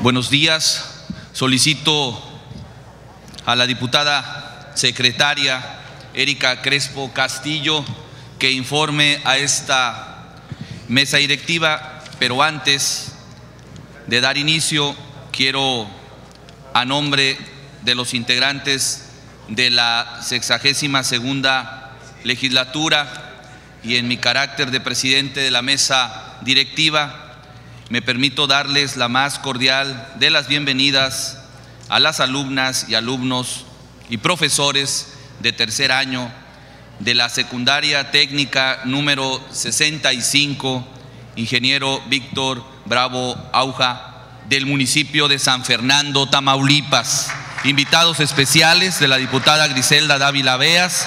Buenos días. Solicito a la diputada secretaria Erika Crespo Castillo que informe a esta mesa directiva, pero antes de dar inicio quiero a nombre de los integrantes de la sexagésima segunda legislatura y en mi carácter de presidente de la mesa directiva, me permito darles la más cordial de las bienvenidas a las alumnas y alumnos y profesores de tercer año de la secundaria técnica número 65, ingeniero Víctor Bravo Auja, del municipio de San Fernando, Tamaulipas. Invitados especiales de la diputada Griselda Dávila Beas,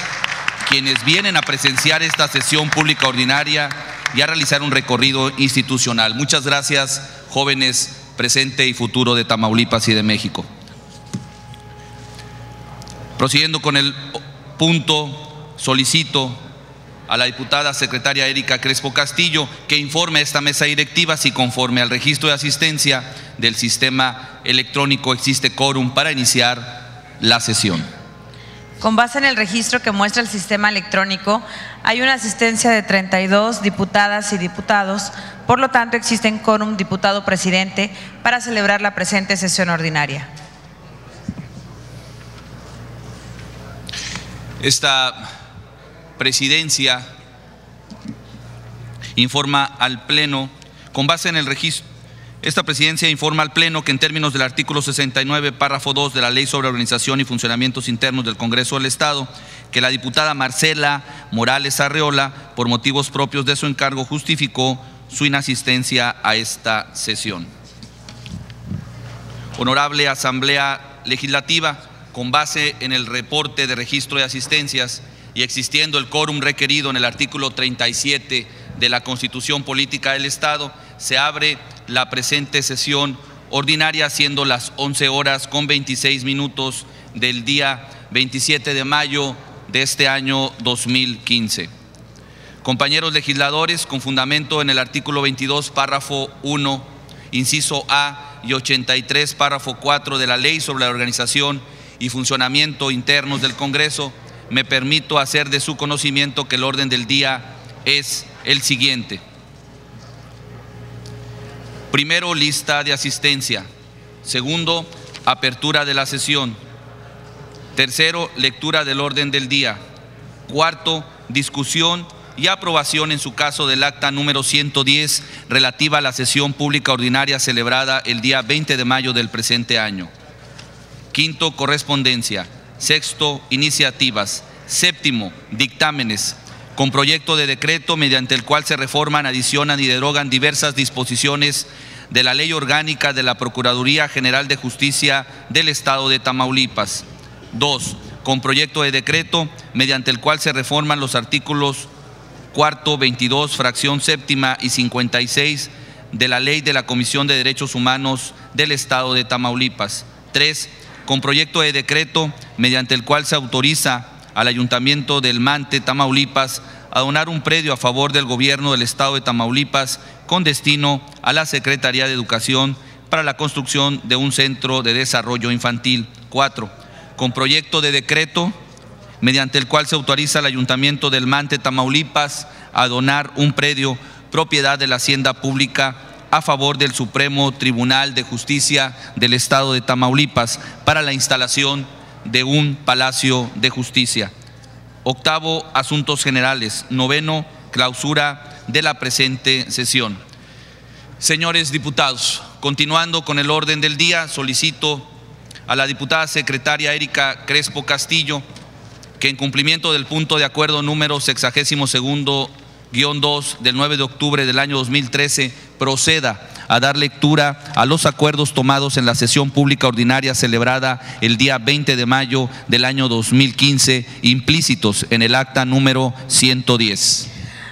quienes vienen a presenciar esta sesión pública ordinaria y a realizar un recorrido institucional. Muchas gracias, jóvenes presente y futuro de Tamaulipas y de México. Prosiguiendo con el punto, solicito a la diputada secretaria Erika Crespo Castillo que informe a esta mesa directiva si conforme al registro de asistencia del sistema electrónico existe quórum para iniciar la sesión. Con base en el registro que muestra el sistema electrónico, hay una asistencia de 32 diputadas y diputados, por lo tanto existen quórum diputado presidente para celebrar la presente sesión ordinaria. Esta presidencia informa al Pleno, con base en el registro, esta presidencia informa al Pleno que en términos del artículo 69, párrafo 2 de la Ley sobre Organización y Funcionamientos Internos del Congreso del Estado, que la diputada Marcela Morales Arreola, por motivos propios de su encargo, justificó su inasistencia a esta sesión. Honorable Asamblea Legislativa, con base en el reporte de registro de asistencias y existiendo el quórum requerido en el artículo 37 de la Constitución Política del Estado, se abre la presente sesión ordinaria, siendo las 11 horas con 26 minutos del día 27 de mayo de este año 2015. Compañeros legisladores, con fundamento en el artículo 22, párrafo 1, inciso A y 83, párrafo 4 de la Ley sobre la Organización y Funcionamiento Internos del Congreso, me permito hacer de su conocimiento que el orden del día es el siguiente. Primero, lista de asistencia. Segundo, apertura de la sesión. Tercero, lectura del orden del día. Cuarto, discusión y aprobación en su caso del acta número 110 relativa a la sesión pública ordinaria celebrada el día 20 de mayo del presente año. Quinto, correspondencia. Sexto, iniciativas. Séptimo, dictámenes con proyecto de decreto mediante el cual se reforman, adicionan y derogan diversas disposiciones de la Ley Orgánica de la Procuraduría General de Justicia del Estado de Tamaulipas. Dos, con proyecto de decreto mediante el cual se reforman los artículos cuarto, 22, fracción séptima y 56 de la Ley de la Comisión de Derechos Humanos del Estado de Tamaulipas. Tres, con proyecto de decreto mediante el cual se autoriza al Ayuntamiento del Mante, Tamaulipas, a donar un predio a favor del gobierno del Estado de Tamaulipas con destino a la Secretaría de Educación para la construcción de un centro de desarrollo infantil. Cuatro, con proyecto de decreto mediante el cual se autoriza al Ayuntamiento del Mante, Tamaulipas, a donar un predio propiedad de la Hacienda Pública a favor del Supremo Tribunal de Justicia del Estado de Tamaulipas para la instalación de un palacio de justicia. Octavo, asuntos generales. Noveno, clausura de la presente sesión. Señores diputados, continuando con el orden del día, solicito a la diputada secretaria Erika Crespo Castillo que en cumplimiento del punto de acuerdo número sexagésimo segundo 2 del 9 de octubre del año 2013 proceda a dar lectura a los acuerdos tomados en la sesión pública ordinaria celebrada el día 20 de mayo del año 2015, implícitos en el acta número 110.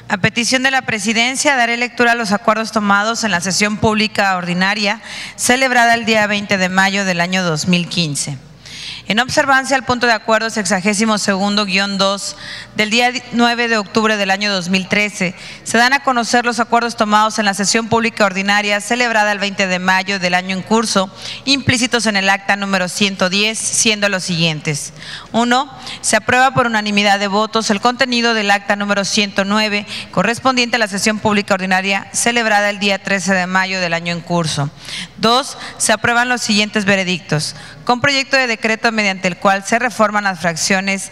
A petición de la presidencia, daré lectura a los acuerdos tomados en la sesión pública ordinaria celebrada el día 20 de mayo del año 2015. En observancia al punto de acuerdo sexagésimo segundo guion 2 del día 9 de octubre del año 2013, se dan a conocer los acuerdos tomados en la sesión pública ordinaria celebrada el 20 de mayo del año en curso, implícitos en el acta número 110, siendo los siguientes. Uno, se aprueba por unanimidad de votos el contenido del acta número 109, correspondiente a la sesión pública ordinaria celebrada el día 13 de mayo del año en curso. Dos, se aprueban los siguientes veredictos. Con proyecto de decreto mediante el cual se reforman las fracciones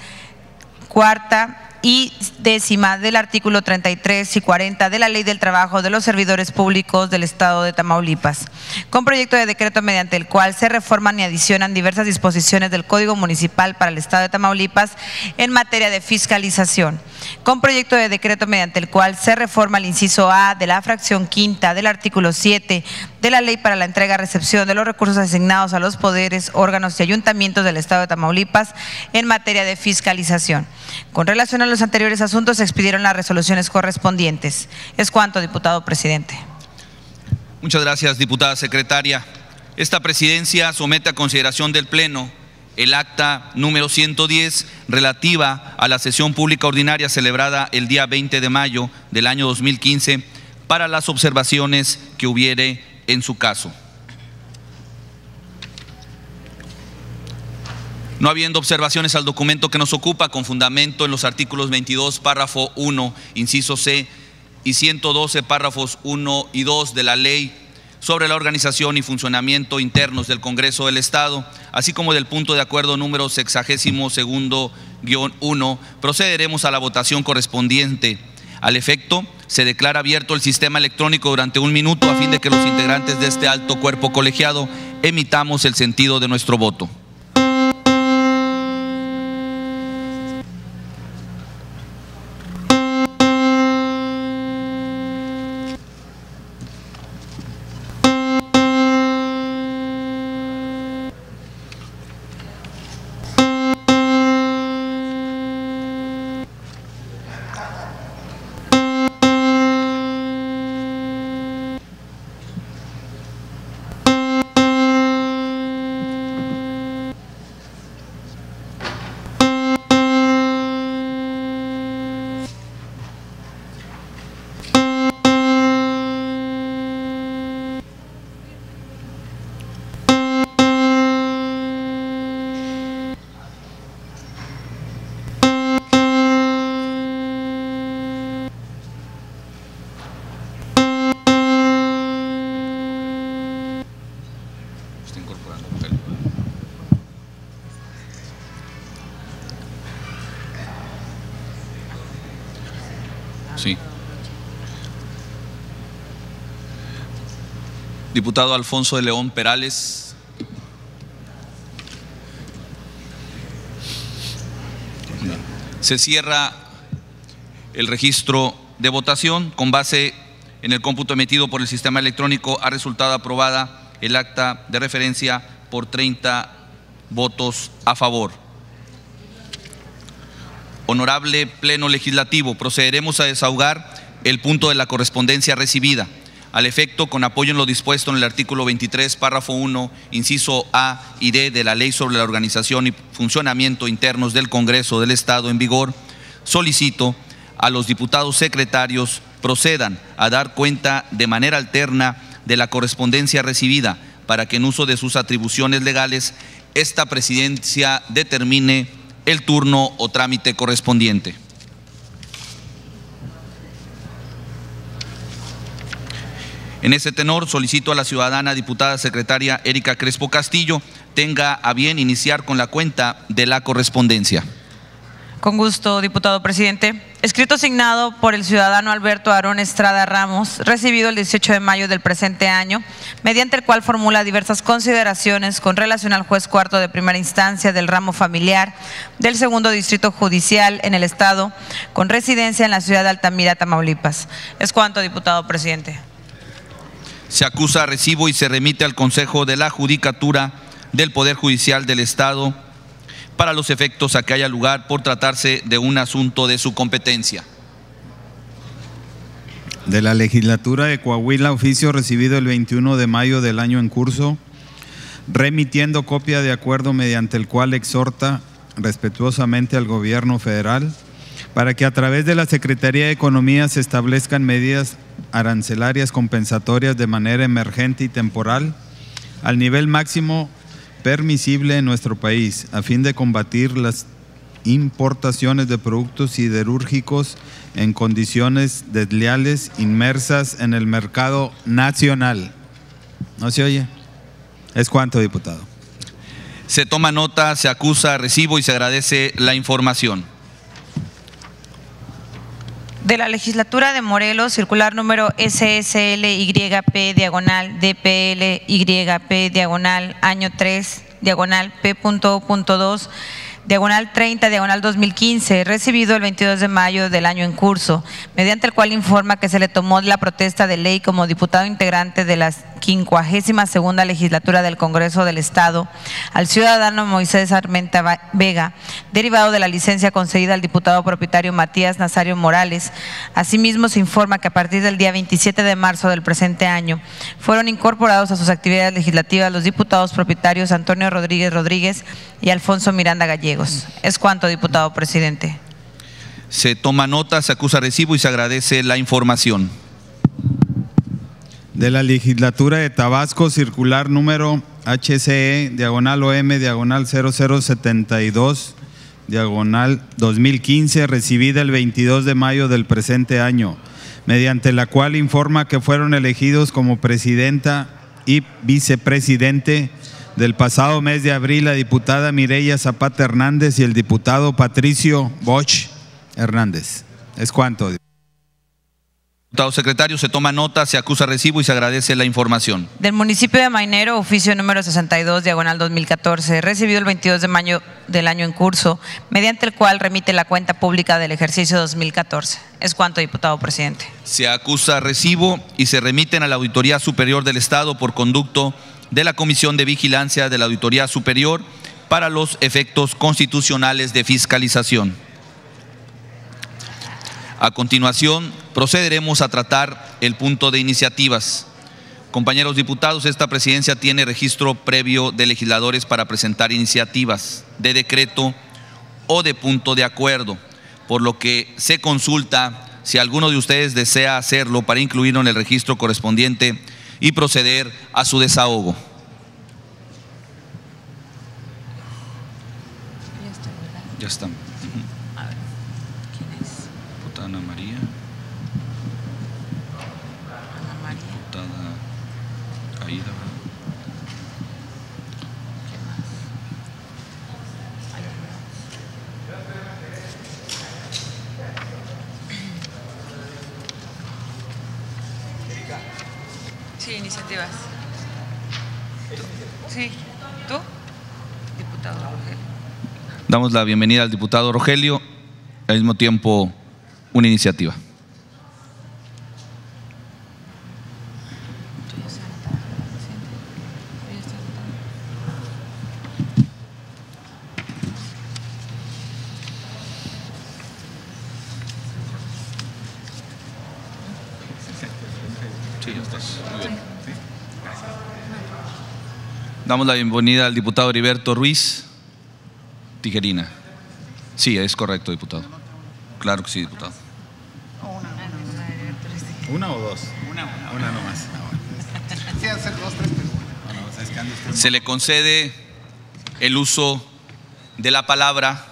cuarta, y décima del artículo 33 y 40 de la Ley del Trabajo de los Servidores Públicos del Estado de Tamaulipas, con proyecto de decreto mediante el cual se reforman y adicionan diversas disposiciones del Código Municipal para el Estado de Tamaulipas en materia de fiscalización, con proyecto de decreto mediante el cual se reforma el inciso A de la fracción quinta del artículo 7 de la Ley para la entrega-recepción de los recursos asignados a los poderes, órganos y ayuntamientos del Estado de Tamaulipas en materia de fiscalización. Con relación a los anteriores asuntos, se expidieron las resoluciones correspondientes. Es cuanto, diputado presidente. Muchas gracias, diputada secretaria. Esta presidencia somete a consideración del Pleno el acta número 110 relativa a la sesión pública ordinaria celebrada el día 20 de mayo del año 2015 para las observaciones que hubiere en su caso. No habiendo observaciones al documento que nos ocupa, con fundamento en los artículos 22, párrafo 1, inciso C, y 112, párrafos 1 y 2 de la ley sobre la organización y funcionamiento internos del Congreso del Estado, así como del punto de acuerdo número sexagésimo segundo guion 1, procederemos a la votación correspondiente. Al efecto, se declara abierto el sistema electrónico durante un minuto a fin de que los integrantes de este alto cuerpo colegiado emitamos el sentido de nuestro voto. Diputado Alfonso de León Perales. Se cierra el registro de votación con base en el cómputo emitido por el sistema electrónico ha resultado aprobada el acta de referencia por 30 votos a favor. Honorable Pleno Legislativo, procederemos a desahogar el punto de la correspondencia recibida. Al efecto, con apoyo en lo dispuesto en el artículo 23, párrafo 1, inciso A y D de la Ley sobre la Organización y Funcionamiento Internos del Congreso del Estado en vigor, solicito a los diputados secretarios procedan a dar cuenta de manera alterna de la correspondencia recibida para que en uso de sus atribuciones legales esta presidencia determine el turno o trámite correspondiente. En ese tenor, solicito a la ciudadana diputada secretaria Erika Crespo Castillo tenga a bien iniciar con la cuenta de la correspondencia. Con gusto, diputado presidente. Escrito asignado por el ciudadano Alberto Aarón Estrada Ramos, recibido el 18 de mayo del presente año, mediante el cual formula diversas consideraciones con relación al juez cuarto de primera instancia del ramo familiar del segundo distrito judicial en el Estado, con residencia en la ciudad de Altamira, Tamaulipas. Es cuanto, diputado presidente. Se acusa recibo y se remite al Consejo de la Judicatura del Poder Judicial del Estado para los efectos a que haya lugar por tratarse de un asunto de su competencia. De la legislatura de Coahuila, oficio recibido el 21 de mayo del año en curso, remitiendo copia de acuerdo mediante el cual exhorta respetuosamente al gobierno federal para que a través de la Secretaría de Economía se establezcan medidas arancelarias compensatorias de manera emergente y temporal al nivel máximo permisible en nuestro país, a fin de combatir las importaciones de productos siderúrgicos en condiciones desleales inmersas en el mercado nacional. ¿No se oye? ¿Es cuánto, diputado? Se toma nota, se acusa, recibo y se agradece la información. De la legislatura de Morelos, circular número SSLYP diagonal DPLYP diagonal año 3 diagonal P.2 diagonal 30, diagonal 2015, recibido el 22 de mayo del año en curso, mediante el cual informa que se le tomó la protesta de ley como diputado integrante de la 52 legislatura del Congreso del Estado al ciudadano Moisés Armenta Vega, derivado de la licencia concedida al diputado propietario Matías Nazario Morales. Asimismo, se informa que a partir del día 27 de marzo del presente año fueron incorporados a sus actividades legislativas los diputados propietarios Antonio Rodríguez Rodríguez y Alfonso Miranda Gallegos. Es cuanto, diputado presidente. Se toma nota, se acusa recibo y se agradece la información. De la legislatura de Tabasco, circular número HCE, diagonal OM, diagonal 0072, diagonal 2015, recibida el 22 de mayo del presente año, mediante la cual informa que fueron elegidos como presidenta y vicepresidente del pasado mes de abril la diputada Mireya Zapata Hernández y el diputado Patricio Bosch Hernández. ¿Es cuánto? Diputado secretario, se toma nota, se acusa recibo y se agradece la información. Del municipio de Mainero, oficio número 62, diagonal 2014, recibido el 22 de mayo del año en curso, mediante el cual remite la cuenta pública del ejercicio 2014. Es cuanto, diputado presidente. Se acusa recibo y se remiten a la Auditoría Superior del Estado por conducto de la Comisión de Vigilancia de la Auditoría Superior para los efectos constitucionales de fiscalización. A continuación, procederemos a tratar el punto de iniciativas. Compañeros diputados, esta presidencia tiene registro previo de legisladores para presentar iniciativas de decreto o de punto de acuerdo, por lo que se consulta si alguno de ustedes desea hacerlo para incluirlo en el registro correspondiente y proceder a su desahogo. Ya están. A ver, ¿quién es? Diputada Ana María, Ana María. diputada Aida. ¿Quién más? Alguien más. Sí, iniciativas. Sí, ¿tú? Diputado Rogelio. Damos la bienvenida al diputado Rogelio, al mismo tiempo una iniciativa. Damos la bienvenida al diputado Heriberto Ruiz Tijerina. Sí, es correcto, diputado. Claro que sí, diputado. ¿Una o dos? Una, una. Una nomás. Se le concede el uso de la palabra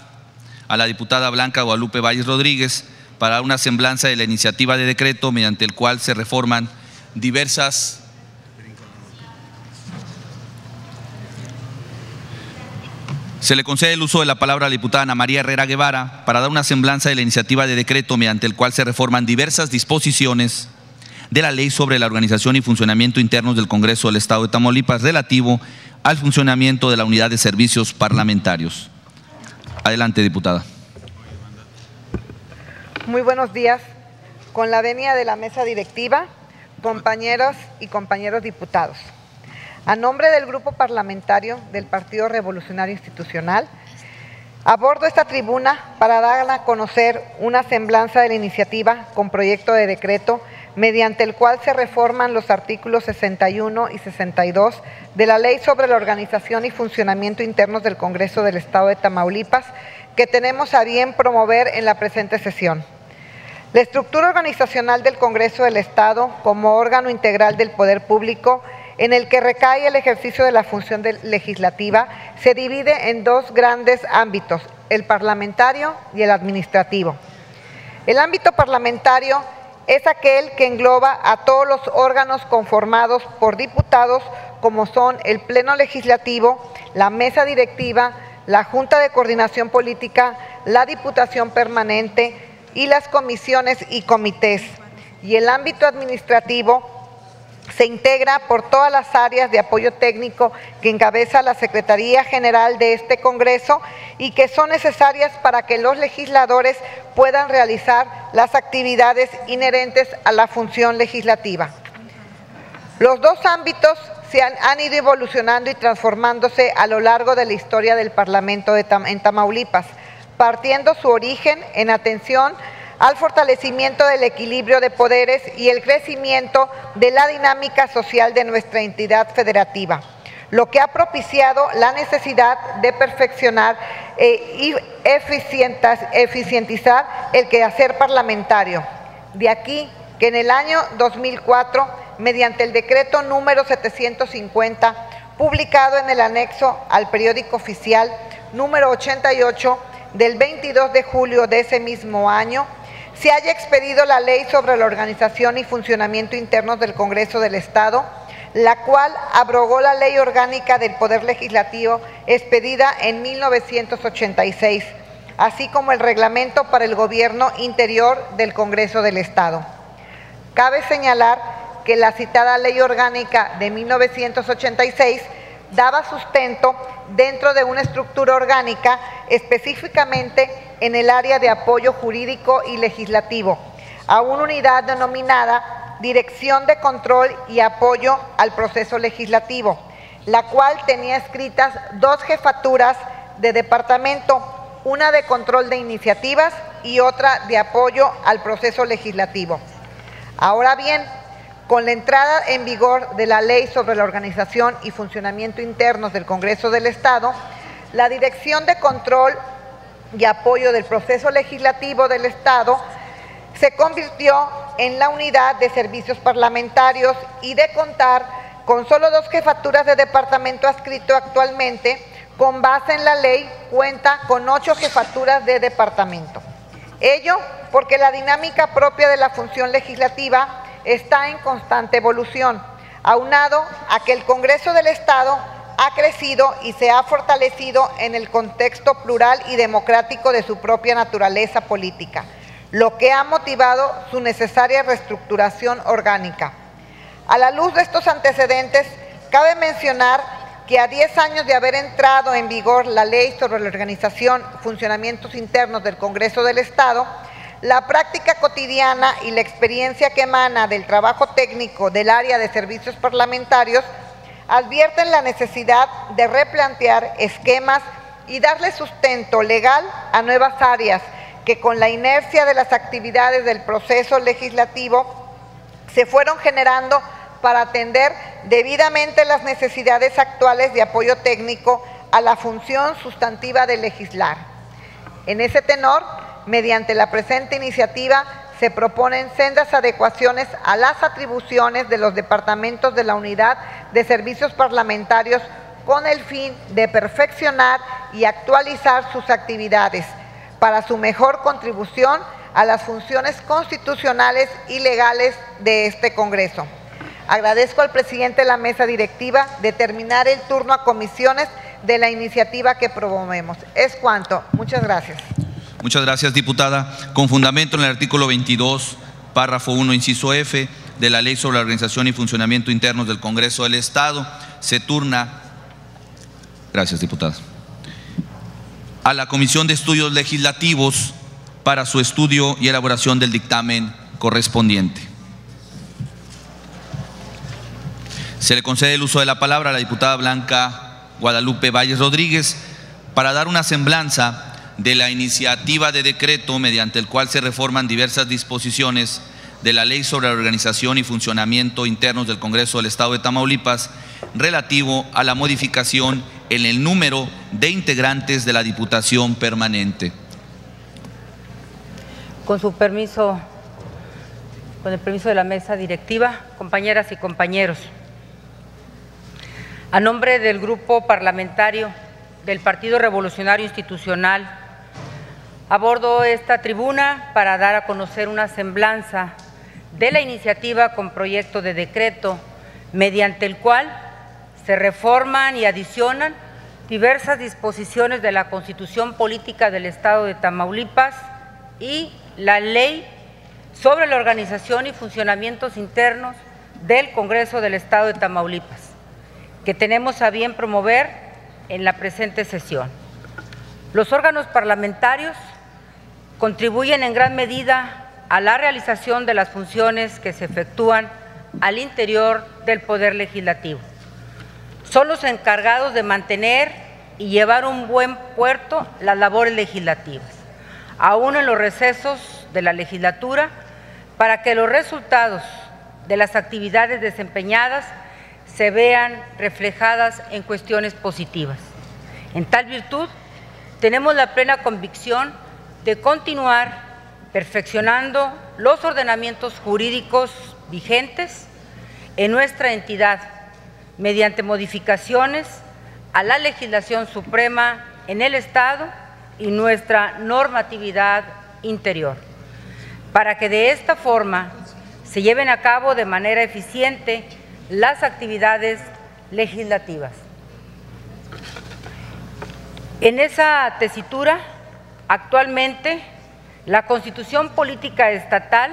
a la diputada Blanca Guadalupe Valles Rodríguez para una semblanza de la iniciativa de decreto mediante el cual se reforman diversas Se le concede el uso de la palabra a la diputada Ana María Herrera Guevara para dar una semblanza de la iniciativa de decreto mediante el cual se reforman diversas disposiciones de la ley sobre la organización y funcionamiento internos del Congreso del Estado de Tamaulipas relativo al funcionamiento de la unidad de servicios parlamentarios. Adelante, diputada. Muy buenos días. Con la venia de la mesa directiva, compañeros y compañeros diputados. A nombre del grupo parlamentario del Partido Revolucionario Institucional, abordo esta tribuna para dar a conocer una semblanza de la iniciativa con proyecto de decreto mediante el cual se reforman los artículos 61 y 62 de la Ley sobre la Organización y Funcionamiento Internos del Congreso del Estado de Tamaulipas, que tenemos a bien promover en la presente sesión. La estructura organizacional del Congreso del Estado como órgano integral del poder público en el que recae el ejercicio de la función legislativa se divide en dos grandes ámbitos, el parlamentario y el administrativo. El ámbito parlamentario es aquel que engloba a todos los órganos conformados por diputados como son el Pleno Legislativo, la Mesa Directiva, la Junta de Coordinación Política, la Diputación Permanente y las comisiones y comités. Y el ámbito administrativo se integra por todas las áreas de apoyo técnico que encabeza la Secretaría General de este Congreso y que son necesarias para que los legisladores puedan realizar las actividades inherentes a la función legislativa. Los dos ámbitos se han, ido evolucionando y transformándose a lo largo de la historia del Parlamento de en Tamaulipas, partiendo su origen en atención al fortalecimiento del equilibrio de poderes y el crecimiento de la dinámica social de nuestra entidad federativa, lo que ha propiciado la necesidad de perfeccionar eh, y eficientizar el quehacer parlamentario. De aquí que en el año 2004, mediante el decreto número 750, publicado en el anexo al periódico oficial número 88 del 22 de julio de ese mismo año, se haya expedido la ley sobre la organización y funcionamiento internos del Congreso del Estado, la cual abrogó la ley orgánica del Poder Legislativo expedida en 1986, así como el reglamento para el gobierno interior del Congreso del Estado. Cabe señalar que la citada ley orgánica de 1986 daba sustento dentro de una estructura orgánica específicamente en el área de apoyo jurídico y legislativo, a una unidad denominada Dirección de Control y Apoyo al Proceso Legislativo, la cual tenía escritas dos jefaturas de departamento, una de control de iniciativas y otra de apoyo al proceso legislativo. Ahora bien, con la entrada en vigor de la Ley sobre la Organización y Funcionamiento Internos del Congreso del Estado, la Dirección de Control y apoyo del proceso legislativo del Estado, se convirtió en la unidad de servicios parlamentarios y de contar con solo dos jefaturas de departamento adscrito actualmente, con base en la ley, cuenta con ocho jefaturas de departamento. Ello porque la dinámica propia de la función legislativa está en constante evolución, aunado a que el Congreso del Estado ha crecido y se ha fortalecido en el contexto plural y democrático de su propia naturaleza política, lo que ha motivado su necesaria reestructuración orgánica. A la luz de estos antecedentes, cabe mencionar que a 10 años de haber entrado en vigor la ley sobre la organización, funcionamientos internos del Congreso del Estado, la práctica cotidiana y la experiencia que emana del trabajo técnico del área de servicios parlamentarios advierten la necesidad de replantear esquemas y darle sustento legal a nuevas áreas que con la inercia de las actividades del proceso legislativo se fueron generando para atender debidamente las necesidades actuales de apoyo técnico a la función sustantiva de legislar. En ese tenor, mediante la presente iniciativa, se proponen sendas adecuaciones a las atribuciones de los departamentos de la Unidad de Servicios Parlamentarios con el fin de perfeccionar y actualizar sus actividades para su mejor contribución a las funciones constitucionales y legales de este Congreso. Agradezco al presidente de la mesa directiva determinar el turno a comisiones de la iniciativa que promovemos. Es cuanto. Muchas gracias. Muchas gracias, diputada. Con fundamento en el artículo 22, párrafo 1, inciso F de la Ley sobre la Organización y Funcionamiento Internos del Congreso del Estado, se turna, gracias, diputada, a la Comisión de Estudios Legislativos para su estudio y elaboración del dictamen correspondiente. Se le concede el uso de la palabra a la diputada Blanca Guadalupe Valles Rodríguez para dar una semblanza de la iniciativa de decreto mediante el cual se reforman diversas disposiciones de la Ley sobre la Organización y Funcionamiento Internos del Congreso del Estado de Tamaulipas relativo a la modificación en el número de integrantes de la Diputación Permanente. Con su permiso, con el permiso de la mesa directiva, compañeras y compañeros, a nombre del Grupo Parlamentario del Partido Revolucionario Institucional, abordo esta tribuna para dar a conocer una semblanza de la iniciativa con proyecto de decreto mediante el cual se reforman y adicionan diversas disposiciones de la Constitución Política del Estado de Tamaulipas y la Ley sobre la organización y funcionamientos internos del Congreso del Estado de Tamaulipas, que tenemos a bien promover en la presente sesión. Los órganos parlamentarios contribuyen en gran medida a la realización de las funciones que se efectúan al interior del Poder Legislativo. Son los encargados de mantener y llevar un buen puerto las labores legislativas, aún en los recesos de la legislatura, para que los resultados de las actividades desempeñadas se vean reflejadas en cuestiones positivas. En tal virtud, tenemos la plena convicción de continuar perfeccionando los ordenamientos jurídicos vigentes en nuestra entidad mediante modificaciones a la legislación suprema en el Estado y nuestra normatividad interior, para que de esta forma se lleven a cabo de manera eficiente las actividades legislativas. En esa tesitura, actualmente, la Constitución Política Estatal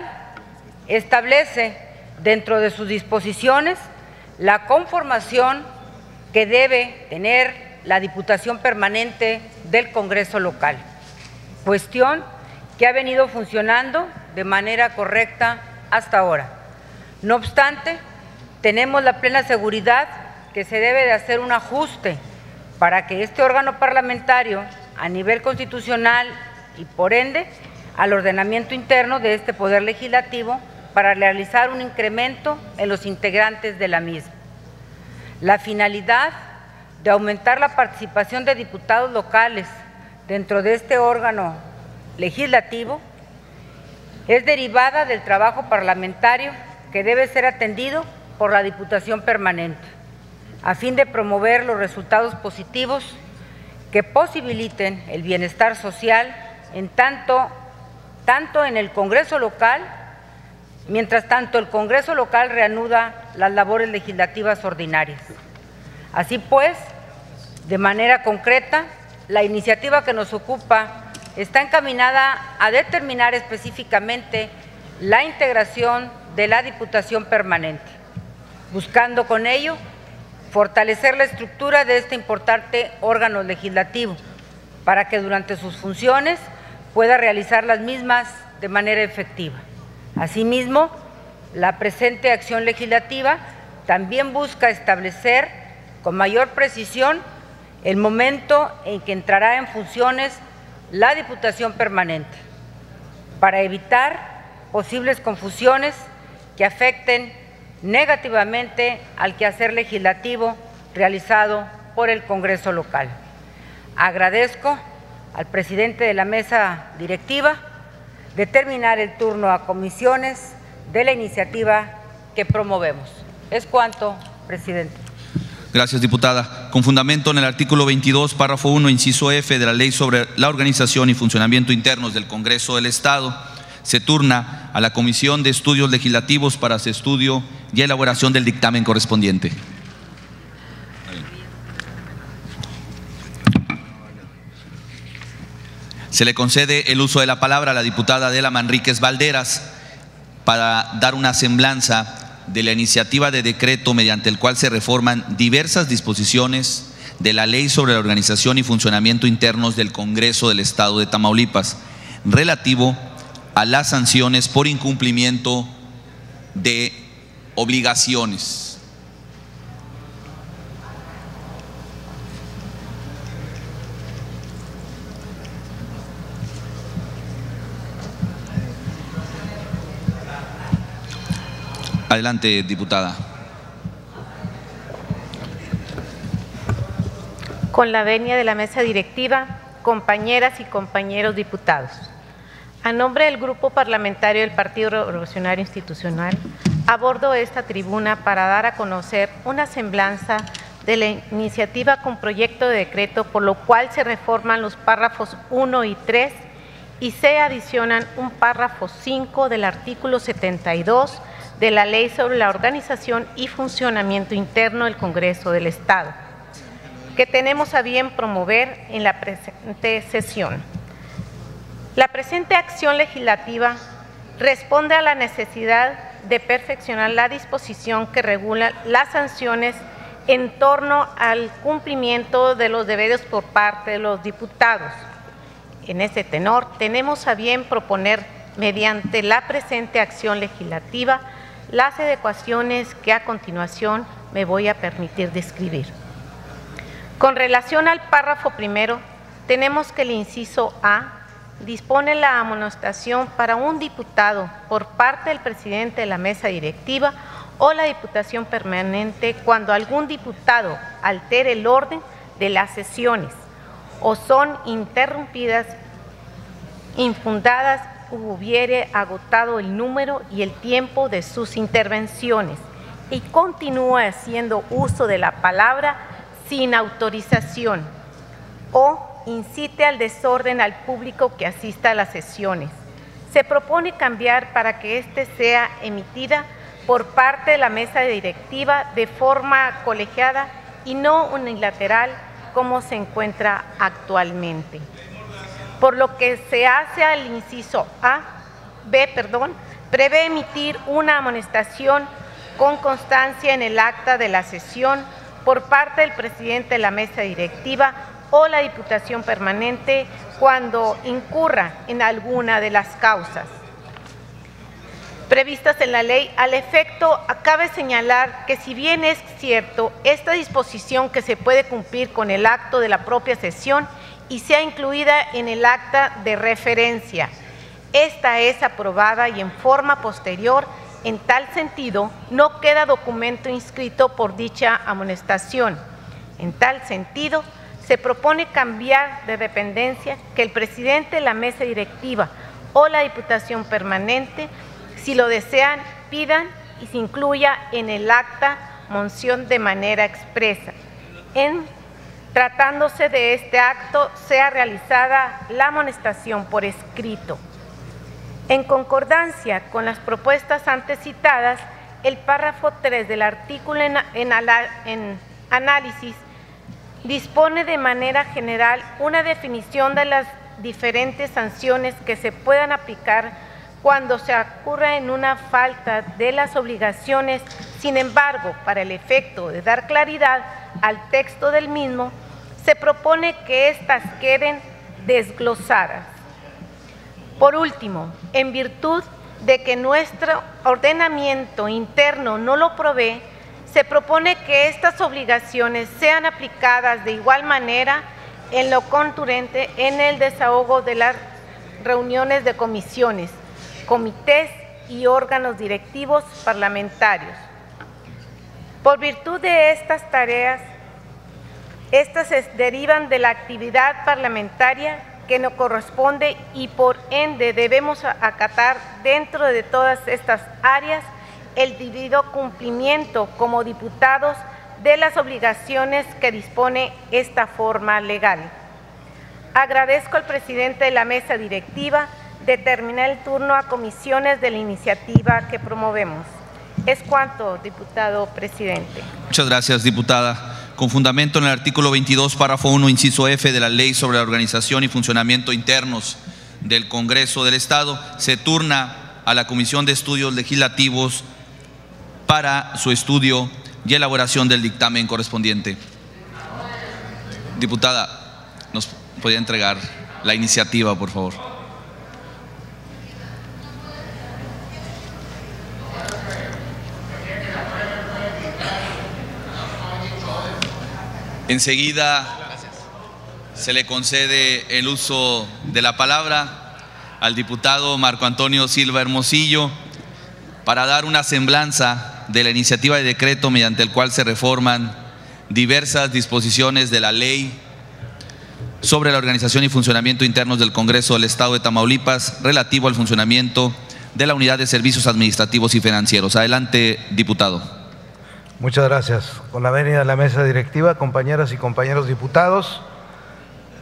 establece dentro de sus disposiciones la conformación que debe tener la Diputación Permanente del Congreso local, cuestión que ha venido funcionando de manera correcta hasta ahora. No obstante, tenemos la plena seguridad que se debe de hacer un ajuste para que este órgano parlamentario a nivel constitucional y por ende al ordenamiento interno de este Poder Legislativo para realizar un incremento en los integrantes de la misma. La finalidad de aumentar la participación de diputados locales dentro de este órgano legislativo es derivada del trabajo parlamentario que debe ser atendido por la Diputación Permanente, a fin de promover los resultados positivos que posibiliten el bienestar social tanto, tanto en el Congreso local Mientras tanto, el Congreso local reanuda las labores legislativas ordinarias. Así pues, de manera concreta, la iniciativa que nos ocupa está encaminada a determinar específicamente la integración de la Diputación Permanente, buscando con ello fortalecer la estructura de este importante órgano legislativo para que durante sus funciones pueda realizar las mismas de manera efectiva. Asimismo, la presente acción legislativa también busca establecer con mayor precisión el momento en que entrará en funciones la Diputación Permanente, para evitar posibles confusiones que afecten negativamente al quehacer legislativo realizado por el Congreso local. Agradezco al presidente de la mesa directiva determinar el turno a comisiones de la iniciativa que promovemos. Es cuanto, presidente. Gracias, diputada. Con fundamento en el artículo 22, párrafo 1, inciso F de la Ley sobre la organización y funcionamiento internos del Congreso del Estado, se turna a la Comisión de Estudios Legislativos para su estudio y elaboración del dictamen correspondiente. Se le concede el uso de la palabra a la diputada Adela Manríquez Valderas para dar una semblanza de la iniciativa de decreto mediante el cual se reforman diversas disposiciones de la Ley sobre la Organización y Funcionamiento Internos del Congreso del Estado de Tamaulipas, relativo a las sanciones por incumplimiento de obligaciones. Adelante, diputada. Con la venia de la mesa directiva, compañeras y compañeros diputados. A nombre del Grupo Parlamentario del Partido Revolucionario Institucional, abordo esta tribuna para dar a conocer una semblanza de la iniciativa con proyecto de decreto por lo cual se reforman los párrafos 1 y 3 y se adicionan un párrafo 5 del artículo 72 de la Ley sobre la Organización y Funcionamiento Interno del Congreso del Estado, que tenemos a bien promover en la presente sesión. La presente acción legislativa responde a la necesidad de perfeccionar la disposición que regula las sanciones en torno al cumplimiento de los deberes por parte de los diputados. En ese tenor, tenemos a bien proponer, mediante la presente acción legislativa, las adecuaciones que a continuación me voy a permitir describir. Con relación al párrafo primero, tenemos que el inciso A dispone la amonestación para un diputado por parte del presidente de la mesa directiva o la diputación permanente cuando algún diputado altere el orden de las sesiones o son interrumpidas, infundadas hubiere agotado el número y el tiempo de sus intervenciones. Y continúa haciendo uso de la palabra sin autorización o incite al desorden al público que asista a las sesiones. Se propone cambiar para que éste sea emitida por parte de la mesa directiva de forma colegiada y no unilateral como se encuentra actualmente. Por lo que se hace al inciso A, B, perdón, prevé emitir una amonestación con constancia en el acta de la sesión por parte del presidente de la mesa directiva o la Diputación Permanente cuando incurra en alguna de las causas previstas en la ley. Al efecto, cabe señalar que si bien es cierto esta disposición que se puede cumplir con el acto de la propia sesión y sea incluida en el acta de referencia, esta es aprobada y en forma posterior en tal sentido, no queda documento inscrito por dicha amonestación. En tal sentido, se propone cambiar de dependencia que el presidente de la mesa directiva o la diputación permanente, si lo desean, pidan y se incluya en el acta monción de manera expresa. En tratándose de este acto, sea realizada la amonestación por escrito. En concordancia con las propuestas antes citadas, el párrafo 3 del artículo en análisis dispone de manera general una definición de las diferentes sanciones que se puedan aplicar cuando se ocurra en una falta de las obligaciones. Sin embargo, para el efecto de dar claridad al texto del mismo, se propone que éstas queden desglosadas. Por último, en virtud de que nuestro ordenamiento interno no lo provee, se propone que estas obligaciones sean aplicadas de igual manera en lo conturente en el desahogo de las reuniones de comisiones, comités y órganos directivos parlamentarios. Por virtud de estas tareas, estas se derivan de la actividad parlamentaria que nos corresponde y por ende debemos acatar dentro de todas estas áreas el debido cumplimiento como diputados de las obligaciones que dispone esta forma legal. Agradezco al presidente de la mesa directiva de terminar el turno a comisiones de la iniciativa que promovemos. Es cuanto, diputado presidente. Muchas gracias, diputada. Con fundamento en el artículo 22, párrafo 1, inciso F de la Ley sobre la Organización y Funcionamiento Internos del Congreso del Estado, se turna a la Comisión de Estudios Legislativos para su estudio y elaboración del dictamen correspondiente. Diputada, ¿nos podría entregar la iniciativa, por favor? Enseguida se le concede el uso de la palabra al diputado Marco Antonio Silva Hermosillo para dar una semblanza de la iniciativa de decreto mediante el cual se reforman diversas disposiciones de la ley sobre la organización y funcionamiento internos del Congreso del Estado de Tamaulipas relativo al funcionamiento de la Unidad de Servicios Administrativos y Financieros. Adelante, diputado. Muchas gracias. Con la venida de la mesa directiva, compañeras y compañeros diputados,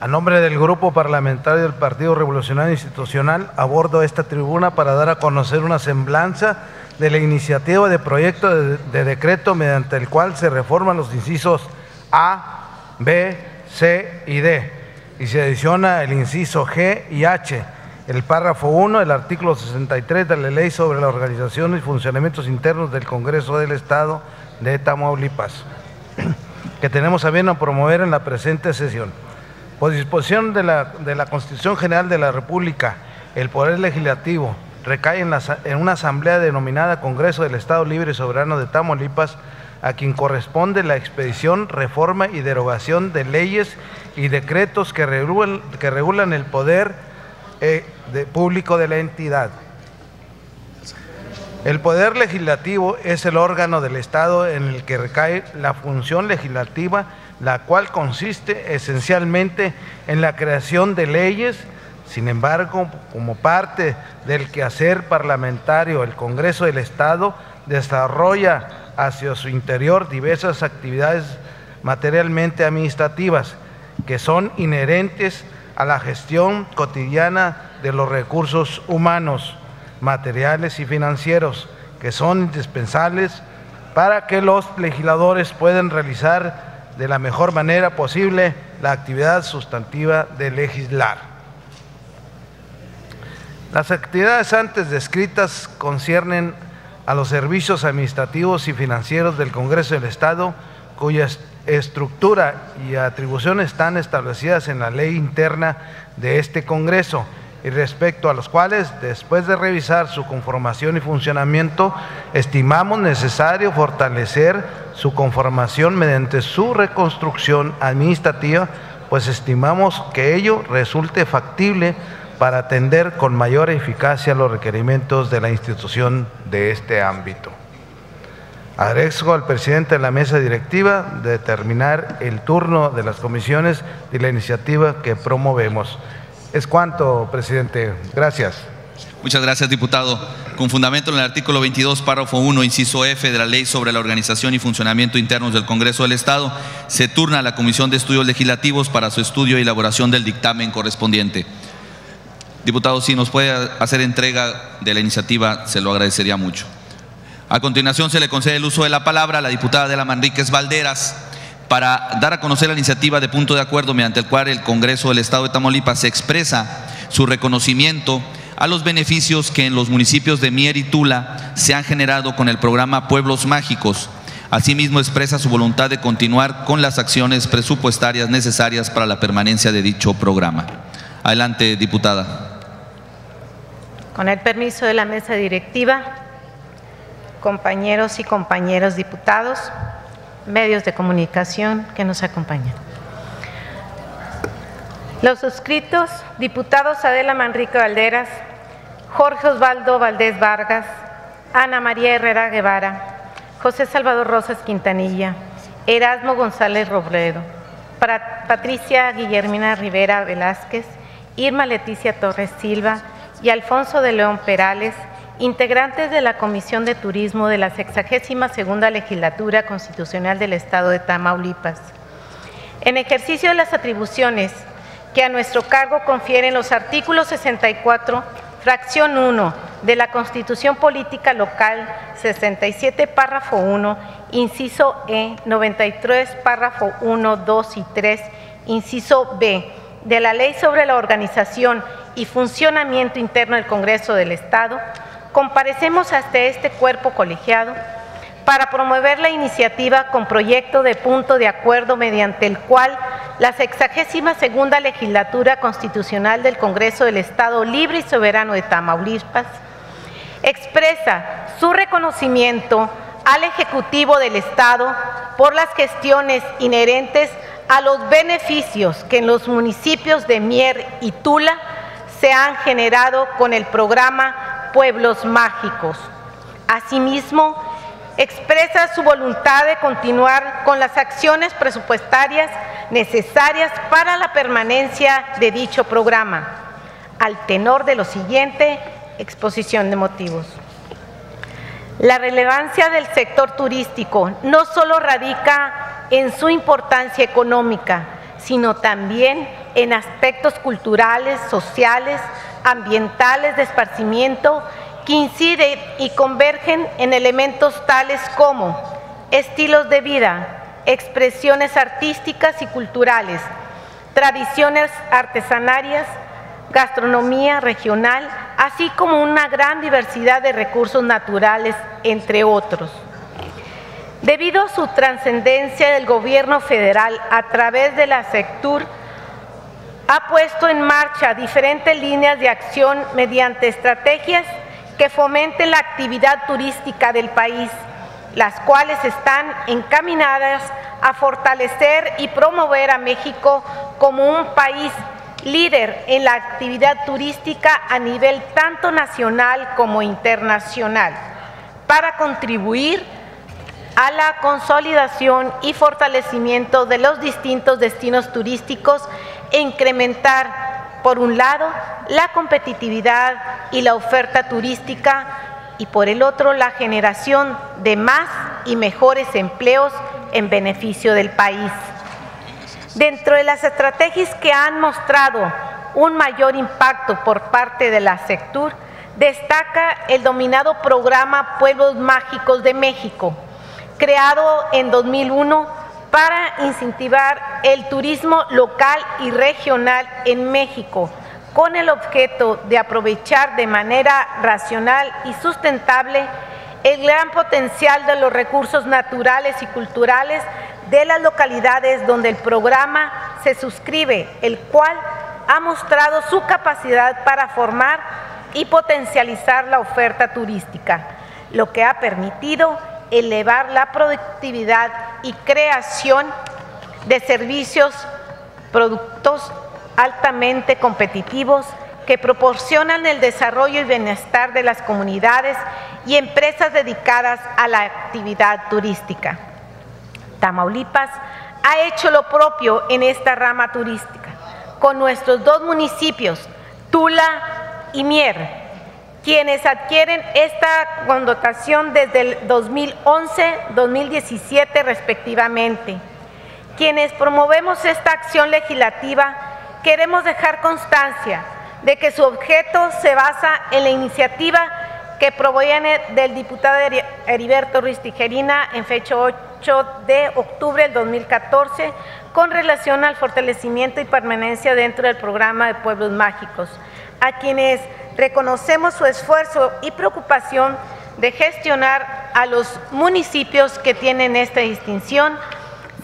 a nombre del Grupo Parlamentario del Partido Revolucionario Institucional, abordo esta tribuna para dar a conocer una semblanza de la iniciativa de proyecto de, de decreto mediante el cual se reforman los incisos A, B, C y D y se adiciona el inciso G y H, el párrafo 1 del artículo 63 de la Ley sobre la Organización y Funcionamientos Internos del Congreso del Estado de Tamaulipas, que tenemos a bien a promover en la presente sesión. Por disposición de la, de la Constitución General de la República, el Poder Legislativo recae en, la, una asamblea denominada Congreso del Estado Libre y Soberano de Tamaulipas, a quien corresponde la expedición, reforma y derogación de leyes y decretos que regulan, que regulan el poder eh, de, público de la entidad. El poder legislativo es el órgano del Estado en el que recae la función legislativa, la cual consiste esencialmente en la creación de leyes. Sin embargo, como parte del quehacer parlamentario, el Congreso del Estado desarrolla hacia su interior diversas actividades materialmente administrativas que son inherentes a la gestión cotidiana de los recursos humanos, materiales y financieros, que son indispensables para que los legisladores puedan realizar de la mejor manera posible la actividad sustantiva de legislar. Las actividades antes descritas conciernen a los servicios administrativos y financieros del Congreso del Estado, cuya estructura y atribuciones están establecidas en la ley interna de este Congreso y respecto a los cuales, después de revisar su conformación y funcionamiento, estimamos necesario fortalecer su conformación mediante su reconstrucción administrativa, pues estimamos que ello resulte factible para atender con mayor eficacia los requerimientos de la institución de este ámbito. Agradezco al presidente de la mesa directiva de determinar el turno de las comisiones y la iniciativa que promovemos. Es cuanto, presidente. Gracias. Muchas gracias, diputado. Con fundamento en el artículo 22, párrafo 1, inciso F de la Ley sobre la Organización y Funcionamiento Internos del Congreso del Estado, se turna a la Comisión de Estudios Legislativos para su estudio y elaboración del dictamen correspondiente. Diputado, si nos puede hacer entrega de la iniciativa, se lo agradecería mucho. A continuación se le concede el uso de la palabra a la diputada de la Manríquez Valderas para dar a conocer la iniciativa de punto de acuerdo mediante el cual el Congreso del Estado de Tamaulipas se expresa su reconocimiento a los beneficios que en los municipios de Mier y Tula se han generado con el programa Pueblos Mágicos. Asimismo expresa su voluntad de continuar con las acciones presupuestarias necesarias para la permanencia de dicho programa. Adelante, diputada. Con el permiso de la mesa directiva, compañeros y compañeras diputados, medios de comunicación que nos acompañan. Los suscritos, diputados Adela Manrique Valderas, Jorge Osvaldo Valdés Vargas, Ana María Herrera Guevara, José Salvador Rosas Quintanilla, Erasmo González Robledo, Patricia Guillermina Rivera Velázquez, Irma Leticia Torres Silva y Alfonso de León Perales, integrantes de la Comisión de Turismo de la 62 segunda Legislatura Constitucional del Estado de Tamaulipas. En ejercicio de las atribuciones que a nuestro cargo confieren los artículos 64, fracción 1 de la Constitución Política Local 67, párrafo 1, inciso E, 93, párrafo 1, 2 y 3, inciso B, de la Ley sobre la Organización y Funcionamiento Interno del Congreso del Estado, comparecemos hasta este cuerpo colegiado para promover la iniciativa con proyecto de punto de acuerdo mediante el cual la sexagésima segunda legislatura constitucional del Congreso del Estado Libre y Soberano de Tamaulipas expresa su reconocimiento al Ejecutivo del Estado por las gestiones inherentes a los beneficios que en los municipios de Mier y Tula se han generado con el programa Pueblos Mágicos. Asimismo, expresa su voluntad de continuar con las acciones presupuestarias necesarias para la permanencia de dicho programa. Al tenor de lo siguiente, exposición de motivos. La relevancia del sector turístico no solo radica en su importancia económica, sino también en aspectos culturales, sociales, ambientales de esparcimiento que inciden y convergen en elementos tales como estilos de vida, expresiones artísticas y culturales, tradiciones artesanarias, gastronomía regional, así como una gran diversidad de recursos naturales, entre otros. Debido a su trascendencia, el gobierno federal, a través de la SECTUR, ha puesto en marcha diferentes líneas de acción mediante estrategias que fomenten la actividad turística del país, las cuales están encaminadas a fortalecer y promover a México como un país líder en la actividad turística a nivel tanto nacional como internacional, para contribuir a la consolidación y fortalecimiento de los distintos destinos turísticos e incrementar, por un lado, la competitividad y la oferta turística y por el otro, la generación de más y mejores empleos en beneficio del país. Dentro de las estrategias que han mostrado un mayor impacto por parte de la sector, destaca el dominado programa Pueblos Mágicos de México, creado en 2001 para incentivar el turismo local y regional en México, con el objeto de aprovechar de manera racional y sustentable el gran potencial de los recursos naturales y culturales de las localidades donde el programa se suscribe, el cual ha mostrado su capacidad para formar y potencializar la oferta turística, lo que ha permitido elevar la productividad y creación de servicios, productos altamente competitivos que proporcionan el desarrollo y bienestar de las comunidades y empresas dedicadas a la actividad turística. Tamaulipas ha hecho lo propio en esta rama turística, con nuestros dos municipios, Tula y Mier, quienes adquieren esta condotación desde el 2011-2017 respectivamente. Quienes promovemos esta acción legislativa, queremos dejar constancia de que su objeto se basa en la iniciativa que proviene del diputado Heriberto Ruiz Tijerina en fecha 8 de octubre del 2014 con relación al fortalecimiento y permanencia dentro del programa de Pueblos Mágicos, a quienes reconocemos su esfuerzo y preocupación de gestionar a los municipios que tienen esta distinción,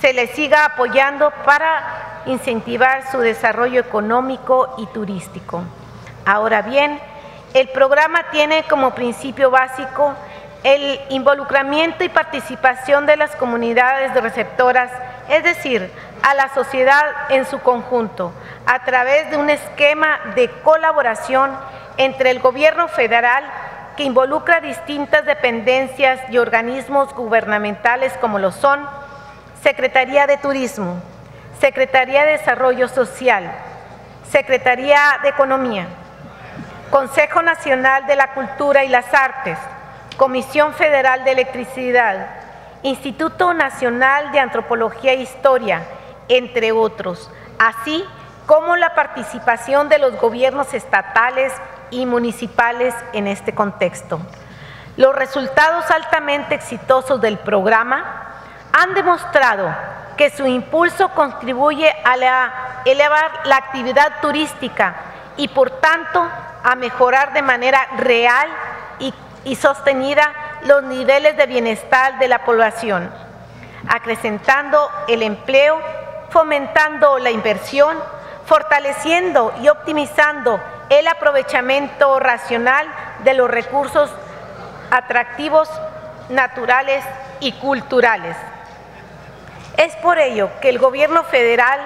se les siga apoyando para incentivar su desarrollo económico y turístico. Ahora bien, el programa tiene como principio básico el involucramiento y participación de las comunidades receptoras, es decir, a la sociedad en su conjunto, a través de un esquema de colaboración entre el gobierno federal que involucra distintas dependencias y organismos gubernamentales como lo son Secretaría de Turismo, Secretaría de Desarrollo Social, Secretaría de Economía, Consejo Nacional de la Cultura y las Artes, Comisión Federal de Electricidad, Instituto Nacional de Antropología e Historia, entre otros, así como la participación de los gobiernos estatales y municipales en este contexto. Los resultados altamente exitosos del programa han demostrado que su impulso contribuye a elevar la actividad turística y por tanto a mejorar de manera real y, y sostenida los niveles de bienestar de la población, acrecentando el empleo, fomentando la inversión, fortaleciendo y optimizando el aprovechamiento racional de los recursos atractivos naturales y culturales. Es por ello que el gobierno federal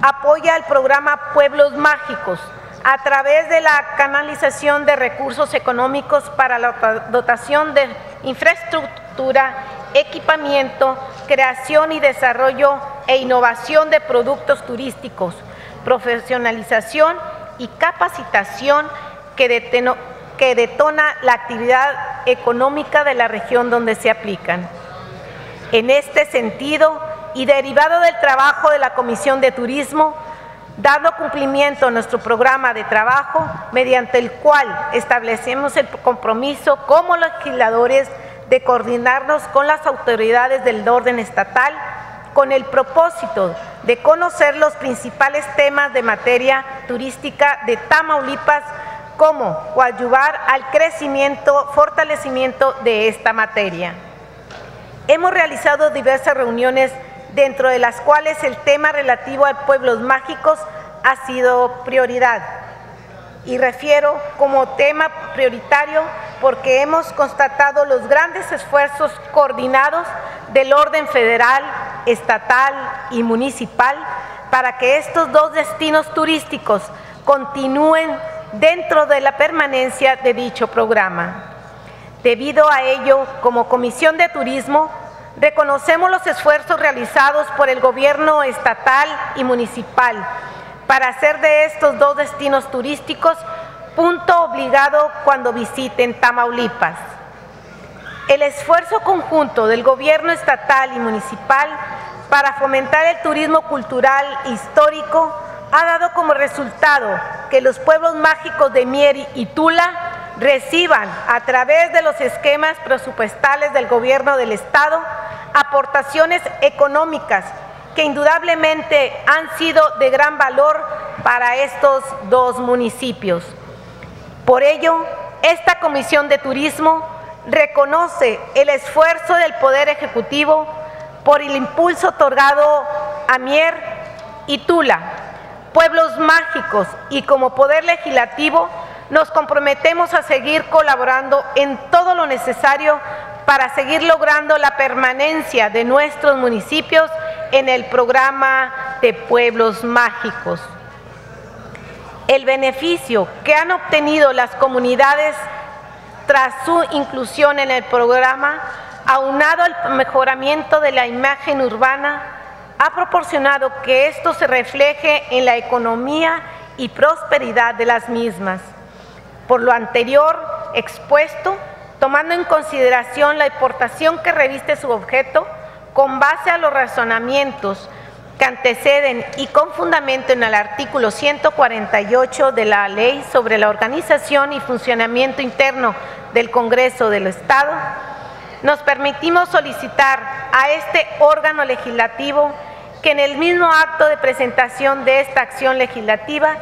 apoya el programa Pueblos Mágicos, a través de la canalización de recursos económicos para la dotación de infraestructura, equipamiento, creación y desarrollo e innovación de productos turísticos, profesionalización y capacitación que, detona la actividad económica de la región donde se aplican. En este sentido, y derivado del trabajo de la Comisión de Turismo, dando cumplimiento a nuestro programa de trabajo, mediante el cual establecemos el compromiso como legisladores de coordinarnos con las autoridades del orden estatal con el propósito de conocer los principales temas de materia turística de Tamaulipas, como coadyuvar al crecimiento, fortalecimiento de esta materia. Hemos realizado diversas reuniones, dentro de las cuales el tema relativo a pueblos mágicos ha sido prioridad. Y refiero como tema prioritario porque hemos constatado los grandes esfuerzos coordinados del orden federal, estatal y municipal para que estos dos destinos turísticos continúen dentro de la permanencia de dicho programa. Debido a ello, como Comisión de Turismo, reconocemos los esfuerzos realizados por el gobierno estatal y municipal para hacer de estos dos destinos turísticos punto obligado cuando visiten Tamaulipas. El esfuerzo conjunto del gobierno estatal y municipal para fomentar el turismo cultural histórico ha dado como resultado que los pueblos mágicos de Mier y Tula reciban a través de los esquemas presupuestales del gobierno del estado aportaciones económicas que indudablemente han sido de gran valor para estos dos municipios. Por ello, esta Comisión de Turismo reconoce el esfuerzo del Poder Ejecutivo por el impulso otorgado a Mier y Tula, pueblos mágicos, y como Poder Legislativo nos comprometemos a seguir colaborando en todo lo necesario para seguir logrando la permanencia de nuestros municipios en el programa de pueblos mágicos. El beneficio que han obtenido las comunidades tras su inclusión en el programa, aunado al mejoramiento de la imagen urbana, ha proporcionado que esto se refleje en la economía y prosperidad de las mismas. Por lo anterior expuesto, tomando en consideración la importación que reviste su objeto, con base a los razonamientos que anteceden y con fundamento en el artículo 148 de la Ley sobre la Organización y Funcionamiento Interno del Congreso del Estado, nos permitimos solicitar a este órgano legislativo que en el mismo acto de presentación de esta acción legislativa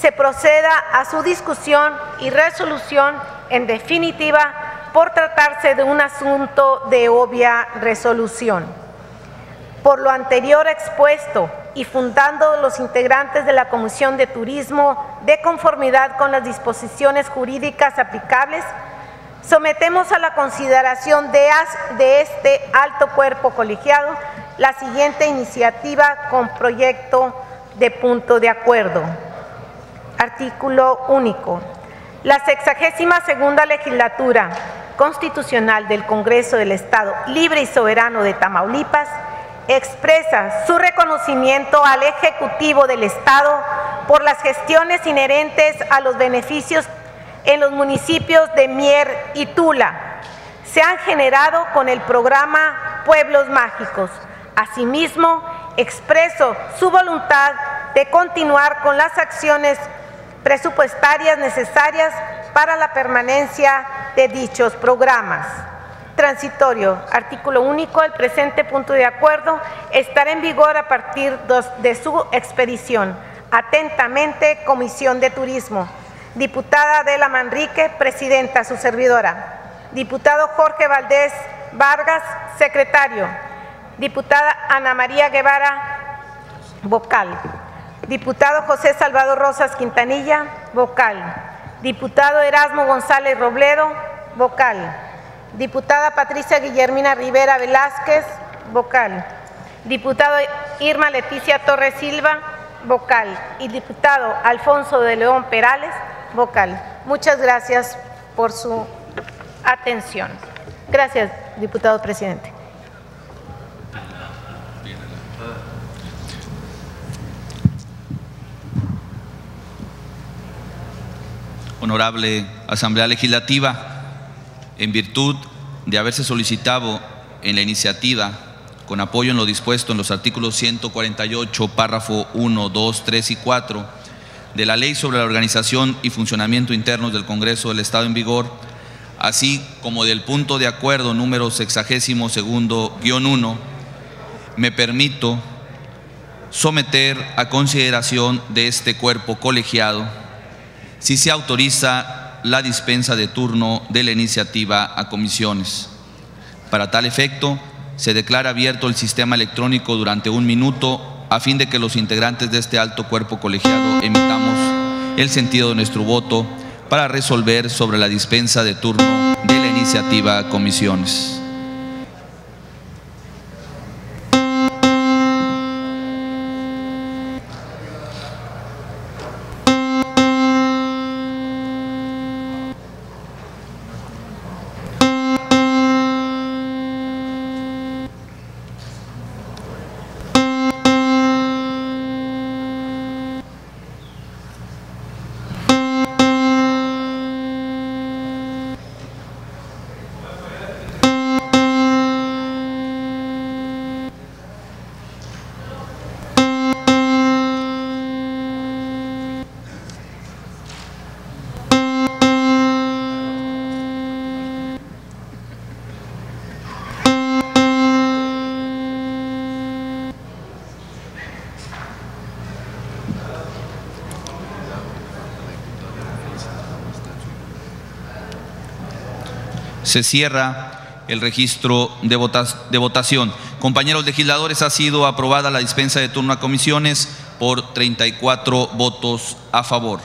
se proceda a su discusión y resolución en definitiva por tratarse de un asunto de obvia resolución. Por lo anterior expuesto y fundando los integrantes de la Comisión de Turismo de conformidad con las disposiciones jurídicas aplicables, sometemos a la consideración de, este alto cuerpo colegiado la siguiente iniciativa con proyecto de punto de acuerdo. Artículo único. La sexagésima segunda legislatura constitucional del Congreso del Estado Libre y Soberano de Tamaulipas expresa su reconocimiento al Ejecutivo del Estado por las gestiones inherentes a los beneficios en los municipios de Mier y Tula. Se han generado con el programa Pueblos Mágicos. Asimismo, expreso su voluntad de continuar con las acciones presupuestarias necesarias para la permanencia de dichos programas. Transitorio, artículo único, el presente punto de acuerdo estará en vigor a partir de su expedición. Atentamente, Comisión de Turismo. Diputada Adela Manrique, presidenta, su servidora. Diputado Jorge Valdés Vargas, secretario. Diputada Ana María Guevara, vocal. Diputado José Salvador Rosas Quintanilla, vocal. Diputado Erasmo González Robledo, vocal. Diputada Patricia Guillermina Rivera Velázquez, vocal. Diputado Irma Leticia Torres Silva, vocal. Y diputado Alfonso de León Perales, vocal. Muchas gracias por su atención. Gracias, diputado presidente. Honorable Asamblea Legislativa, en virtud de haberse solicitado en la iniciativa, con apoyo en lo dispuesto en los artículos 148, párrafo 1, 2, 3 y 4 de la Ley sobre la Organización y Funcionamiento Internos del Congreso del Estado en vigor, así como del punto de acuerdo número sexagésimo segundo guion 1, me permito someter a consideración de este cuerpo colegiado si se autoriza la dispensa de turno de la iniciativa a comisiones. Para tal efecto, se declara abierto el sistema electrónico durante un minuto a fin de que los integrantes de este alto cuerpo colegiado emitamos el sentido de nuestro voto para resolver sobre la dispensa de turno de la iniciativa a comisiones. Se cierra el registro de, votación. Compañeros legisladores, ha sido aprobada la dispensa de turno a comisiones por 34 votos a favor.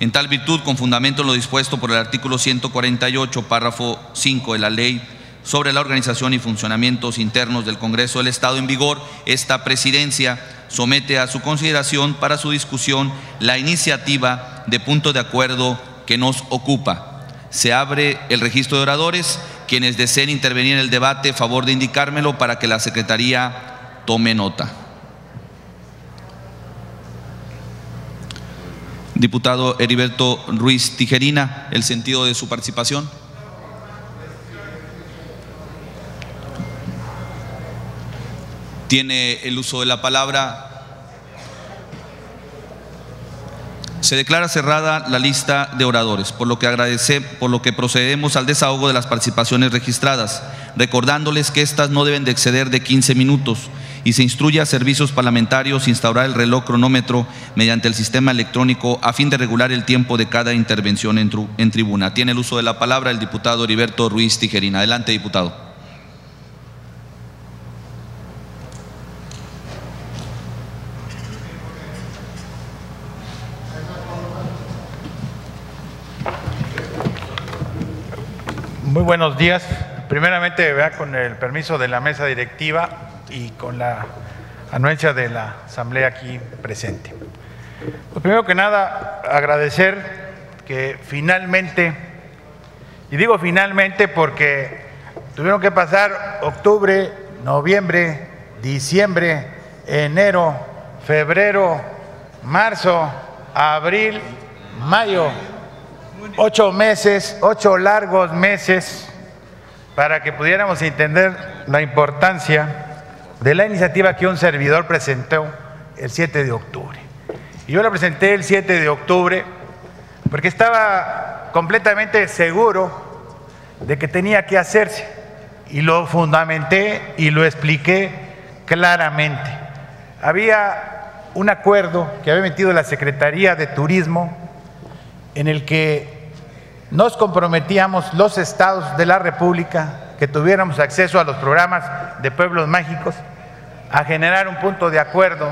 En tal virtud, con fundamento en lo dispuesto por el artículo 148, párrafo 5 de la ley sobre la organización y funcionamientos internos del Congreso del Estado en vigor, esta presidencia somete a su consideración para su discusión la iniciativa de punto de acuerdo que nos ocupa se abre el registro de oradores. Quienes deseen intervenir en el debate, favor de indicármelo para que la Secretaría tome nota. Diputado Heriberto Ruiz Tijerina, el sentido de su participación. Tiene el uso de la palabra Se declara cerrada la lista de oradores, por lo que agradece, por lo que procedemos al desahogo de las participaciones registradas, recordándoles que estas no deben de exceder de 15 minutos y se instruye a servicios parlamentarios instaurar el reloj cronómetro mediante el sistema electrónico a fin de regular el tiempo de cada intervención en, en tribuna. Tiene el uso de la palabra el diputado Heriberto Ruiz Tijerina. Adelante, diputado. Muy buenos días. Primeramente, vea con el permiso de la mesa directiva y con la anuencia de la asamblea aquí presente. Pues primero que nada, agradecer que finalmente, y digo finalmente porque tuvieron que pasar octubre, noviembre, diciembre, enero, febrero, marzo, abril, mayo, ocho meses, ocho largos meses, para que pudiéramos entender la importancia de la iniciativa que un servidor presentó el 7 de octubre. Y yo la presenté el 7 de octubre porque estaba completamente seguro de que tenía que hacerse y lo fundamenté y lo expliqué claramente. Había un acuerdo que había metido la Secretaría de Turismo en el que nos comprometíamos los estados de la República que tuviéramos acceso a los programas de pueblos mágicos a generar un punto de acuerdo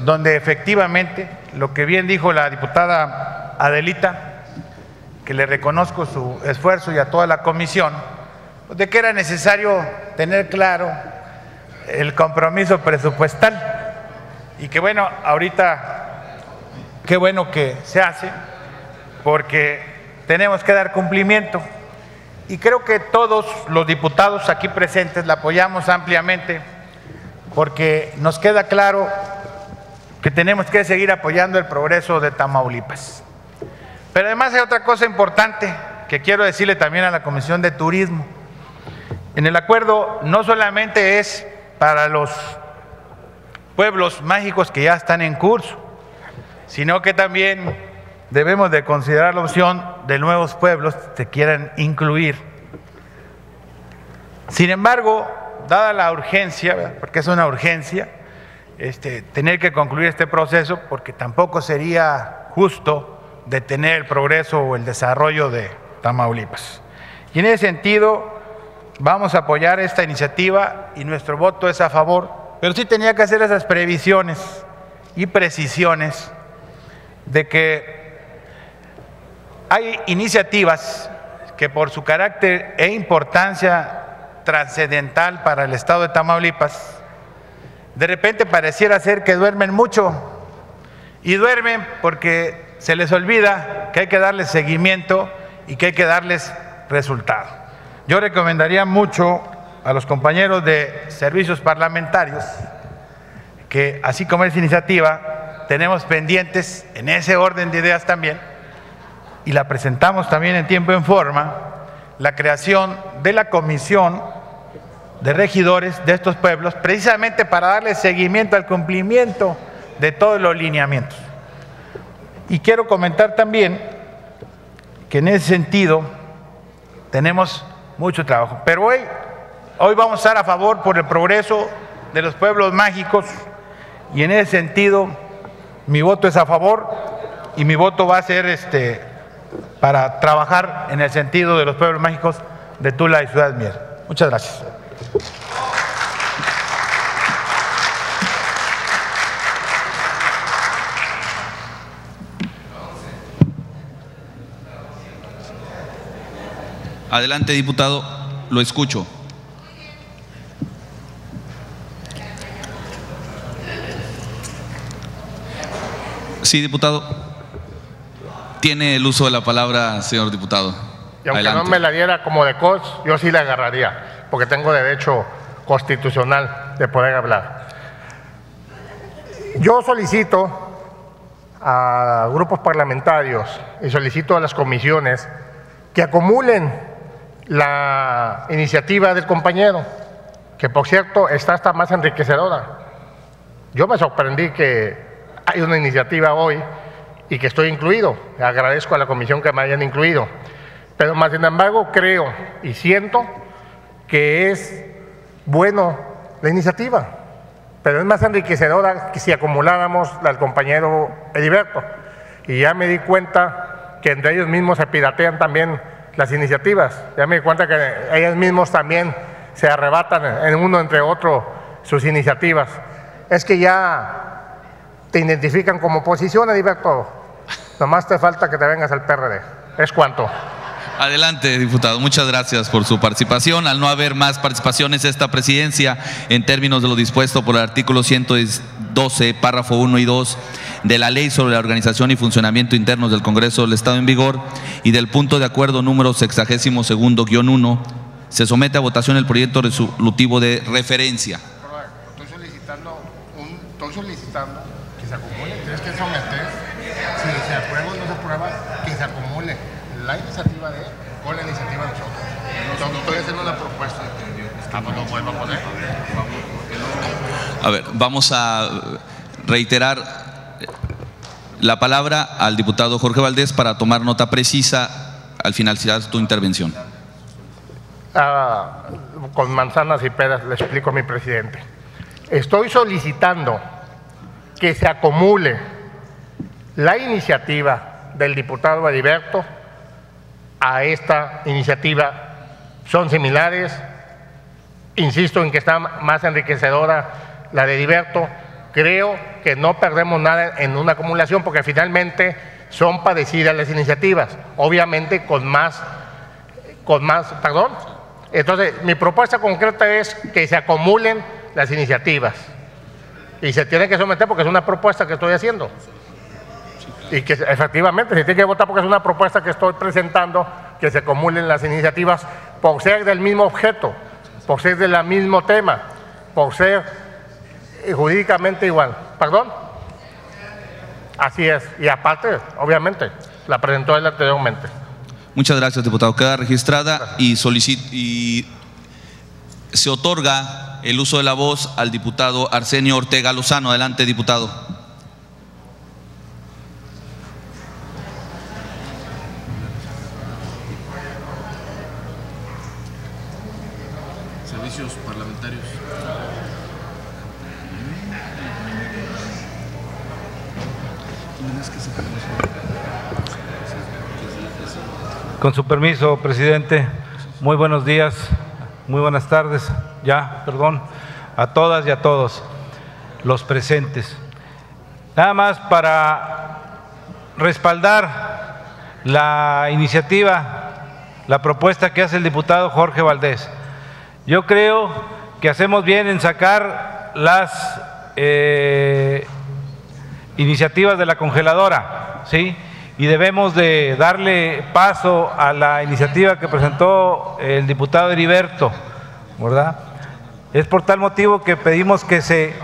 donde efectivamente, lo que bien dijo la diputada Adelita, que le reconozco su esfuerzo y a toda la comisión, de que era necesario tener claro el compromiso presupuestal. Y que bueno, ahorita qué bueno que se hace, porque tenemos que dar cumplimiento y creo que todos los diputados aquí presentes la apoyamos ampliamente porque nos queda claro que tenemos que seguir apoyando el progreso de Tamaulipas. Pero además hay otra cosa importante que quiero decirle también a la Comisión de Turismo. En el acuerdo no solamente es para los pueblos mágicos que ya están en curso, sino que también debemos de considerar la opción de nuevos pueblos que se quieran incluir. Sin embargo, dada la urgencia, porque es una urgencia, este, tener que concluir este proceso, porque tampoco sería justo detener el progreso o el desarrollo de Tamaulipas. Y en ese sentido, vamos a apoyar esta iniciativa y nuestro voto es a favor, pero sí tenía que hacer esas previsiones y precisiones de que hay iniciativas que por su carácter e importancia trascendental para el Estado de Tamaulipas, de repente pareciera ser que duermen mucho y duermen porque se les olvida que hay que darles seguimiento y que hay que darles resultado. Yo recomendaría mucho a los compañeros de servicios parlamentarios que, así como esa iniciativa, tenemos pendientes en ese orden de ideas también, y la presentamos también en tiempo en forma, la creación de la comisión de regidores de estos pueblos, precisamente para darle seguimiento al cumplimiento de todos los lineamientos. Y quiero comentar también que en ese sentido tenemos mucho trabajo. Pero hoy, hoy vamos a estar a favor por el progreso de los pueblos mágicos y en ese sentido mi voto es a favor y mi voto va a ser este para trabajar en el sentido de los pueblos mágicos de Tula y Ciudad Mier. Muchas gracias. Adelante, diputado, lo escucho. Sí, diputado. Tiene el uso de la palabra, señor diputado. Y aunque no me la diera como de cos, yo sí la agarraría, porque tengo derecho constitucional de poder hablar. Yo solicito a grupos parlamentarios y solicito a las comisiones que acumulen la iniciativa del compañero, que por cierto está hasta más enriquecedora. Yo me sorprendí que hay una iniciativa hoy y que estoy incluido. Agradezco a la comisión que me hayan incluido. Pero más sin embargo creo y siento que es bueno la iniciativa, pero es más enriquecedora que si acumuláramos del compañero Ediberto. Y ya me di cuenta que entre ellos mismos se piratean también las iniciativas. Ya me di cuenta que ellos mismos también se arrebatan en uno entre otro sus iniciativas. Es que ya te identifican como oposición, Ediberto. Nomás te falta que te vengas al PRD. Es cuanto. Adelante, diputado. Muchas gracias por su participación. Al no haber más participaciones, esta presidencia, en términos de lo dispuesto por el artículo 112, párrafo 1 y 2 de la Ley sobre la Organización y Funcionamiento Internos del Congreso del Estado en vigor y del punto de acuerdo número sexagésimo segundo guion 1, se somete a votación el proyecto resolutivo de referencia. Estoy solicitando, un, estoy solicitando que se acumule, tienes que someter, si se aprueba o no se aprueba, que se acumule la iniciativa de él con la iniciativa de nosotros. Entonces, estoy haciendo una propuesta. Ah, pues lo vuelvo a poner. A ver, vamos a reiterar la palabra al diputado Jorge Valdés para tomar nota precisa al finalizar tu intervención. Ah, con manzanas y peras le explico a mi presidente. Estoy solicitando que se acumule la iniciativa del diputado Heriberto a esta iniciativa. Son similares, insisto en que está más enriquecedora la de Heriberto. Creo que no perdemos nada en una acumulación porque finalmente son parecidas las iniciativas, obviamente con más, con más, perdón. Entonces, mi propuesta concreta es que se acumulen las iniciativas y se tienen que someter porque es una propuesta que estoy haciendo. Y que efectivamente se tiene que votar porque es una propuesta que estoy presentando que se acumulen las iniciativas por ser del mismo objeto, por ser del mismo tema, por ser jurídicamente igual. ¿Perdón? Así es. Y aparte, obviamente, la presentó él anteriormente. Muchas gracias, diputado. Queda registrada y, y se otorga el uso de la voz al diputado Arsenio Ortega Lozano. Adelante, diputado. Servicios parlamentarios. Con su permiso, presidente, muy buenos días, muy buenas tardes, ya, perdón, a todas y a todos los presentes. Nada más para respaldar la iniciativa, la propuesta que hace el diputado Jorge Valdés. Yo creo que hacemos bien en sacar las eh, iniciativas de la congeladora, ¿sí? Y debemos de darle paso a la iniciativa que presentó el diputado Heriberto, ¿verdad? Es por tal motivo que pedimos que se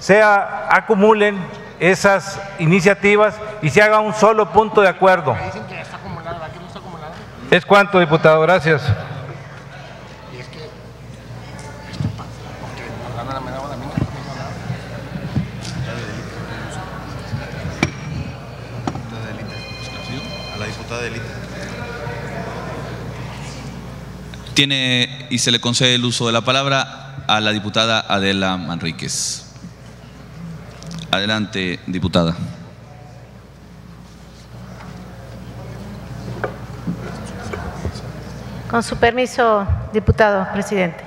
sea, acumulen esas iniciativas y se haga un solo punto de acuerdo. ¿Es cuánto, diputado? Gracias. A la diputada Delita. Tiene y se le concede el uso de la palabra a la diputada Adela Manríquez. Adelante, diputada. Con su permiso, diputado presidente.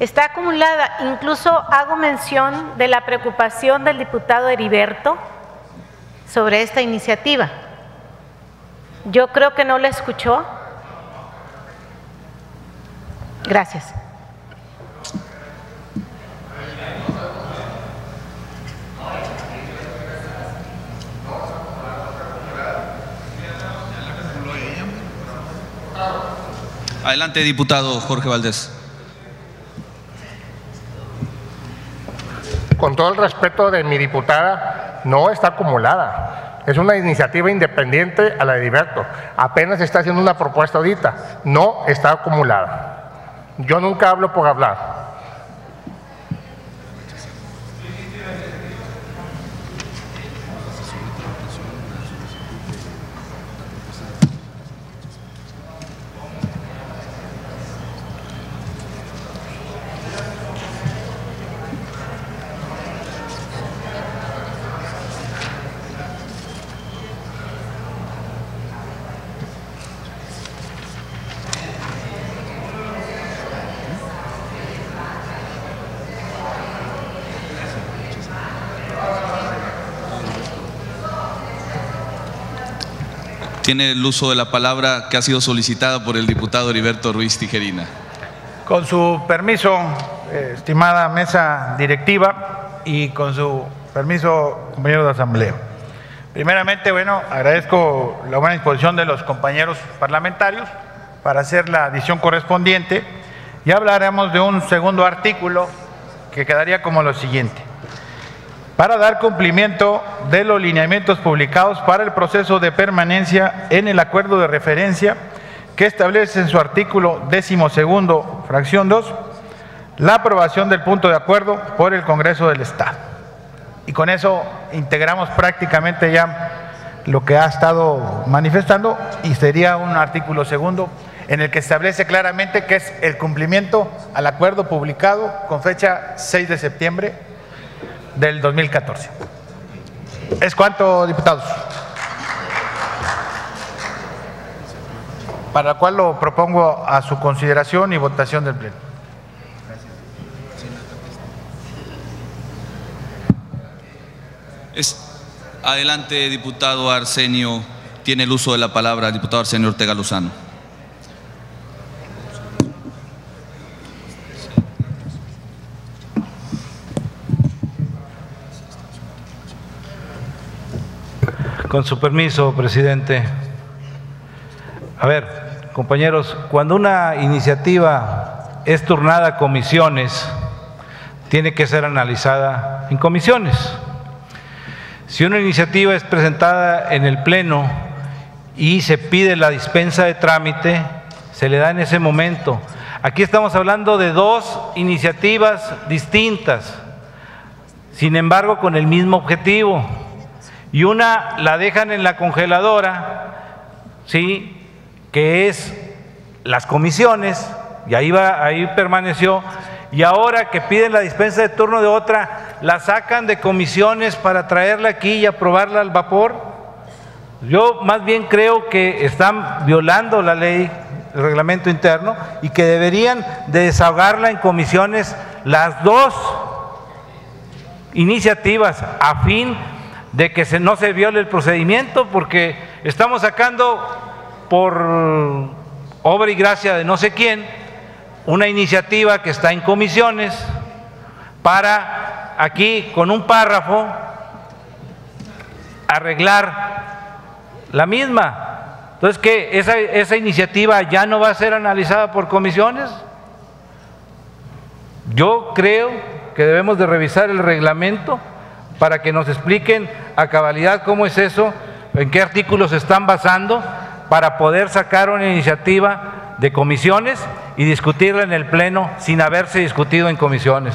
Está acumulada, incluso hago mención de la preocupación del diputado Heriberto sobre esta iniciativa. Yo creo que no la escuchó. Gracias. Adelante, diputado Jorge Valdés. Con todo el respeto de mi diputada, no está acumulada. Es una iniciativa independiente a la de Heriberto. Apenas está haciendo una propuesta ahorita. No está acumulada. Yo nunca hablo por hablar. Tiene el uso de la palabra que ha sido solicitada por el diputado Heriberto Ruiz Tijerina. Con su permiso, eh, estimada mesa directiva, y con su permiso, compañeros de asamblea. Primeramente, bueno, agradezco la buena disposición de los compañeros parlamentarios para hacer la adición correspondiente y hablaremos de un segundo artículo que quedaría como lo siguiente. Para dar cumplimiento de los lineamientos publicados para el proceso de permanencia en el acuerdo de referencia que establece en su artículo décimo segundo, fracción 2, la aprobación del punto de acuerdo por el Congreso del Estado. Y con eso integramos prácticamente ya lo que ha estado manifestando y sería un artículo segundo en el que establece claramente que es el cumplimiento al acuerdo publicado con fecha 6 de septiembre del 2014. ¿Es cuánto, diputados? Para lo cual lo propongo a su consideración y votación del Pleno. Es, adelante, diputado Arsenio. Tiene el uso de la palabra, diputado Arsenio Ortega Lozano. Con su permiso, presidente. A ver, Compañeros, cuando una iniciativa es turnada a comisiones, tiene que ser analizada en comisiones. Si una iniciativa es presentada en el Pleno y se pide la dispensa de trámite, se le da en ese momento. Aquí estamos hablando de dos iniciativas distintas, sin embargo con el mismo objetivo. Y una la dejan en la congeladora, ¿sí? que es las comisiones, y ahí, va, ahí permaneció, y ahora que piden la dispensa de turno de otra, la sacan de comisiones para traerla aquí y aprobarla al vapor. Yo más bien creo que están violando la ley, el reglamento interno, y que deberían de desahogarla en comisiones las dos iniciativas a fin de que se, no se viole el procedimiento, porque estamos sacando por obra y gracia de no sé quién una iniciativa que está en comisiones para aquí con un párrafo arreglar la misma. Entonces, ¿qué? ¿Esa, ¿Esa iniciativa ya no va a ser analizada por comisiones? Yo creo que debemos de revisar el reglamento para que nos expliquen a cabalidad cómo es eso, en qué artículos se están basando para poder sacar una iniciativa de comisiones y discutirla en el Pleno sin haberse discutido en comisiones.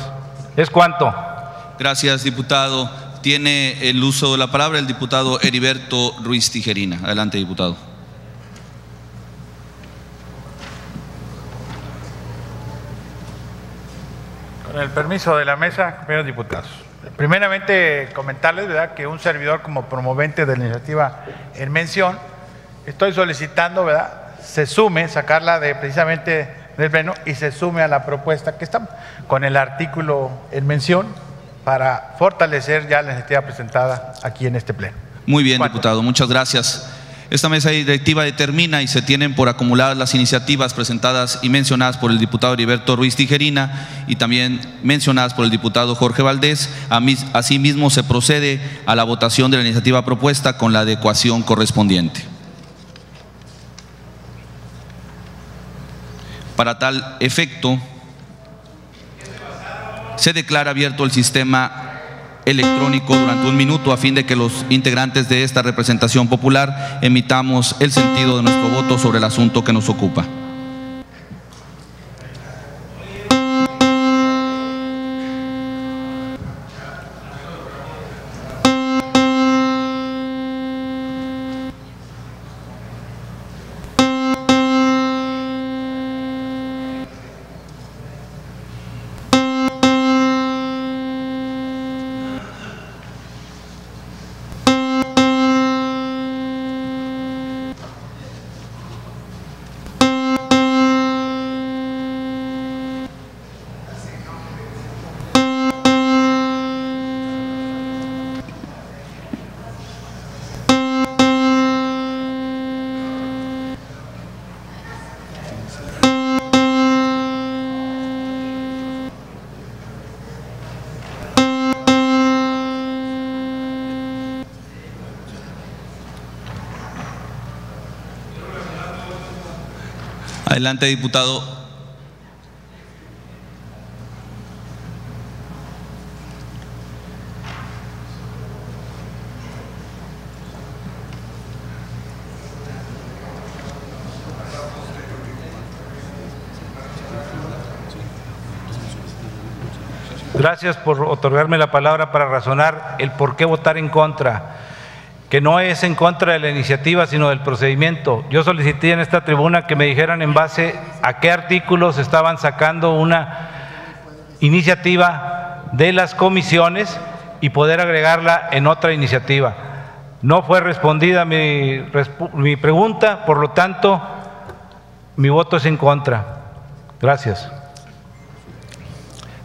¿Es cuánto? Gracias, diputado. Tiene el uso de la palabra el diputado Heriberto Ruiz Tijerina. Adelante, diputado. Con el permiso de la mesa, compañeros diputados. Primeramente, comentarles ¿verdad? que un servidor como promovente de la iniciativa en mención, estoy solicitando ¿verdad? se sume, sacarla de precisamente del pleno y se sume a la propuesta que estamos con el artículo en mención para fortalecer ya la iniciativa presentada aquí en este pleno. Muy bien, diputado, muchas gracias. Esta mesa directiva determina y se tienen por acumuladas las iniciativas presentadas y mencionadas por el diputado Heriberto Ruiz Tijerina y también mencionadas por el diputado Jorge Valdés. Asimismo, se procede a la votación de la iniciativa propuesta con la adecuación correspondiente. Para tal efecto, se declara abierto el sistema electrónico durante un minuto a fin de que los integrantes de esta representación popular emitamos el sentido de nuestro voto sobre el asunto que nos ocupa. Adelante, diputado. Gracias por otorgarme la palabra para razonar el por qué votar en contra que no es en contra de la iniciativa, sino del procedimiento. Yo solicité en esta tribuna que me dijeran en base a qué artículos estaban sacando una iniciativa de las comisiones y poder agregarla en otra iniciativa. No fue respondida mi, mi pregunta, por lo tanto, mi voto es en contra. Gracias.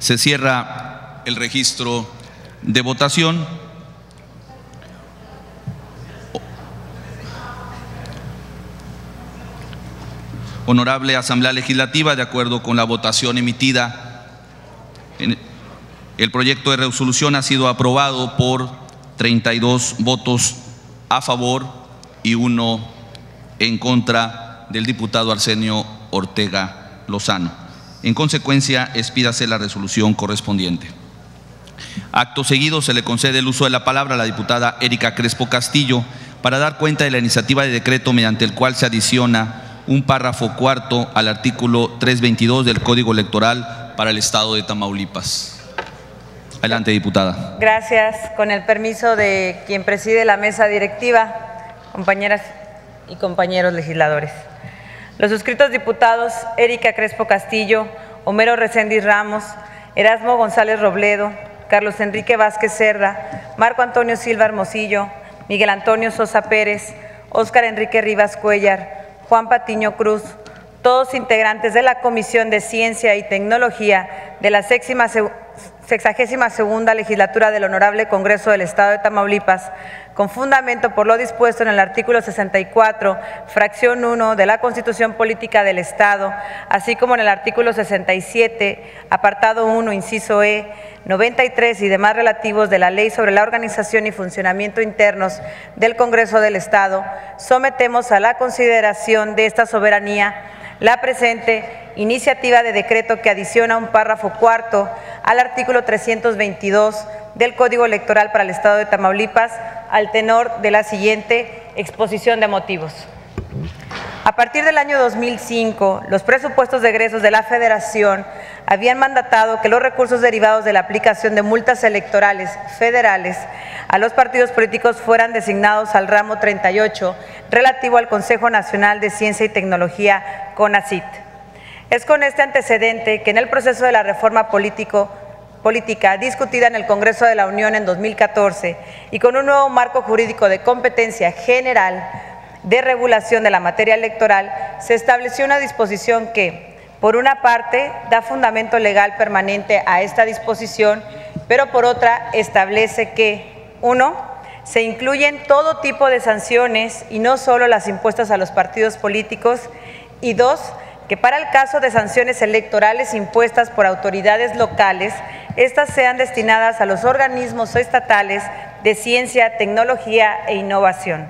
Se cierra el registro de votación. Honorable Asamblea Legislativa, de acuerdo con la votación emitida, el proyecto de resolución ha sido aprobado por 32 votos a favor y uno en contra del diputado Arsenio Ortega Lozano. En consecuencia, expídase la resolución correspondiente. Acto seguido, se le concede el uso de la palabra a la diputada Erika Crespo Castillo para dar cuenta de la iniciativa de decreto mediante el cual se adiciona un párrafo cuarto al artículo 322 del Código Electoral para el Estado de Tamaulipas. Adelante, diputada. Gracias. Con el permiso de quien preside la mesa directiva, compañeras y compañeros legisladores. Los suscritos diputados Erika Crespo Castillo, Homero Reséndiz Ramos, Erasmo González Robledo, Carlos Enrique Vázquez Cerda, Marco Antonio Silva Hermosillo, Miguel Antonio Sosa Pérez, Óscar Enrique Rivas Cuellar, Juan Patiño Cruz, todos integrantes de la Comisión de Ciencia y Tecnología de la sexagésima segunda legislatura del Honorable Congreso del Estado de Tamaulipas, con fundamento por lo dispuesto en el artículo 64, fracción 1 de la Constitución Política del Estado, así como en el artículo 67, apartado 1, inciso E, 93 y demás relativos de la Ley sobre la Organización y Funcionamiento Internos del Congreso del Estado, sometemos a la consideración de esta soberanía la presente iniciativa de decreto que adiciona un párrafo cuarto al artículo 322 del Código Electoral para el Estado de Tamaulipas al tenor de la siguiente exposición de motivos. A partir del año 2005, los presupuestos de egresos de la Federación habían mandatado que los recursos derivados de la aplicación de multas electorales federales a los partidos políticos fueran designados al ramo 38 relativo al Consejo Nacional de Ciencia y Tecnología, CONACIT. Es con este antecedente que en el proceso de la reforma político política discutida en el Congreso de la Unión en 2014 y con un nuevo marco jurídico de competencia general de regulación de la materia electoral, se estableció una disposición que, por una parte, da fundamento legal permanente a esta disposición, pero por otra establece que, uno, se incluyen todo tipo de sanciones y no solo las impuestas a los partidos políticos, y dos, que para el caso de sanciones electorales impuestas por autoridades locales, estas sean destinadas a los organismos estatales de ciencia, tecnología e innovación.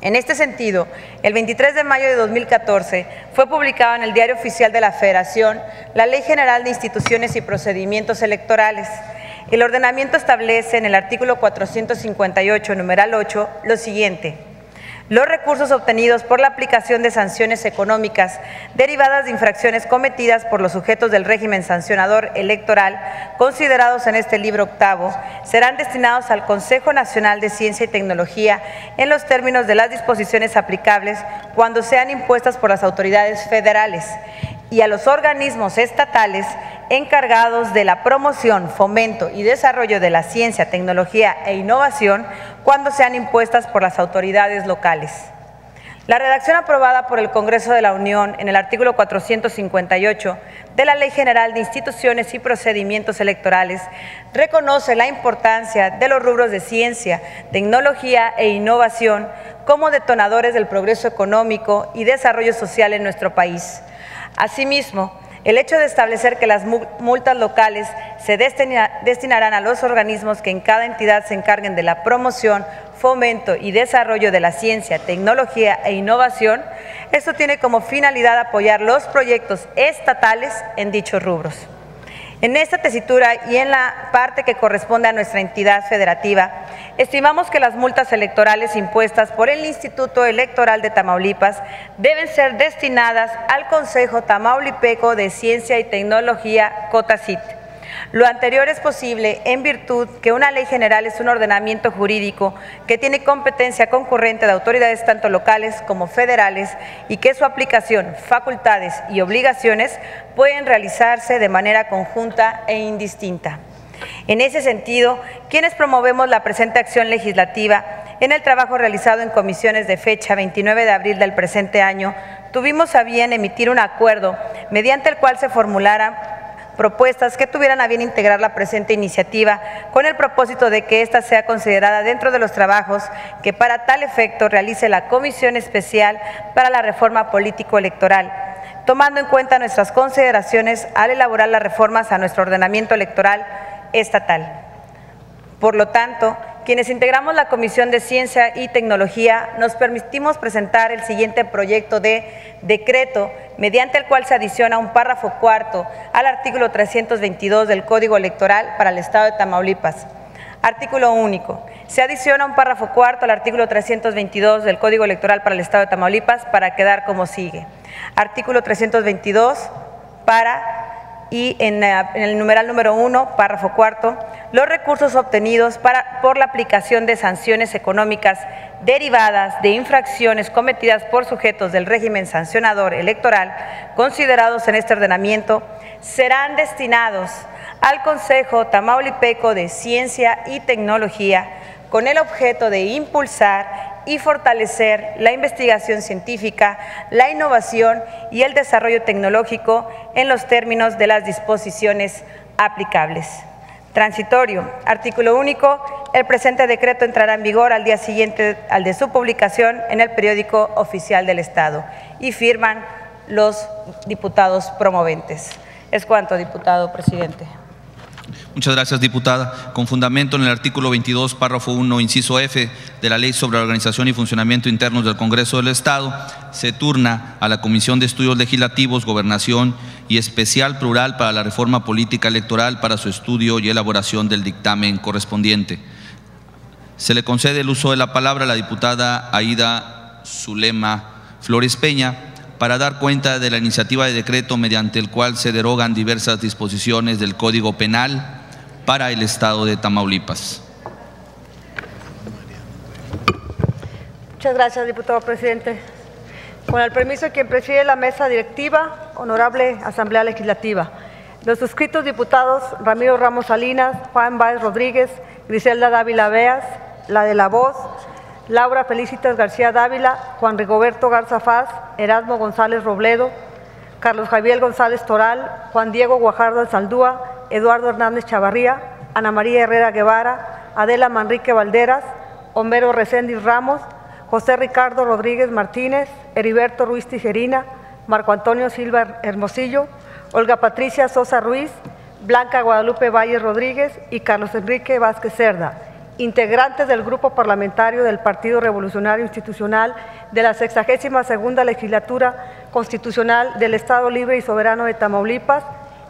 En este sentido, el 23 de mayo de 2014 fue publicada en el Diario Oficial de la Federación la Ley General de Instituciones y Procedimientos Electorales. El ordenamiento establece en el artículo 458, numeral 8, lo siguiente. Los recursos obtenidos por la aplicación de sanciones económicas derivadas de infracciones cometidas por los sujetos del régimen sancionador electoral considerados en este libro octavo serán destinados al Consejo Nacional de Ciencia y Tecnología en los términos de las disposiciones aplicables cuando sean impuestas por las autoridades federales y a los organismos estatales encargados de la promoción, fomento y desarrollo de la ciencia, tecnología e innovación cuando sean impuestas por las autoridades locales. La redacción aprobada por el Congreso de la Unión en el artículo 458 de la Ley General de Instituciones y Procedimientos Electorales reconoce la importancia de los rubros de ciencia, tecnología e innovación como detonadores del progreso económico y desarrollo social en nuestro país. Asimismo, el hecho de establecer que las multas locales se destinarán a los organismos que en cada entidad se encarguen de la promoción, fomento y desarrollo de la ciencia, tecnología e innovación, esto tiene como finalidad apoyar los proyectos estatales en dichos rubros. En esta tesitura y en la parte que corresponde a nuestra entidad federativa, estimamos que las multas electorales impuestas por el Instituto Electoral de Tamaulipas deben ser destinadas al Consejo Tamaulipeco de Ciencia y Tecnología, COTACIT lo anterior es posible en virtud que una ley general es un ordenamiento jurídico que tiene competencia concurrente de autoridades tanto locales como federales y que su aplicación, facultades y obligaciones pueden realizarse de manera conjunta e indistinta. En ese sentido, quienes promovemos la presente acción legislativa en el trabajo realizado en comisiones de fecha 29 de abril del presente año, tuvimos a bien emitir un acuerdo mediante el cual se formulara propuestas que tuvieran a bien integrar la presente iniciativa con el propósito de que ésta sea considerada dentro de los trabajos que para tal efecto realice la Comisión Especial para la Reforma Político-Electoral, tomando en cuenta nuestras consideraciones al elaborar las reformas a nuestro ordenamiento electoral estatal. Por lo tanto, quienes integramos la Comisión de Ciencia y Tecnología, nos permitimos presentar el siguiente proyecto de decreto mediante el cual se adiciona un párrafo cuarto al artículo 322 del Código Electoral para el Estado de Tamaulipas. Artículo único. Se adiciona un párrafo cuarto al artículo 322 del Código Electoral para el Estado de Tamaulipas para quedar como sigue. Artículo 322 para y en, el numeral número uno, párrafo cuarto, los recursos obtenidos para, por la aplicación de sanciones económicas derivadas de infracciones cometidas por sujetos del régimen sancionador electoral considerados en este ordenamiento serán destinados al Consejo Tamaulipeco de Ciencia y Tecnología con el objeto de impulsar y fortalecer la investigación científica, la innovación y el desarrollo tecnológico en los términos de las disposiciones aplicables. Transitorio. Artículo único. El presente decreto entrará en vigor al día siguiente al de su publicación en el periódico oficial del Estado y firman los diputados promoventes. Es cuanto, diputado presidente. Muchas gracias, diputada. Con fundamento en el artículo 22, párrafo 1, inciso F de la Ley sobre la Organización y Funcionamiento Internos del Congreso del Estado, se turna a la Comisión de Estudios Legislativos, Gobernación y Especial Plural para la Reforma Política Electoral para su estudio y elaboración del dictamen correspondiente. Se le concede el uso de la palabra a la diputada Aida Zulema Flores Peña para dar cuenta de la iniciativa de decreto mediante el cual se derogan diversas disposiciones del Código Penal para el Estado de Tamaulipas. Muchas gracias, diputado presidente. Con el permiso de quien preside la mesa directiva, honorable Asamblea Legislativa, los suscritos diputados Ramiro Ramos Salinas, Juan Báez Rodríguez, Griselda Dávila Beas, la de la voz, Laura Felicitas García Dávila, Juan Rigoberto Garza Faz, Erasmo González Robledo, Carlos Javier González Toral, Juan Diego Guajardo Saldúa, Eduardo Hernández Chavarría, Ana María Herrera Guevara, Adela Manrique Valderas, Homero Reséndiz Ramos, José Ricardo Rodríguez Martínez, Heriberto Ruiz Tijerina, Marco Antonio Silva Hermosillo, Olga Patricia Sosa Ruiz, Blanca Guadalupe Valle Rodríguez y Carlos Enrique Vázquez Cerda integrantes del Grupo Parlamentario del Partido Revolucionario Institucional de la 62 Legislatura Constitucional del Estado Libre y Soberano de Tamaulipas,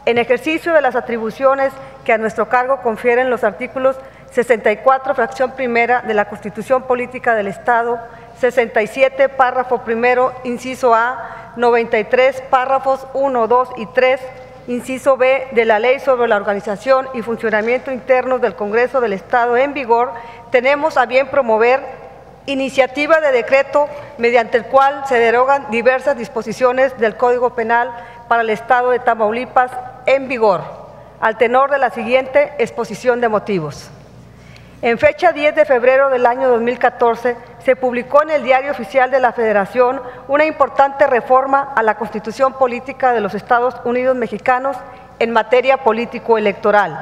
en ejercicio de las atribuciones que a nuestro cargo confieren los artículos 64, fracción primera de la Constitución Política del Estado, 67, párrafo primero, inciso A, 93, párrafos 1, 2 y 3, inciso B de la Ley sobre la Organización y Funcionamiento Internos del Congreso del Estado en vigor, tenemos a bien promover iniciativa de decreto mediante el cual se derogan diversas disposiciones del Código Penal para el Estado de Tamaulipas en vigor, al tenor de la siguiente exposición de motivos. En fecha 10 de febrero del año 2014, se publicó en el Diario Oficial de la Federación una importante reforma a la Constitución Política de los Estados Unidos Mexicanos en materia político-electoral.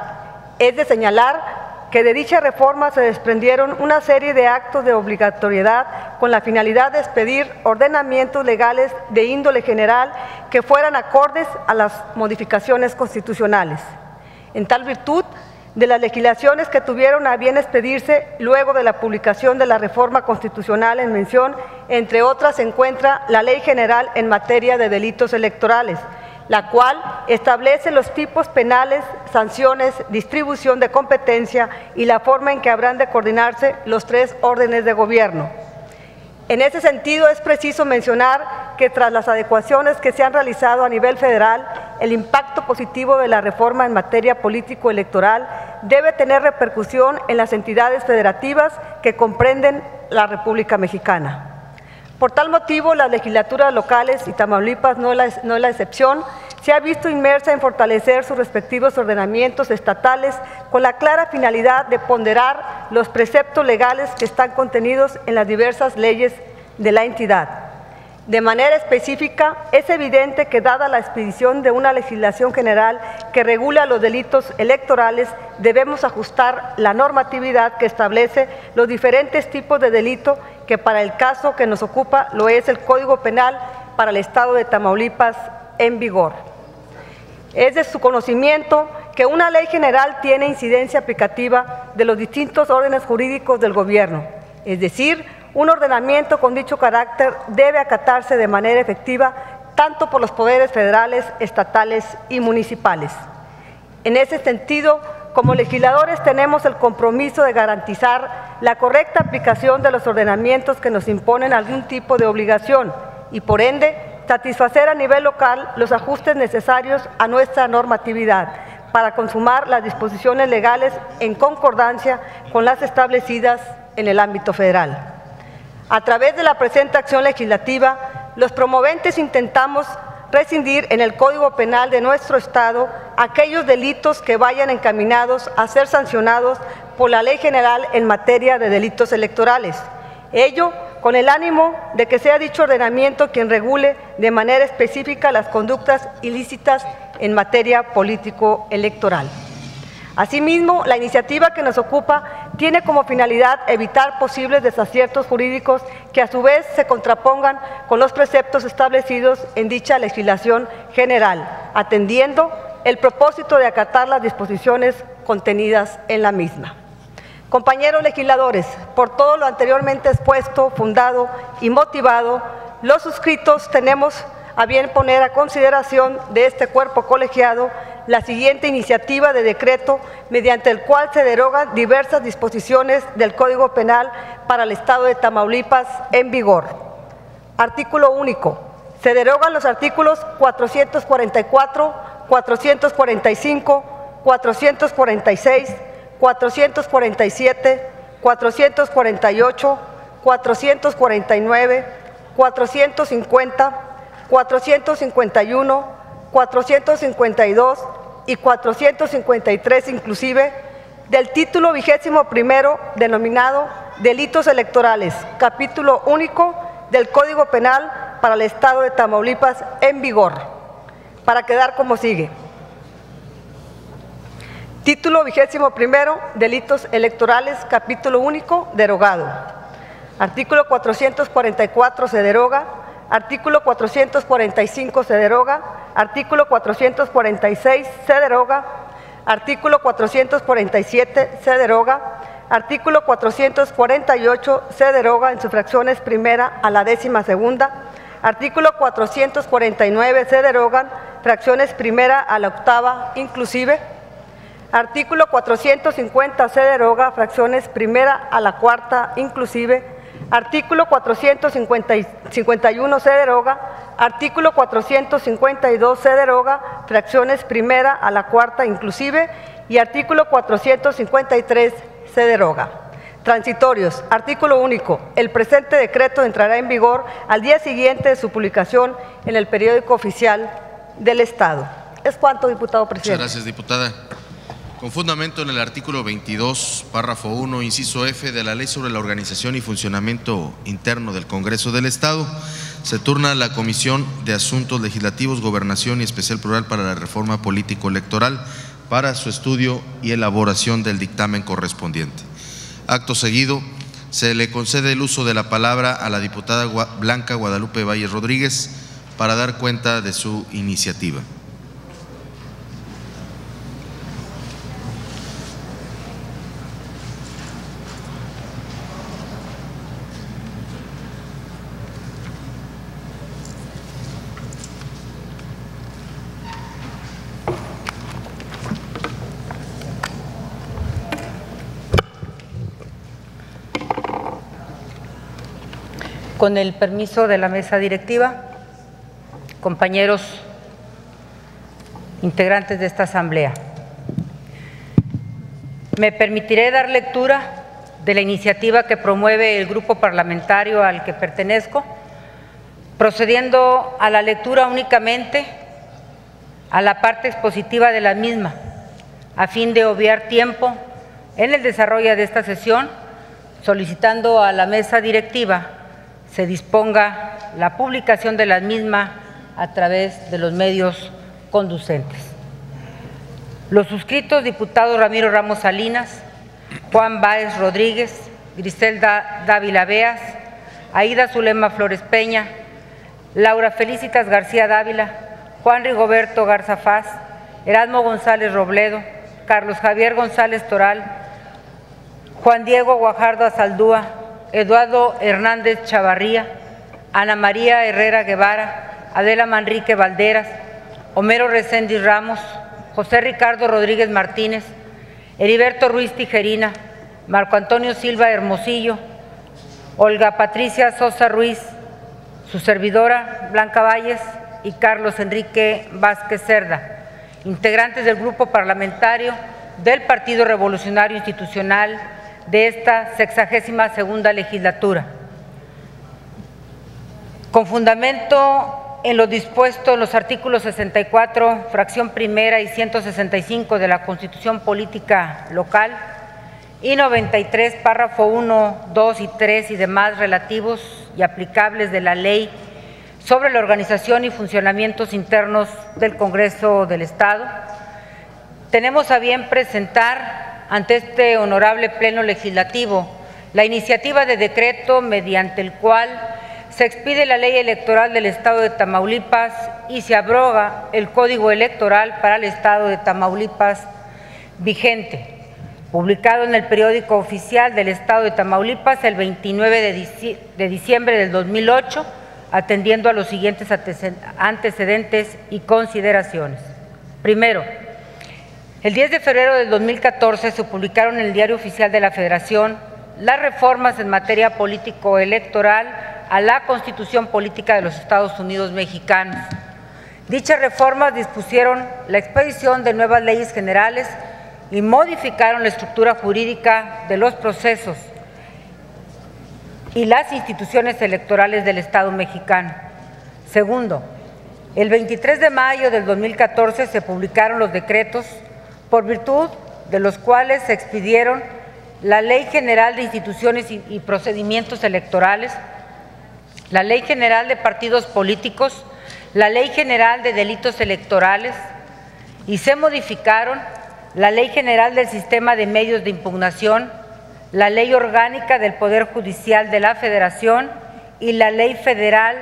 Es de señalar que de dicha reforma se desprendieron una serie de actos de obligatoriedad con la finalidad de expedir ordenamientos legales de índole general que fueran acordes a las modificaciones constitucionales. En tal virtud, de las legislaciones que tuvieron a bien expedirse luego de la publicación de la reforma constitucional en mención, entre otras se encuentra la Ley General en materia de delitos electorales, la cual establece los tipos penales, sanciones, distribución de competencia y la forma en que habrán de coordinarse los tres órdenes de gobierno. En ese sentido, es preciso mencionar que tras las adecuaciones que se han realizado a nivel federal, el impacto positivo de la reforma en materia político-electoral debe tener repercusión en las entidades federativas que comprenden la República Mexicana. Por tal motivo, las legislaturas locales, y Tamaulipas no es la, excepción, se ha visto inmersa en fortalecer sus respectivos ordenamientos estatales con la clara finalidad de ponderar los preceptos legales que están contenidos en las diversas leyes de la entidad. De manera específica, es evidente que dada la expedición de una legislación general que regula los delitos electorales, debemos ajustar la normatividad que establece los diferentes tipos de delito que para el caso que nos ocupa lo es el Código Penal para el Estado de Tamaulipas en vigor. Es de su conocimiento que una ley general tiene incidencia aplicativa de los distintos órdenes jurídicos del gobierno, es decir, un ordenamiento con dicho carácter debe acatarse de manera efectiva tanto por los poderes federales, estatales y municipales. En ese sentido, como legisladores tenemos el compromiso de garantizar la correcta aplicación de los ordenamientos que nos imponen algún tipo de obligación y, por ende, satisfacer a nivel local los ajustes necesarios a nuestra normatividad para consumar las disposiciones legales en concordancia con las establecidas en el ámbito federal. A través de la presente acción legislativa, los promoventes intentamos rescindir en el Código Penal de nuestro Estado aquellos delitos que vayan encaminados a ser sancionados por la Ley General en materia de delitos electorales. Ello con el ánimo de que sea dicho ordenamiento quien regule de manera específica las conductas ilícitas en materia político-electoral. Asimismo, la iniciativa que nos ocupa tiene como finalidad evitar posibles desaciertos jurídicos que a su vez se contrapongan con los preceptos establecidos en dicha legislación general, atendiendo el propósito de acatar las disposiciones contenidas en la misma. Compañeros legisladores, por todo lo anteriormente expuesto, fundado y motivado, los suscritos tenemos a bien poner a consideración de este cuerpo colegiado la siguiente iniciativa de decreto mediante el cual se derogan diversas disposiciones del Código Penal para el Estado de Tamaulipas en vigor. Artículo único. Se derogan los artículos 444, 445, 446, 447, 448, 449, 450, 451, 452 y 453 inclusive del título vigésimo primero denominado Delitos Electorales, capítulo único del Código Penal para el Estado de Tamaulipas en vigor, para quedar como sigue. Título vigésimo primero, Delitos Electorales, capítulo único, derogado. Artículo 444 se deroga. Artículo 445 se deroga. Artículo 446 se deroga. Artículo 447 se deroga. Artículo 448 se deroga en sus fracciones primera a la décima segunda. Artículo 449 se derogan fracciones primera a la octava inclusive. Artículo 450 se deroga fracciones primera a la cuarta inclusive. Artículo 451 se deroga. Artículo 452 se deroga. Fracciones primera a la cuarta inclusive. Y artículo 453 se deroga. Transitorios. Artículo único. El presente decreto entrará en vigor al día siguiente de su publicación en el periódico oficial del Estado. Es cuanto, diputado presidente. Muchas gracias, diputada. Con fundamento en el artículo 22, párrafo 1, inciso F de la Ley sobre la Organización y Funcionamiento Interno del Congreso del Estado, se turna la Comisión de Asuntos Legislativos, Gobernación y Especial Plural para la Reforma Político-Electoral para su estudio y elaboración del dictamen correspondiente. Acto seguido, se le concede el uso de la palabra a la diputada Blanca Guadalupe Valle Rodríguez para dar cuenta de su iniciativa. Con el permiso de la mesa directiva, compañeros integrantes de esta asamblea, me permitiré dar lectura de la iniciativa que promueve el grupo parlamentario al que pertenezco, procediendo a la lectura únicamente a la parte expositiva de la misma, a fin de obviar tiempo en el desarrollo de esta sesión, solicitando a la mesa directiva se disponga la publicación de la misma a través de los medios conducentes. Los suscritos diputados Ramiro Ramos Salinas, Juan Báez Rodríguez, Griselda Dávila Beas, Aida Zulema Flores Peña, Laura Felicitas García Dávila, Juan Rigoberto Garza Faz, Erasmo González Robledo, Carlos Javier González Toral, Juan Diego Guajardo Azaldúa, Eduardo Hernández Chavarría, Ana María Herrera Guevara, Adela Manrique Valderas, Homero Reséndiz Ramos, José Ricardo Rodríguez Martínez, Heriberto Ruiz Tijerina, Marco Antonio Silva Hermosillo, Olga Patricia Sosa Ruiz, su servidora Blanca Valles y Carlos Enrique Vázquez Cerda, integrantes del grupo parlamentario del Partido Revolucionario Institucional de esta sexagésima segunda legislatura. Con fundamento en lo dispuesto en los artículos 64, fracción primera y 165 de la Constitución Política Local y 93, párrafo 1, 2 y 3 y demás relativos y aplicables de la ley sobre la organización y funcionamientos internos del Congreso del Estado, tenemos a bien presentar ante este honorable Pleno Legislativo la iniciativa de decreto mediante el cual se expide la ley electoral del Estado de Tamaulipas y se abroga el Código Electoral para el Estado de Tamaulipas vigente publicado en el periódico oficial del Estado de Tamaulipas el 29 de diciembre del 2008, atendiendo a los siguientes antecedentes y consideraciones. Primero, el 10 de febrero del 2014 se publicaron en el Diario Oficial de la Federación las reformas en materia político-electoral a la Constitución Política de los Estados Unidos Mexicanos. Dichas reformas dispusieron la expedición de nuevas leyes generales y modificaron la estructura jurídica de los procesos y las instituciones electorales del Estado mexicano. Segundo, el 23 de mayo del 2014 se publicaron los decretos por virtud de los cuales se expidieron la Ley General de Instituciones y Procedimientos Electorales, la Ley General de Partidos Políticos, la Ley General de Delitos Electorales y se modificaron la Ley General del Sistema de Medios de Impugnación, la Ley Orgánica del Poder Judicial de la Federación y la Ley Federal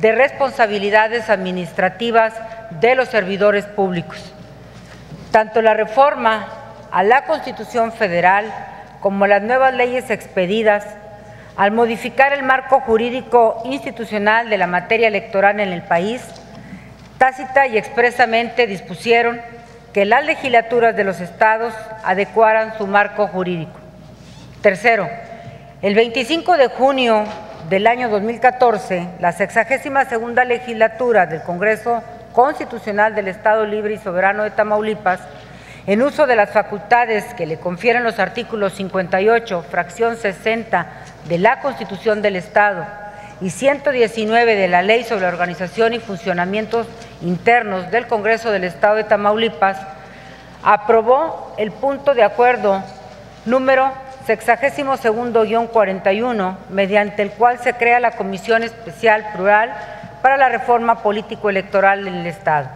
de Responsabilidades Administrativas de los Servidores Públicos. Tanto la reforma a la Constitución Federal como las nuevas leyes expedidas, al modificar el marco jurídico institucional de la materia electoral en el país, tácita y expresamente dispusieron que las legislaturas de los estados adecuaran su marco jurídico. Tercero, el 25 de junio del año 2014, la 62 segunda legislatura del Congreso Constitucional del Estado Libre y Soberano de Tamaulipas, en uso de las facultades que le confieren los artículos 58, fracción 60 de la Constitución del Estado y 119 de la Ley sobre Organización y Funcionamientos Internos del Congreso del Estado de Tamaulipas, aprobó el punto de acuerdo número 62-41, mediante el cual se crea la Comisión Especial Plural para la Reforma Político-Electoral en el Estado,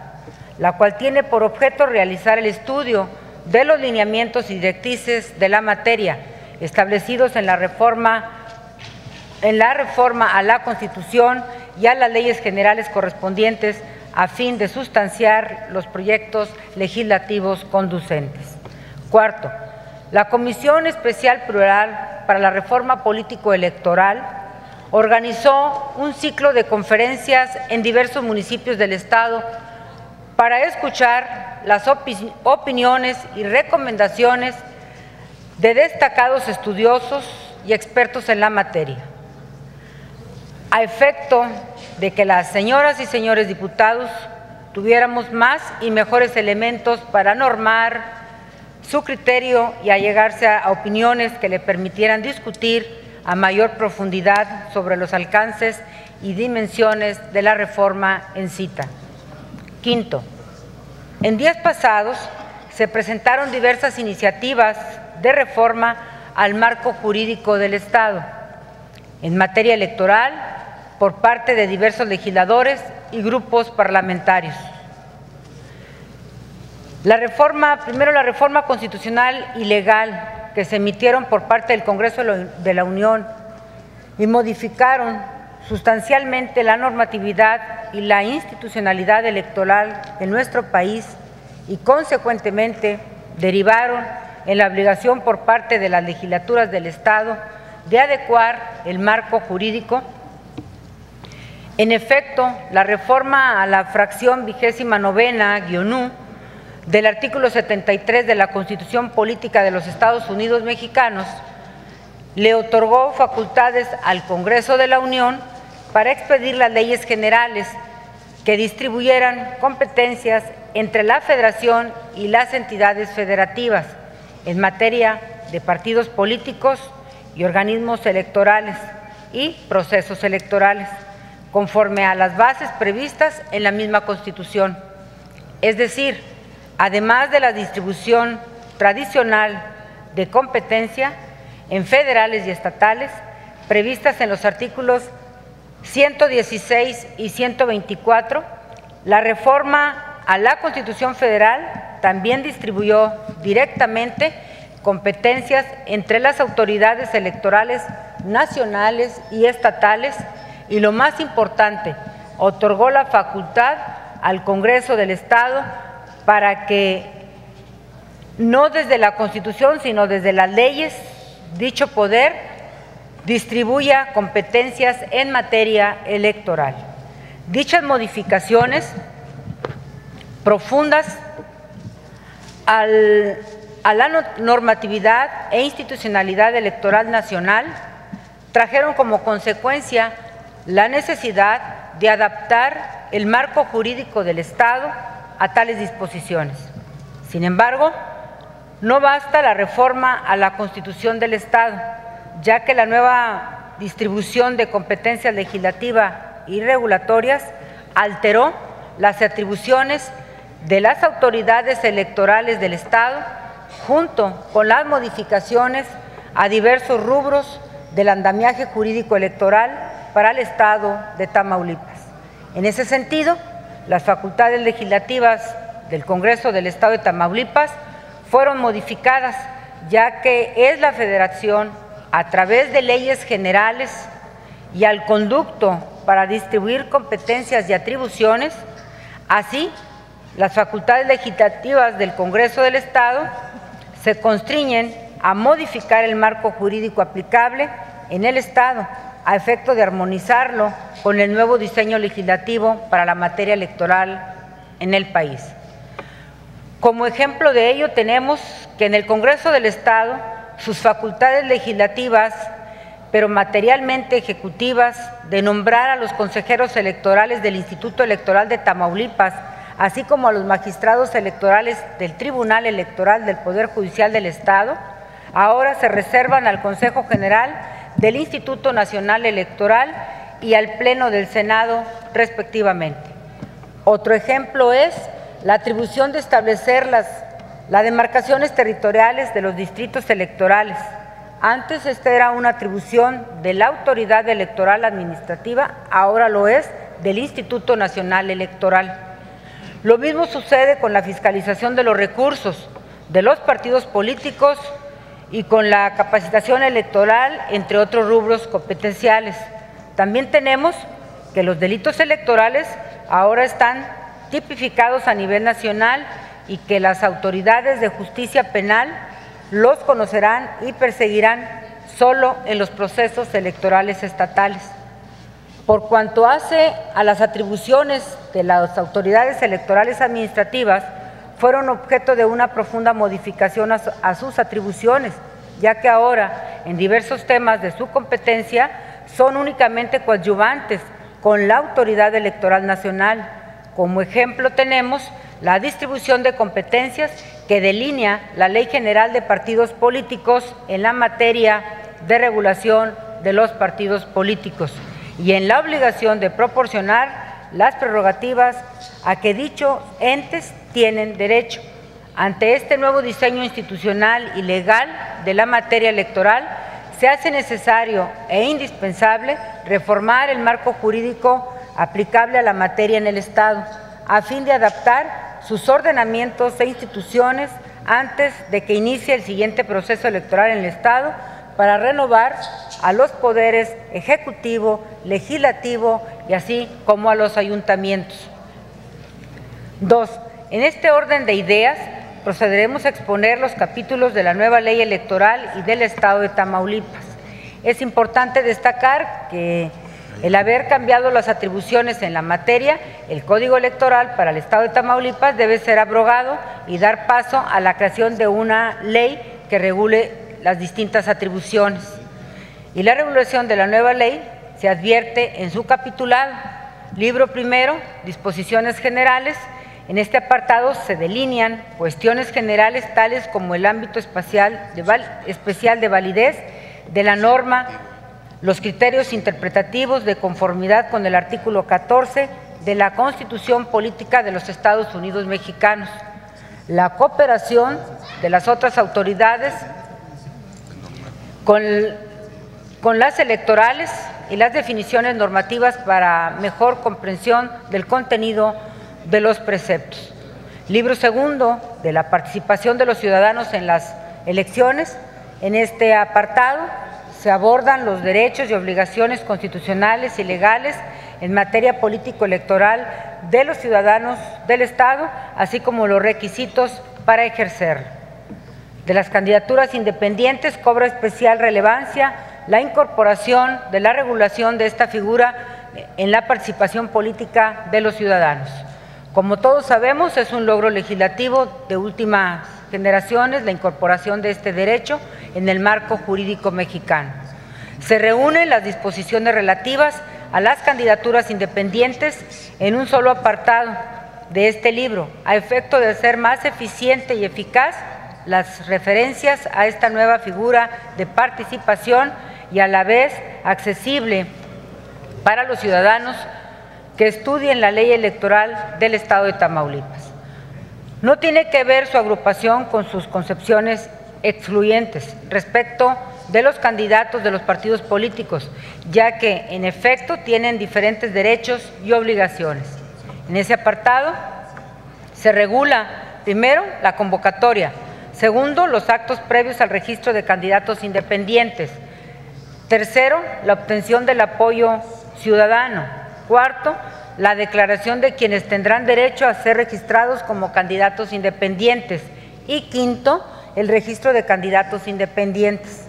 la cual tiene por objeto realizar el estudio de los lineamientos y directrices de la materia establecidos en la reforma en la reforma a la Constitución y a las leyes generales correspondientes a fin de sustanciar los proyectos legislativos conducentes. Cuarto, la Comisión Especial Plural para la Reforma Político-Electoral organizó un ciclo de conferencias en diversos municipios del Estado para escuchar las opiniones y recomendaciones de destacados estudiosos y expertos en la materia. A efecto de que las señoras y señores diputados tuviéramos más y mejores elementos para normar su criterio y allegarse a opiniones que le permitieran discutir a mayor profundidad sobre los alcances y dimensiones de la reforma en cita. Quinto, en días pasados se presentaron diversas iniciativas de reforma al marco jurídico del Estado. En materia electoral, por parte de diversos legisladores y grupos parlamentarios. La reforma, primero la reforma constitucional y legal que se emitieron por parte del Congreso de la Unión y modificaron sustancialmente la normatividad y la institucionalidad electoral en nuestro país y consecuentemente derivaron en la obligación por parte de las legislaturas del Estado de adecuar el marco jurídico. En efecto, la reforma a la fracción vigésima novena guionú del artículo 73 de la Constitución Política de los Estados Unidos Mexicanos le otorgó facultades al Congreso de la Unión para expedir las leyes generales que distribuyeran competencias entre la Federación y las entidades federativas en materia de partidos políticos y organismos electorales y procesos electorales, conforme a las bases previstas en la misma Constitución. Es decir, además de la distribución tradicional de competencia en federales y estatales, previstas en los artículos 116 y 124, la reforma a la Constitución Federal también distribuyó directamente competencias entre las autoridades electorales nacionales y estatales y lo más importante, otorgó la facultad al Congreso del Estado para que no desde la Constitución, sino desde las leyes, dicho poder distribuya competencias en materia electoral. Dichas modificaciones profundas a la normatividad e institucionalidad electoral nacional trajeron como consecuencia la necesidad de adaptar el marco jurídico del Estado a tales disposiciones. Sin embargo, no basta la reforma a la Constitución del Estado, ya que la nueva distribución de competencias legislativas y regulatorias alteró las atribuciones de las autoridades electorales del Estado junto con las modificaciones a diversos rubros del andamiaje jurídico electoral para el Estado de Tamaulipas. En ese sentido, las facultades legislativas del Congreso del Estado de Tamaulipas fueron modificadas, ya que es la Federación, a través de leyes generales y al conducto para distribuir competencias y atribuciones, así las facultades legislativas del Congreso del Estado se constriñen a modificar el marco jurídico aplicable en el Estado a efecto de armonizarlo con el nuevo diseño legislativo para la materia electoral en el país. Como ejemplo de ello tenemos que en el Congreso del Estado sus facultades legislativas, pero materialmente ejecutivas, de nombrar a los consejeros electorales del Instituto Electoral de Tamaulipas, así como a los magistrados electorales del Tribunal Electoral del Poder Judicial del Estado, ahora se reservan al Consejo General del Instituto Nacional Electoral y al Pleno del Senado respectivamente. Otro ejemplo es la atribución de establecer las, demarcaciones territoriales de los distritos electorales. Antes esta era una atribución de la Autoridad Electoral Administrativa, ahora lo es del Instituto Nacional Electoral. Lo mismo sucede con la fiscalización de los recursos de los partidos políticos y con la capacitación electoral, entre otros rubros competenciales. También tenemos que los delitos electorales ahora están tipificados a nivel nacional y que las autoridades de justicia penal los conocerán y perseguirán solo en los procesos electorales estatales. Por cuanto hace a las atribuciones de las autoridades electorales administrativas, fueron objeto de una profunda modificación a, sus atribuciones, ya que ahora en diversos temas de su competencia son únicamente coadyuvantes con la autoridad electoral nacional. Como ejemplo tenemos la distribución de competencias que delinea la Ley General de Partidos Políticos en la materia de regulación de los partidos políticos y en la obligación de proporcionar las prerrogativas a que dichos entes tienen derecho. Ante este nuevo diseño institucional y legal de la materia electoral, se hace necesario e indispensable reformar el marco jurídico aplicable a la materia en el Estado, a fin de adaptar sus ordenamientos e instituciones antes de que inicie el siguiente proceso electoral en el Estado para renovar a los poderes ejecutivo, legislativo y así como a los ayuntamientos. Dos, En este orden de ideas, procederemos a exponer los capítulos de la nueva ley electoral y del Estado de Tamaulipas. Es importante destacar que el haber cambiado las atribuciones en la materia, el Código Electoral para el Estado de Tamaulipas debe ser abrogado y dar paso a la creación de una ley que regule las distintas atribuciones. Y la regulación de la nueva ley se advierte en su capitulado, libro primero, disposiciones generales. En este apartado se delinean cuestiones generales tales como el ámbito espacial especial de validez de la norma, los criterios interpretativos de conformidad con el artículo 14 de la Constitución Política de los Estados Unidos Mexicanos, la cooperación de las otras autoridades con las electorales y las definiciones normativas para mejor comprensión del contenido de los preceptos. Libro segundo de la participación de los ciudadanos en las elecciones. En este apartado se abordan los derechos y obligaciones constitucionales y legales en materia político-electoral de los ciudadanos del Estado, así como los requisitos para ejercer. De las candidaturas independientes cobra especial relevancia la incorporación de la regulación de esta figura en la participación política de los ciudadanos. Como todos sabemos, es un logro legislativo de últimas generaciones la incorporación de este derecho en el marco jurídico mexicano. Se reúnen las disposiciones relativas a las candidaturas independientes en un solo apartado de este libro, a efecto de ser más eficiente y eficaz las referencias a esta nueva figura de participación y a la vez accesible para los ciudadanos que estudien la ley electoral del Estado de Tamaulipas. No tiene que ver su agrupación con sus concepciones excluyentes respecto de los candidatos de los partidos políticos, ya que en efecto tienen diferentes derechos y obligaciones. En ese apartado se regula, primero, la convocatoria, segundo, los actos previos al registro de candidatos independientes, tercero, la obtención del apoyo ciudadano, cuarto, la declaración de quienes tendrán derecho a ser registrados como candidatos independientes y quinto, el registro de candidatos independientes.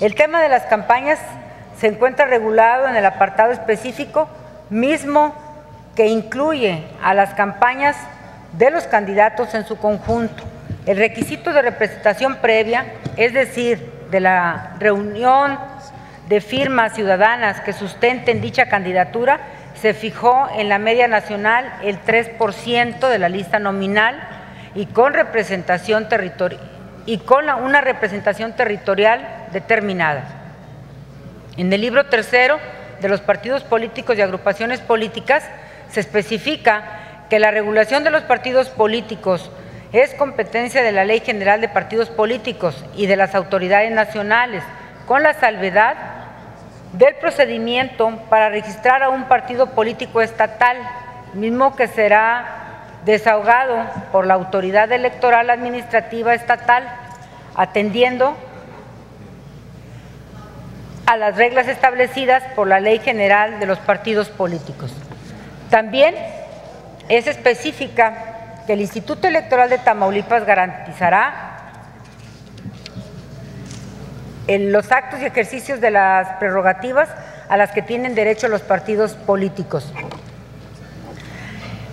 El tema de las campañas se encuentra regulado en el apartado específico mismo que incluye a las campañas de los candidatos en su conjunto. El requisito de representación previa, es decir, de la reunión de firmas ciudadanas que sustenten dicha candidatura, se fijó en la media nacional el 3% de la lista nominal y con representación y con una representación territorial determinada. En el libro tercero de los partidos políticos y agrupaciones políticas se especifica que la regulación de los partidos políticos es competencia de la Ley General de Partidos Políticos y de las autoridades nacionales, con la salvedad del procedimiento para registrar a un partido político estatal, mismo que será desahogado por la autoridad electoral administrativa estatal, atendiendo a las reglas establecidas por la Ley General de los Partidos Políticos. También es específica que el Instituto Electoral de Tamaulipas garantizará en los actos y ejercicios de las prerrogativas a las que tienen derecho los partidos políticos.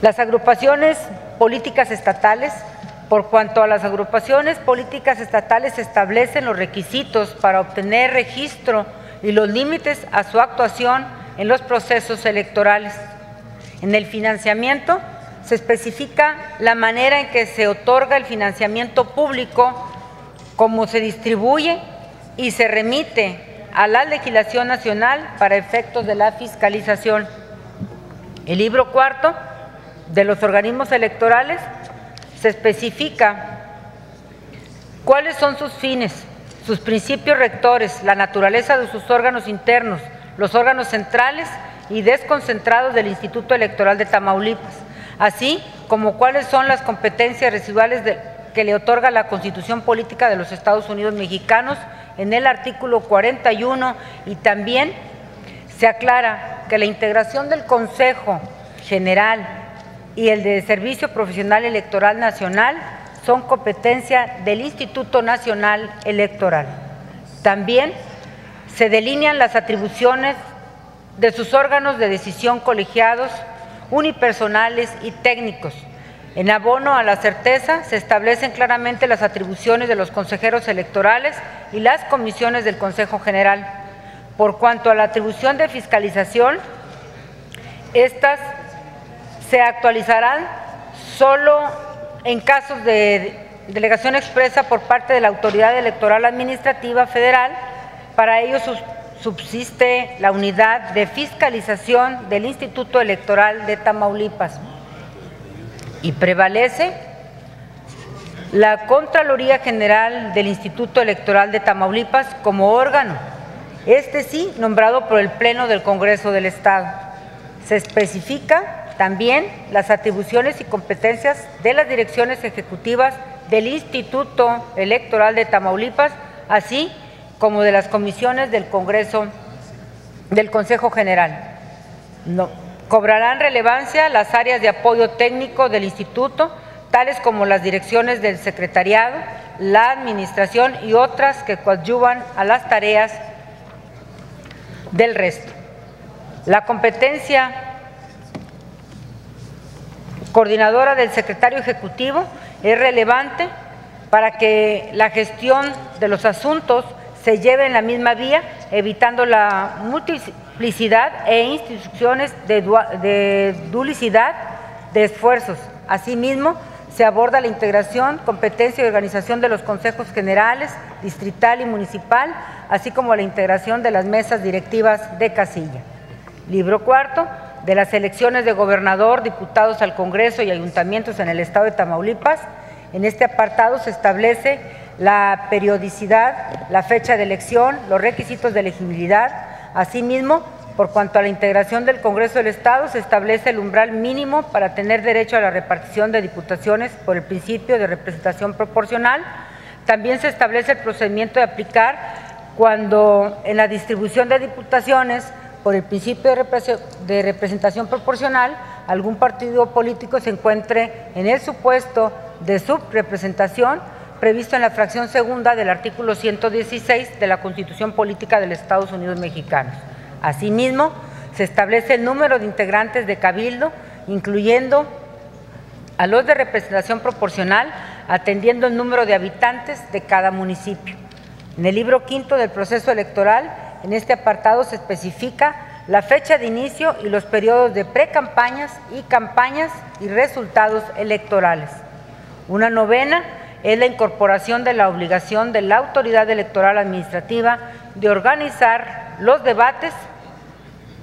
Las agrupaciones políticas estatales, por cuanto a las agrupaciones políticas estatales establecen los requisitos para obtener registro y los límites a su actuación en los procesos electorales. En el financiamiento se especifica la manera en que se otorga el financiamiento público, cómo se distribuye y se remite a la legislación nacional para efectos de la fiscalización. El libro cuarto de los organismos electorales se especifica cuáles son sus fines, sus principios rectores, la naturaleza de sus órganos internos, los órganos centrales y desconcentrados del Instituto Electoral de Tamaulipas, así como cuáles son las competencias residuales que le otorga la Constitución Política de los Estados Unidos Mexicanos en el artículo 41 y también se aclara que la integración del Consejo General y el de Servicio Profesional Electoral Nacional son competencia del Instituto Nacional Electoral. También se delinean las atribuciones de sus órganos de decisión colegiados, unipersonales y técnicos. En abono a la certeza se establecen claramente las atribuciones de los consejeros electorales y las comisiones del Consejo General. Por cuanto a la atribución de fiscalización, estas se actualizarán solo en casos de delegación expresa por parte de la Autoridad Electoral Administrativa Federal. Para ello subsiste la unidad de fiscalización del Instituto Electoral de Tamaulipas y prevalece la Contraloría General del Instituto Electoral de Tamaulipas como órgano, este sí nombrado por el Pleno del Congreso del Estado. Se especifica también las atribuciones y competencias de las direcciones ejecutivas del Instituto Electoral de Tamaulipas, así como de las comisiones del Congreso del Consejo General. No, cobrarán relevancia las áreas de apoyo técnico del instituto, tales como las direcciones del secretariado, la administración y otras que coadyuvan a las tareas del resto. La competencia coordinadora del secretario ejecutivo es relevante para que la gestión de los asuntos se lleve en la misma vía, evitando la e instituciones de, de duplicidad de esfuerzos. Asimismo, se aborda la integración, competencia y organización de los consejos generales, distrital y municipal, así como la integración de las mesas directivas de casilla. Libro cuarto, de las elecciones de gobernador, diputados al Congreso y ayuntamientos en el estado de Tamaulipas. En este apartado se establece la periodicidad, la fecha de elección, los requisitos de elegibilidad. Asimismo, por cuanto a la integración del Congreso del Estado, se establece el umbral mínimo para tener derecho a la repartición de diputaciones por el principio de representación proporcional. También se establece el procedimiento de aplicar cuando en la distribución de diputaciones por el principio de representación proporcional, algún partido político se encuentre en el supuesto de subrepresentación previsto en la fracción segunda del artículo 116 de la Constitución Política de los Estados Unidos Mexicanos. Asimismo, se establece el número de integrantes de cabildo, incluyendo a los de representación proporcional, atendiendo el número de habitantes de cada municipio. En el libro quinto del proceso electoral, en este apartado se especifica la fecha de inicio y los periodos de precampañas y campañas y resultados electorales. Una novena es la incorporación de la obligación de la autoridad electoral administrativa de organizar los debates,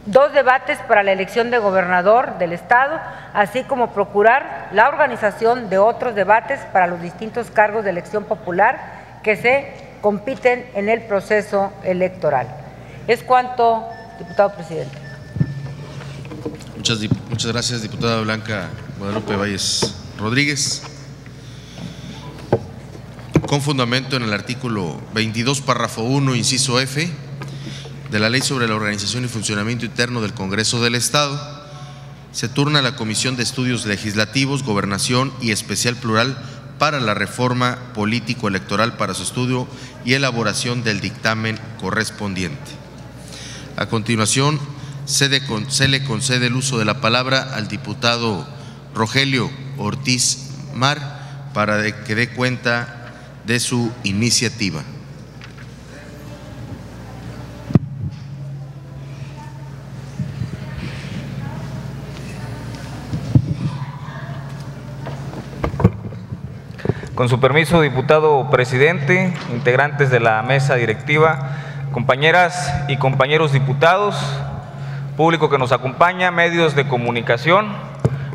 dos debates para la elección de gobernador del Estado, así como procurar la organización de otros debates para los distintos cargos de elección popular que se compiten en el proceso electoral. Es cuanto, diputado presidente. Muchas, muchas gracias, diputada Blanca Guadalupe Valles Rodríguez. Con fundamento en el artículo 22, párrafo 1, inciso F, de la Ley sobre la Organización y Funcionamiento Interno del Congreso del Estado, se turna la Comisión de Estudios Legislativos, Gobernación y Especial Plural para la reforma político-electoral para su estudio y elaboración del dictamen correspondiente. A continuación, se, le concede el uso de la palabra al diputado Rogelio Ortiz Mar para que dé cuenta de su iniciativa. Con su permiso, diputado presidente, integrantes de la mesa directiva, compañeras y compañeros diputados, público que nos acompaña, medios de comunicación,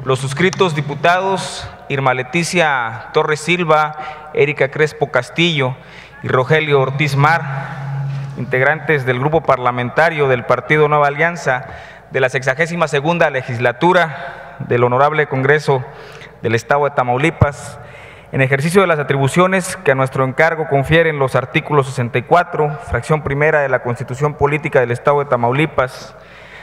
los suscritos diputados Irma Leticia Torres Silva, Erika Crespo Castillo y Rogelio Ortiz Mar, integrantes del grupo parlamentario del Partido Nueva Alianza de la 62 segunda legislatura del Honorable Congreso del Estado de Tamaulipas, en ejercicio de las atribuciones que a nuestro encargo confieren los artículos 64, fracción primera de la Constitución Política del Estado de Tamaulipas,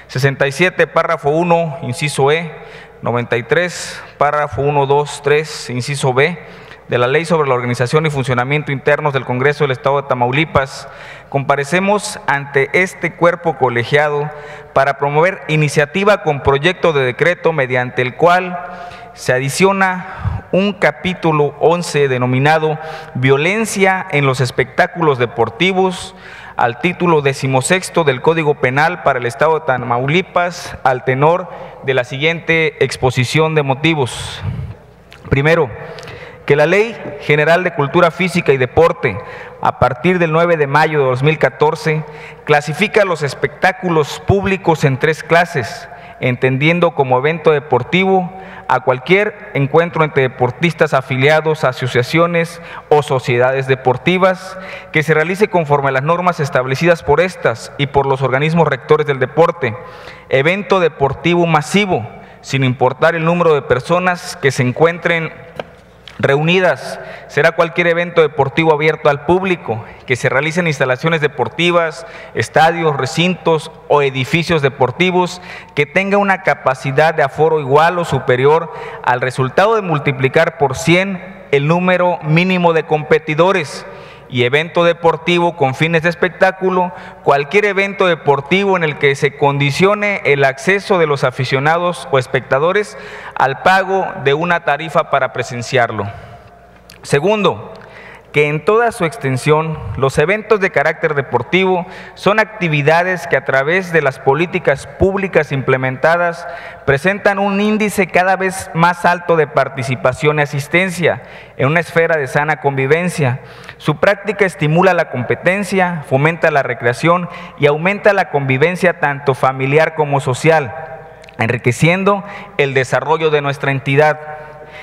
67, párrafo 1, inciso E, 93, párrafo 1, 2, 3, inciso B, de la Ley sobre la Organización y Funcionamiento Internos del Congreso del Estado de Tamaulipas, comparecemos ante este cuerpo colegiado para promover iniciativa con proyecto de decreto mediante el cual se adiciona un capítulo 11 denominado Violencia en los espectáculos deportivos al título decimosexto del Código Penal para el Estado de Tamaulipas al tenor de la siguiente exposición de motivos. Primero, que la Ley General de Cultura Física y Deporte, a partir del 9 de mayo de 2014, clasifica los espectáculos públicos en tres clases, entendiendo como evento deportivo a cualquier encuentro entre deportistas afiliados a asociaciones o sociedades deportivas que se realice conforme a las normas establecidas por estas y por los organismos rectores del deporte. Evento deportivo masivo, sin importar el número de personas que se encuentren reunidas. Será cualquier evento deportivo abierto al público, que se realice en instalaciones deportivas, estadios, recintos o edificios deportivos, que tenga una capacidad de aforo igual o superior al resultado de multiplicar por 100 el número mínimo de competidores y evento deportivo con fines de espectáculo, cualquier evento deportivo en el que se condicione el acceso de los aficionados o espectadores al pago de una tarifa para presenciarlo. Segundo, que en toda su extensión los eventos de carácter deportivo son actividades que a través de las políticas públicas implementadas presentan un índice cada vez más alto de participación y asistencia en una esfera de sana convivencia. Su práctica estimula la competencia, fomenta la recreación y aumenta la convivencia tanto familiar como social, enriqueciendo el desarrollo de nuestra entidad.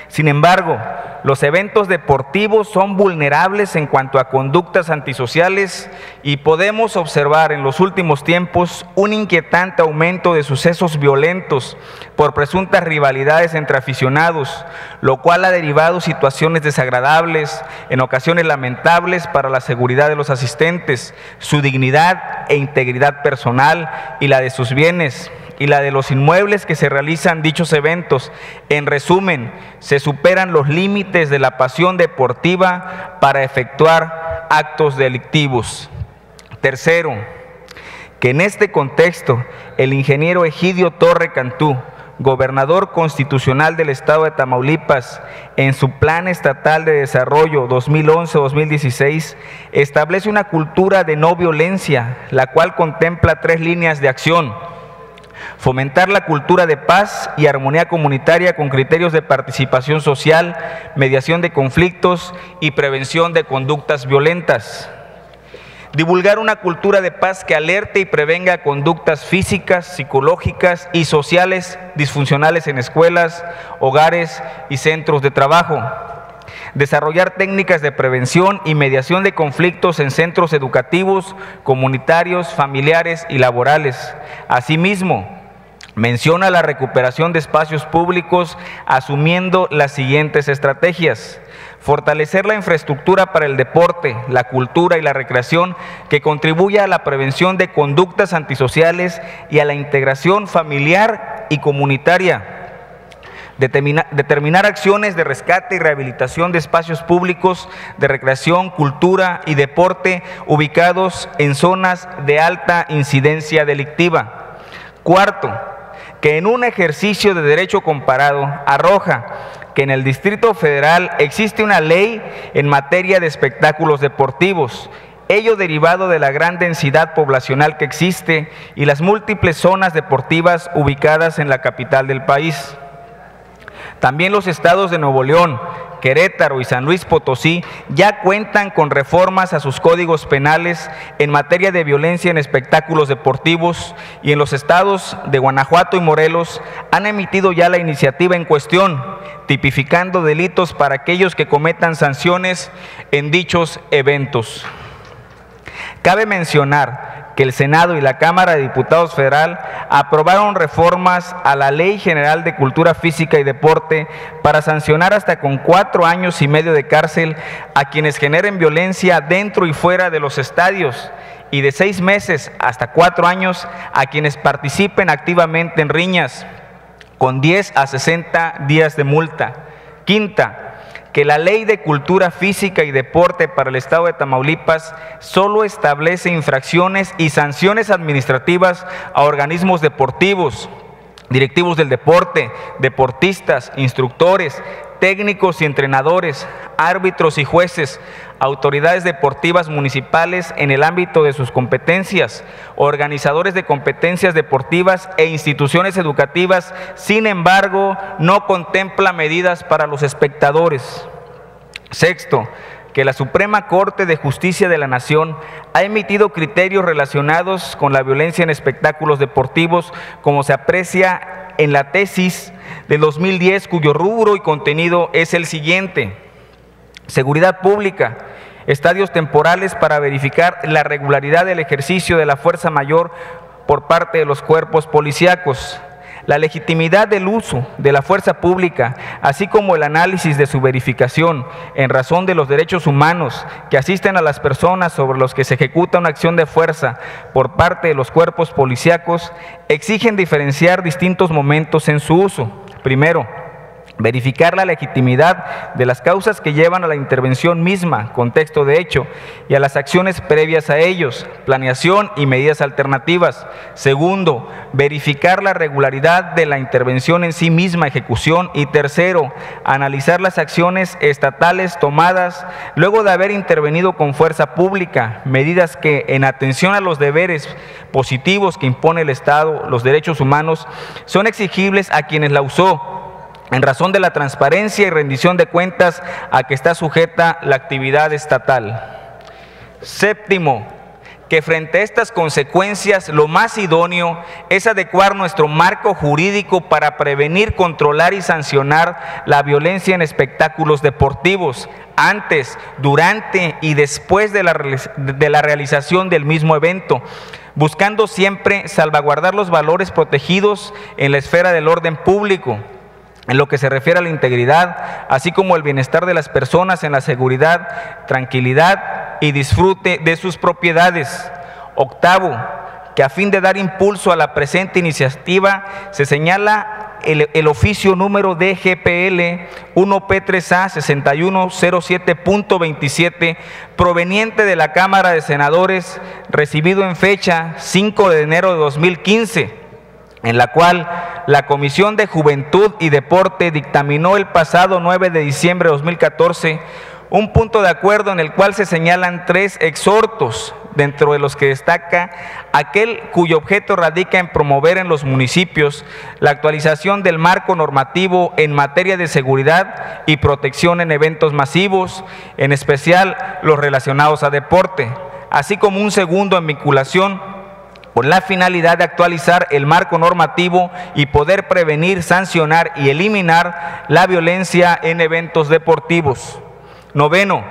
Sin embargo, los eventos deportivos son vulnerables en cuanto a conductas antisociales y podemos observar en los últimos tiempos un inquietante aumento de sucesos violentos por presuntas rivalidades entre aficionados, lo cual ha derivado situaciones desagradables, en ocasiones lamentables para la seguridad de los asistentes, su dignidad e integridad personal y la de sus bienes y la de los inmuebles que se realizan dichos eventos. En resumen, se superan los límites de la pasión deportiva para efectuar actos delictivos. Tercero, que en este contexto el ingeniero Egidio Torre Cantú, gobernador constitucional del estado de Tamaulipas, en su Plan Estatal de Desarrollo 2011-2016, establece una cultura de no violencia, la cual contempla tres líneas de acción fomentar la cultura de paz y armonía comunitaria con criterios de participación social, mediación de conflictos y prevención de conductas violentas. Divulgar una cultura de paz que alerte y prevenga conductas físicas, psicológicas y sociales disfuncionales en escuelas, hogares y centros de trabajo desarrollar técnicas de prevención y mediación de conflictos en centros educativos, comunitarios, familiares y laborales. Asimismo, menciona la recuperación de espacios públicos asumiendo las siguientes estrategias. Fortalecer la infraestructura para el deporte, la cultura y la recreación que contribuya a la prevención de conductas antisociales y a la integración familiar y comunitaria determinar acciones de rescate y rehabilitación de espacios públicos de recreación, cultura y deporte ubicados en zonas de alta incidencia delictiva. Cuarto, que en un ejercicio de derecho comparado arroja que en el Distrito Federal existe una ley en materia de espectáculos deportivos ello derivado de la gran densidad poblacional que existe y las múltiples zonas deportivas ubicadas en la capital del país. También los estados de Nuevo León, Querétaro y San Luis Potosí ya cuentan con reformas a sus códigos penales en materia de violencia en espectáculos deportivos y en los estados de Guanajuato y Morelos han emitido ya la iniciativa en cuestión, tipificando delitos para aquellos que cometan sanciones en dichos eventos. Cabe mencionar que el Senado y la Cámara de Diputados Federal aprobaron reformas a la Ley General de Cultura Física y Deporte para sancionar hasta con cuatro años y medio de cárcel a quienes generen violencia dentro y fuera de los estadios y de seis meses hasta cuatro años a quienes participen activamente en riñas con 10 a 60 días de multa. Quinta, que la ley de cultura física y deporte para el estado de Tamaulipas solo establece infracciones y sanciones administrativas a organismos deportivos, directivos del deporte, deportistas, instructores, técnicos y entrenadores, árbitros y jueces, autoridades deportivas municipales en el ámbito de sus competencias, organizadores de competencias deportivas e instituciones educativas, sin embargo, no contempla medidas para los espectadores. Sexto, que la Suprema Corte de Justicia de la Nación ha emitido criterios relacionados con la violencia en espectáculos deportivos, como se aprecia en la tesis de 2010, cuyo rubro y contenido es el siguiente. Seguridad pública, estadios temporales para verificar la regularidad del ejercicio de la fuerza mayor por parte de los cuerpos policíacos la legitimidad del uso de la fuerza pública, así como el análisis de su verificación en razón de los derechos humanos que asisten a las personas sobre los que se ejecuta una acción de fuerza por parte de los cuerpos policíacos, exigen diferenciar distintos momentos en su uso. Primero, verificar la legitimidad de las causas que llevan a la intervención misma, contexto de hecho, y a las acciones previas a ellos, planeación y medidas alternativas. Segundo, verificar la regularidad de la intervención en sí misma, ejecución. Y tercero, analizar las acciones estatales tomadas luego de haber intervenido con fuerza pública, medidas que en atención a los deberes positivos que impone el Estado, los derechos humanos, son exigibles a quienes la usó en razón de la transparencia y rendición de cuentas a que está sujeta la actividad estatal. Séptimo, que frente a estas consecuencias lo más idóneo es adecuar nuestro marco jurídico para prevenir, controlar y sancionar la violencia en espectáculos deportivos antes, durante y después de la, realización del mismo evento buscando siempre salvaguardar los valores protegidos en la esfera del orden público, en lo que se refiere a la integridad, así como el bienestar de las personas en la seguridad, tranquilidad y disfrute de sus propiedades. Octavo, que a fin de dar impulso a la presente iniciativa se señala el, oficio número DGPL 1P3A 6107.27 proveniente de la Cámara de Senadores recibido en fecha 5 de enero de 2015 en la cual la Comisión de Juventud y Deporte dictaminó el pasado 9 de diciembre de 2014 un punto de acuerdo en el cual se señalan tres exhortos, dentro de los que destaca aquel cuyo objeto radica en promover en los municipios la actualización del marco normativo en materia de seguridad y protección en eventos masivos, en especial los relacionados a deporte, así como un segundo en vinculación con la finalidad de actualizar el marco normativo y poder prevenir, sancionar y eliminar la violencia en eventos deportivos. Noveno,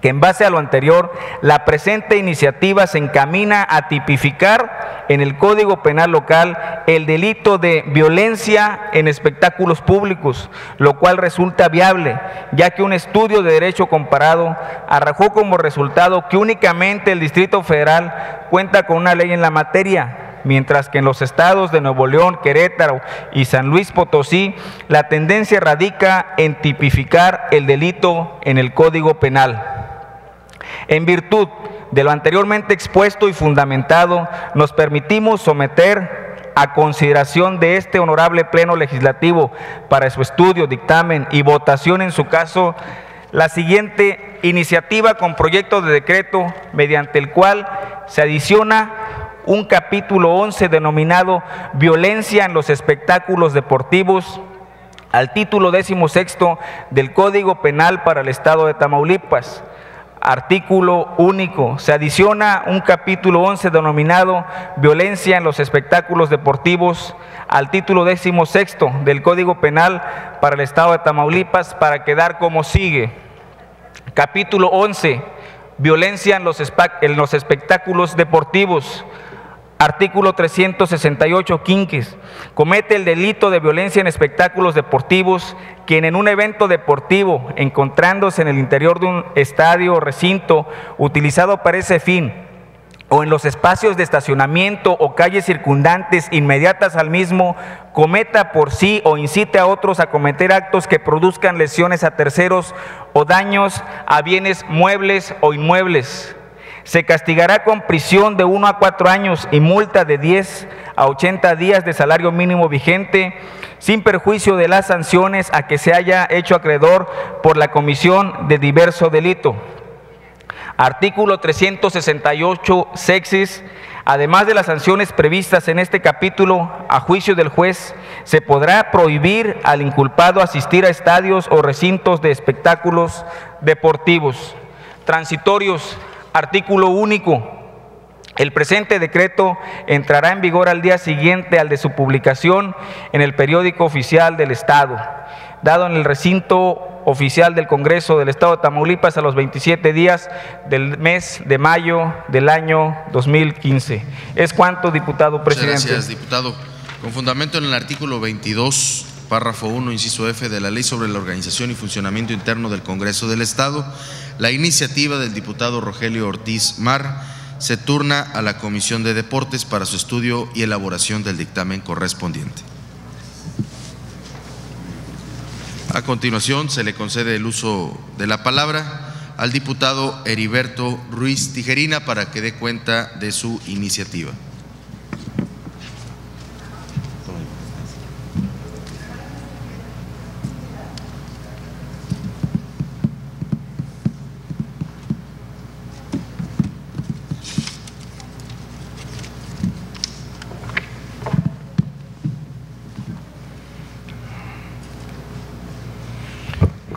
que en base a lo anterior, la presente iniciativa se encamina a tipificar en el Código Penal local el delito de violencia en espectáculos públicos, lo cual resulta viable, ya que un estudio de derecho comparado arrojó como resultado que únicamente el Distrito Federal cuenta con una ley en la materia, mientras que en los estados de Nuevo León, Querétaro y San Luis Potosí, la tendencia radica en tipificar el delito en el Código Penal. En virtud de lo anteriormente expuesto y fundamentado, nos permitimos someter a consideración de este honorable Pleno Legislativo para su estudio, dictamen y votación en su caso la siguiente iniciativa con proyecto de decreto mediante el cual se adiciona un capítulo 11 denominado Violencia en los espectáculos deportivos al título décimo sexto del Código Penal para el Estado de Tamaulipas artículo único. Se adiciona un capítulo 11 denominado Violencia en los espectáculos deportivos al título décimo sexto del Código Penal para el Estado de Tamaulipas para quedar como sigue. Capítulo 11. Violencia en los, en los espectáculos deportivos. Artículo 368, quinques. Comete el delito de violencia en espectáculos deportivos quien en un evento deportivo, encontrándose en el interior de un estadio o recinto utilizado para ese fin, o en los espacios de estacionamiento o calles circundantes inmediatas al mismo, cometa por sí o incite a otros a cometer actos que produzcan lesiones a terceros o daños a bienes muebles o inmuebles. Se castigará con prisión de 1 a 4 años y multa de 10 a 80 días de salario mínimo vigente, sin perjuicio de las sanciones a que se haya hecho acreedor por la comisión de diverso delito. Artículo 368 sexis. Además de las sanciones previstas en este capítulo, a juicio del juez, se podrá prohibir al inculpado asistir a estadios o recintos de espectáculos deportivos. Transitorios, artículo único. El presente decreto entrará en vigor al día siguiente al de su publicación en el periódico oficial del Estado, dado en el recinto oficial del Congreso del Estado de Tamaulipas a los 27 días del mes de mayo del año 2015. Es cuanto, diputado presidente. Muchas gracias, diputado. Con fundamento en el artículo 22, párrafo 1, inciso F de la Ley sobre la Organización y Funcionamiento Interno del Congreso del Estado, la iniciativa del diputado Rogelio Ortiz Mar se turna a la Comisión de Deportes para su estudio y elaboración del dictamen correspondiente. A continuación, se le concede el uso de la palabra al diputado Heriberto Ruiz Tijerina para que dé cuenta de su iniciativa.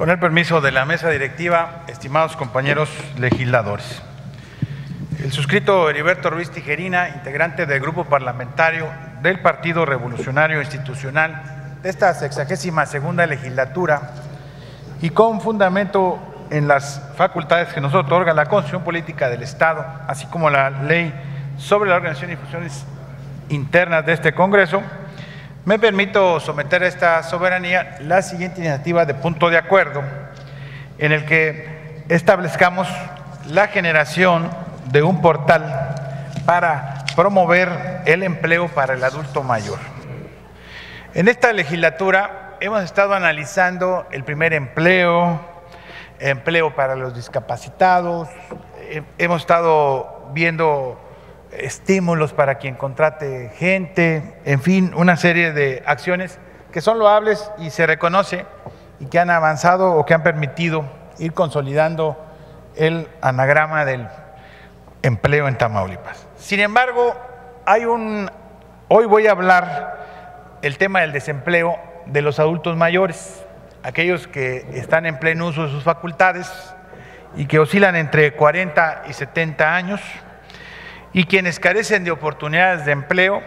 Con el permiso de la mesa directiva, estimados compañeros legisladores. El suscrito Heriberto Ruiz Tijerina, integrante del grupo parlamentario del Partido Revolucionario Institucional de esta sexagésima segunda legislatura y con fundamento en las facultades que nos otorga la Constitución Política del Estado, así como la ley sobre la organización y funciones internas de este Congreso, me permito someter a esta soberanía la siguiente iniciativa de punto de acuerdo en el que establezcamos la generación de un portal para promover el empleo para el adulto mayor. En esta legislatura hemos estado analizando el primer empleo, empleo para los discapacitados, hemos estado viendo estímulos para quien contrate gente, en fin, una serie de acciones que son loables y se reconoce y que han avanzado o que han permitido ir consolidando el anagrama del empleo en Tamaulipas. Sin embargo, hay un hoy voy a hablar el tema del desempleo de los adultos mayores, aquellos que están en pleno uso de sus facultades y que oscilan entre 40 y 70 años y quienes carecen de oportunidades de empleo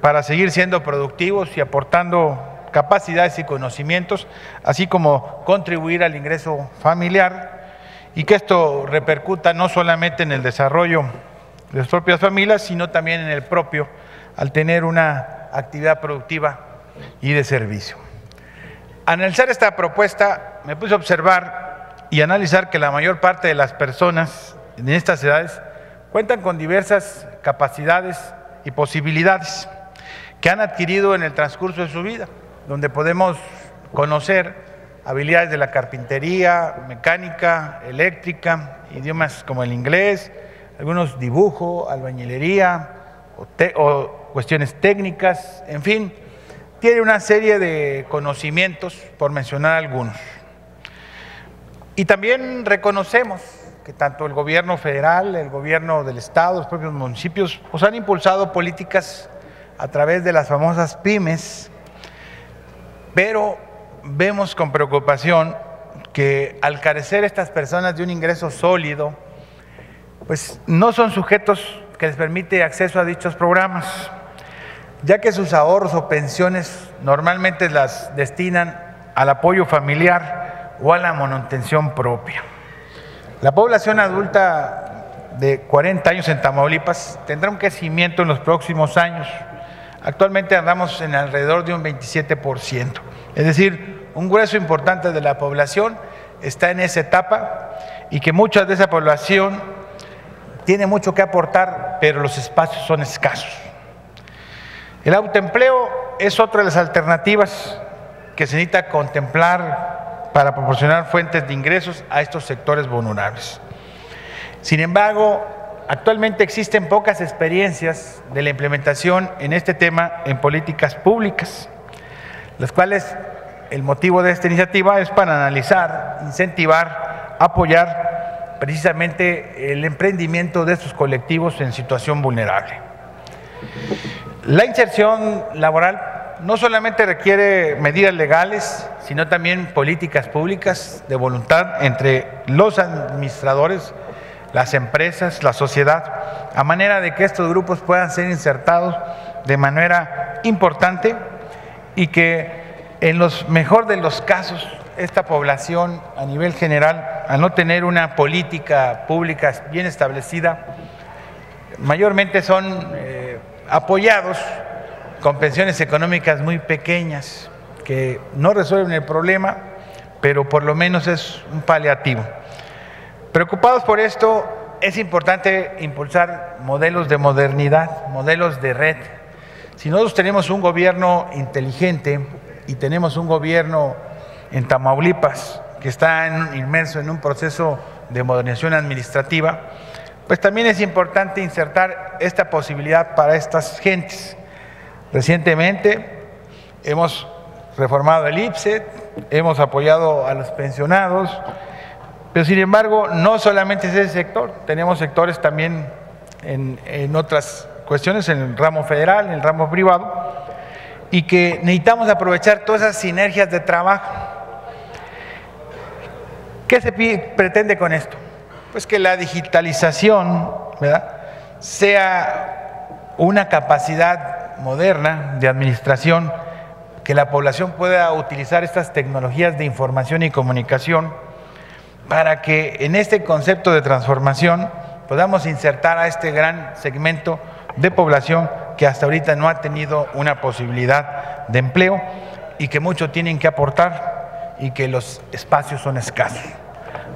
para seguir siendo productivos y aportando capacidades y conocimientos, así como contribuir al ingreso familiar y que esto repercuta no solamente en el desarrollo de las propias familias, sino también en el propio, al tener una actividad productiva y de servicio. Al analizar esta propuesta, me puse a observar y analizar que la mayor parte de las personas en estas edades cuentan con diversas capacidades y posibilidades que han adquirido en el transcurso de su vida, donde podemos conocer habilidades de la carpintería, mecánica, eléctrica, idiomas como el inglés, algunos dibujo, albañilería o, o cuestiones técnicas, en fin, tiene una serie de conocimientos, por mencionar algunos. Y también reconocemos que tanto el gobierno federal, el gobierno del estado, los propios municipios, pues han impulsado políticas a través de las famosas pymes, pero vemos con preocupación que al carecer estas personas de un ingreso sólido, pues no son sujetos que les permite acceso a dichos programas, ya que sus ahorros o pensiones normalmente las destinan al apoyo familiar o a la manutención propia. La población adulta de 40 años en Tamaulipas tendrá un crecimiento en los próximos años. Actualmente andamos en alrededor de un 27%. Es decir, un grueso importante de la población está en esa etapa y que mucha de esa población tiene mucho que aportar, pero los espacios son escasos. El autoempleo es otra de las alternativas que se necesita contemplar para proporcionar fuentes de ingresos a estos sectores vulnerables. Sin embargo, actualmente existen pocas experiencias de la implementación en este tema en políticas públicas, las cuales el motivo de esta iniciativa es para analizar, incentivar, apoyar precisamente el emprendimiento de estos colectivos en situación vulnerable. La inserción laboral no solamente requiere medidas legales, sino también políticas públicas de voluntad entre los administradores, las empresas, la sociedad, a manera de que estos grupos puedan ser insertados de manera importante y que en los mejor de los casos esta población a nivel general, al no tener una política pública bien establecida, mayormente son eh, apoyados con pensiones económicas muy pequeñas que no resuelven el problema, pero por lo menos es un paliativo. Preocupados por esto, es importante impulsar modelos de modernidad, modelos de red. Si nosotros tenemos un gobierno inteligente y tenemos un gobierno en Tamaulipas que está inmerso en un proceso de modernización administrativa, pues también es importante insertar esta posibilidad para estas gentes. Recientemente hemos reformado el IPSET, hemos apoyado a los pensionados, pero sin embargo, no solamente es ese sector, tenemos sectores también en, otras cuestiones, en el ramo federal, en el ramo privado, y que necesitamos aprovechar todas esas sinergias de trabajo. ¿Qué se pretende con esto? Pues que la digitalización sea una capacidad moderna de administración, que la población pueda utilizar estas tecnologías de información y comunicación para que en este concepto de transformación podamos insertar a este gran segmento de población que hasta ahorita no ha tenido una posibilidad de empleo y que mucho tienen que aportar y que los espacios son escasos.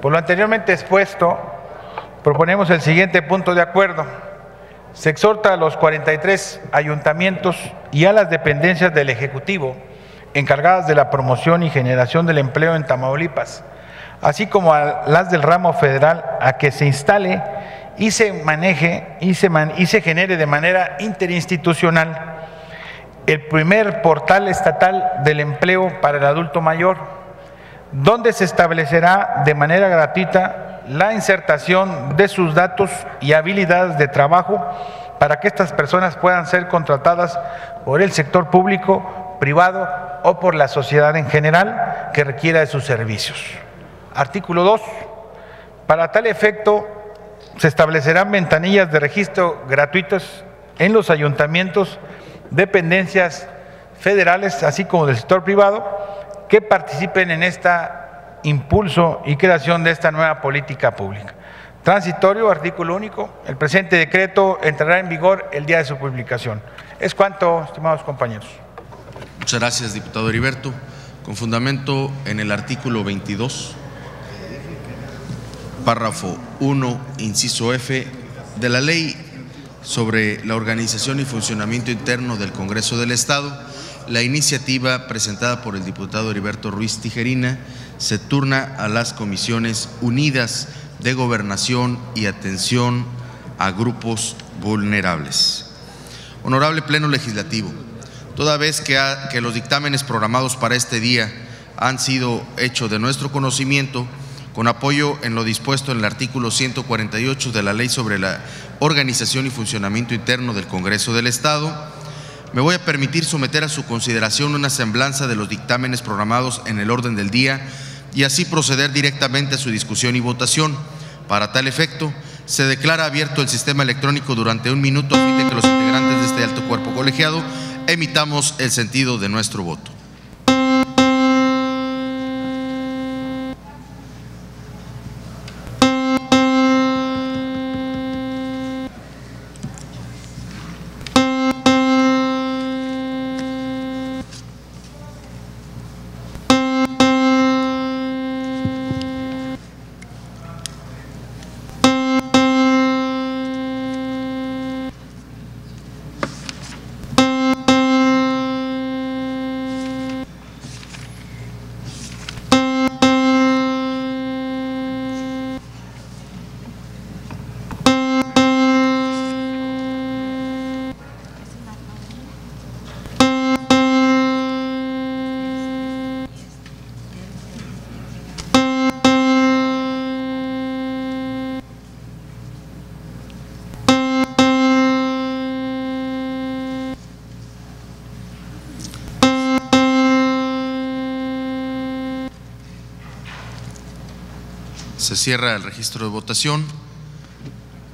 Por lo anteriormente expuesto, proponemos el siguiente punto de acuerdo. Se exhorta a los 43 ayuntamientos y a las dependencias del Ejecutivo encargadas de la promoción y generación del empleo en Tamaulipas así como a las del ramo federal, a que se instale y se maneje y se, y se genere de manera interinstitucional el primer portal estatal del empleo para el adulto mayor, donde se establecerá de manera gratuita la insertación de sus datos y habilidades de trabajo para que estas personas puedan ser contratadas por el sector público, privado o por la sociedad en general que requiera de sus servicios. Artículo 2. Para tal efecto, se establecerán ventanillas de registro gratuitas en los ayuntamientos, dependencias federales, así como del sector privado, que participen en este impulso y creación de esta nueva política pública. Transitorio, artículo único. El presente decreto entrará en vigor el día de su publicación. Es cuanto, estimados compañeros. Muchas gracias, diputado Heriberto. Con fundamento en el artículo 22 párrafo 1, inciso F, de la ley sobre la organización y funcionamiento interno del Congreso del Estado, la iniciativa presentada por el diputado Heriberto Ruiz Tijerina se turna a las comisiones unidas de gobernación y atención a grupos vulnerables. Honorable Pleno Legislativo, toda vez que, los dictámenes programados para este día han sido hechos de nuestro conocimiento, con apoyo en lo dispuesto en el artículo 148 de la Ley sobre la Organización y Funcionamiento Interno del Congreso del Estado, me voy a permitir someter a su consideración una semblanza de los dictámenes programados en el orden del día y así proceder directamente a su discusión y votación. Para tal efecto, se declara abierto el sistema electrónico durante un minuto a fin de que los integrantes de este alto cuerpo colegiado emitamos el sentido de nuestro voto. Se cierra el registro de votación.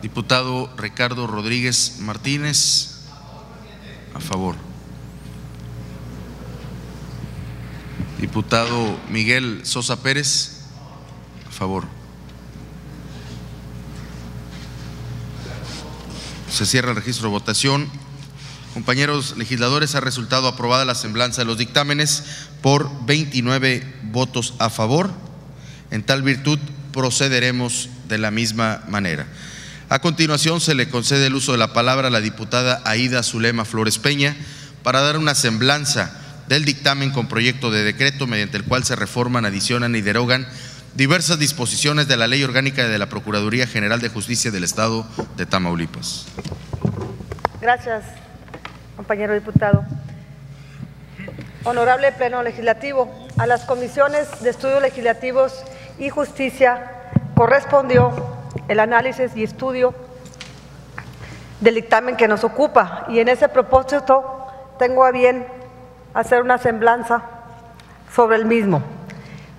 Diputado Ricardo Rodríguez Martínez, a favor. Diputado Miguel Sosa Pérez, a favor. Se cierra el registro de votación. Compañeros legisladores, ha resultado aprobada la semblanza de los dictámenes por 29 votos a favor. En tal virtud procederemos de la misma manera. A continuación se le concede el uso de la palabra a la diputada Aida Zulema Flores Peña para dar una semblanza del dictamen con proyecto de decreto mediante el cual se reforman, adicionan y derogan diversas disposiciones de la Ley Orgánica de la Procuraduría General de Justicia del Estado de Tamaulipas. Gracias, compañero diputado. Honorable Pleno Legislativo, a las comisiones de estudios legislativos y justicia correspondió el análisis y estudio del dictamen que nos ocupa y en ese propósito tengo a bien hacer una semblanza sobre el mismo.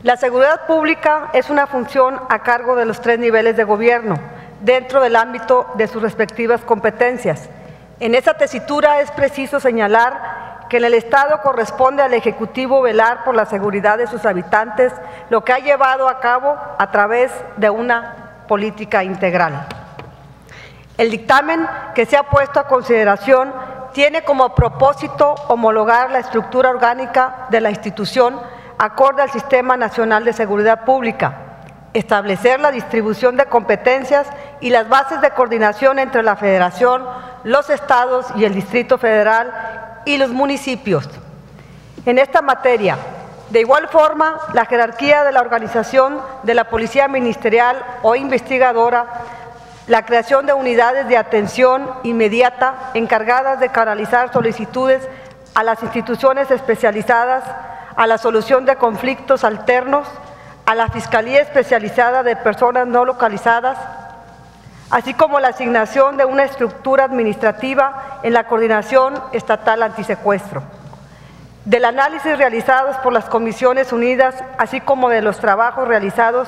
La seguridad pública es una función a cargo de los tres niveles de gobierno dentro del ámbito de sus respectivas competencias. En esa tesitura es preciso señalar que en el Estado corresponde al Ejecutivo velar por la seguridad de sus habitantes, lo que ha llevado a cabo a través de una política integral. El dictamen que se ha puesto a consideración tiene como propósito homologar la estructura orgánica de la institución acorde al Sistema Nacional de Seguridad Pública, establecer la distribución de competencias y las bases de coordinación entre la Federación, los estados y el Distrito Federal y los municipios. En esta materia, de igual forma, la jerarquía de la organización de la Policía Ministerial o investigadora, la creación de unidades de atención inmediata encargadas de canalizar solicitudes a las instituciones especializadas, a la solución de conflictos alternos, a la Fiscalía Especializada de Personas No Localizadas, así como la asignación de una estructura administrativa en la Coordinación Estatal Antisecuestro. Del análisis realizados por las Comisiones Unidas, así como de los trabajos realizados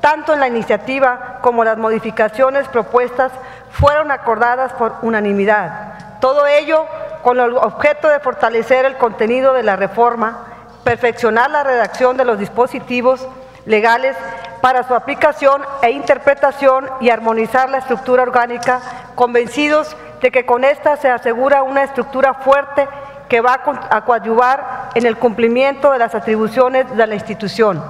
tanto en la iniciativa como las modificaciones propuestas, fueron acordadas por unanimidad. Todo ello con el objeto de fortalecer el contenido de la reforma, perfeccionar la redacción de los dispositivos legales para su aplicación e interpretación y armonizar la estructura orgánica, convencidos de que con esta se asegura una estructura fuerte que va a coadyuvar en el cumplimiento de las atribuciones de la institución,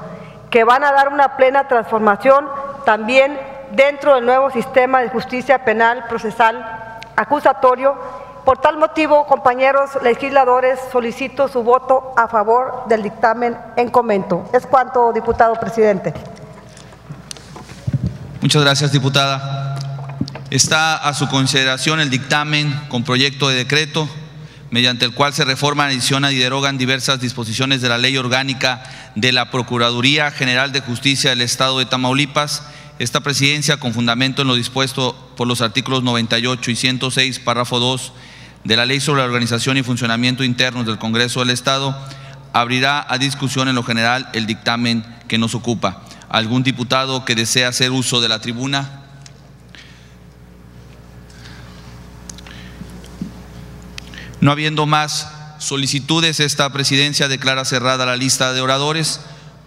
que van a dar una plena transformación también dentro del nuevo sistema de justicia penal procesal acusatorio. Por tal motivo, compañeros legisladores, solicito su voto a favor del dictamen en comento. Es cuanto, diputado presidente. Muchas gracias, diputada. Está a su consideración el dictamen con proyecto de decreto mediante el cual se reforman, adicionan y derogan diversas disposiciones de la Ley Orgánica de la Procuraduría General de Justicia del Estado de Tamaulipas. Esta presidencia, con fundamento en lo dispuesto por los artículos 98 y 106, párrafo 2 de la Ley sobre la Organización y Funcionamiento Internos del Congreso del Estado, abrirá a discusión en lo general el dictamen que nos ocupa algún diputado que desea hacer uso de la tribuna. No habiendo más solicitudes, esta presidencia declara cerrada la lista de oradores,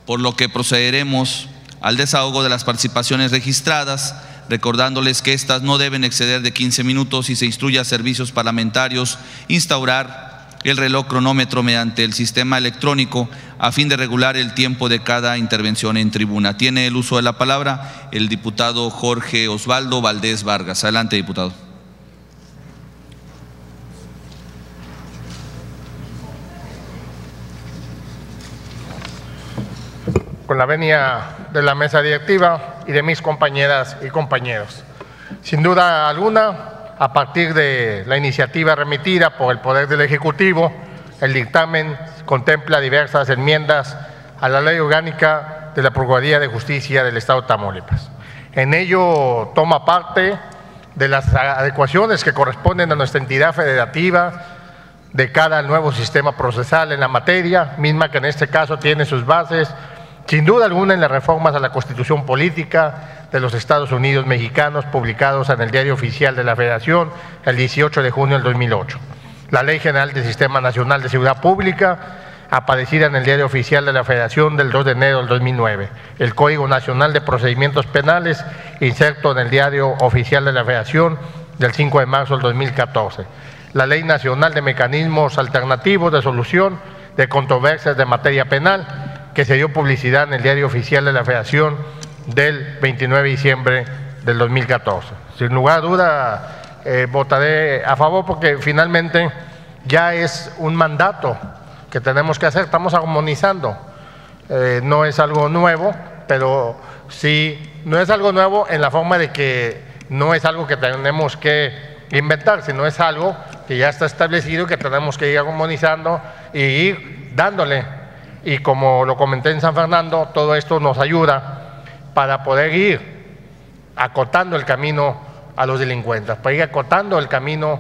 por lo que procederemos al desahogo de las participaciones registradas, recordándoles que éstas no deben exceder de 15 minutos y se instruye a servicios parlamentarios instaurar el reloj cronómetro mediante el sistema electrónico a fin de regular el tiempo de cada intervención en tribuna. Tiene el uso de la palabra el diputado Jorge Osvaldo Valdés Vargas. Adelante, diputado. Con la venia de la mesa directiva y de mis compañeras y compañeros. Sin duda alguna, a partir de la iniciativa remitida por el Poder del Ejecutivo, el dictamen contempla diversas enmiendas a la Ley Orgánica de la Procuraduría de Justicia del Estado de Tamaulipas. En ello toma parte de las adecuaciones que corresponden a nuestra entidad federativa de cada nuevo sistema procesal en la materia, misma que en este caso tiene sus bases sin duda alguna en las reformas a la Constitución Política de los Estados Unidos Mexicanos publicados en el Diario Oficial de la Federación el 18 de junio del 2008, la Ley General del Sistema Nacional de Seguridad Pública aparecida en el Diario Oficial de la Federación del 2 de enero del 2009, el Código Nacional de Procedimientos Penales inserto en el Diario Oficial de la Federación del 5 de marzo del 2014, la Ley Nacional de Mecanismos Alternativos de Solución de Controversias de Materia Penal, que se dio publicidad en el diario oficial de la Federación del 29 de diciembre del 2014. Sin lugar a duda, eh, votaré a favor porque finalmente ya es un mandato que tenemos que hacer, estamos armonizando. Eh, no es algo nuevo, pero sí, no es algo nuevo en la forma de que no es algo que tenemos que inventar, sino es algo que ya está establecido y que tenemos que ir armonizando y ir dándole y como lo comenté en San Fernando, todo esto nos ayuda para poder ir acotando el camino a los delincuentes, para ir acotando el camino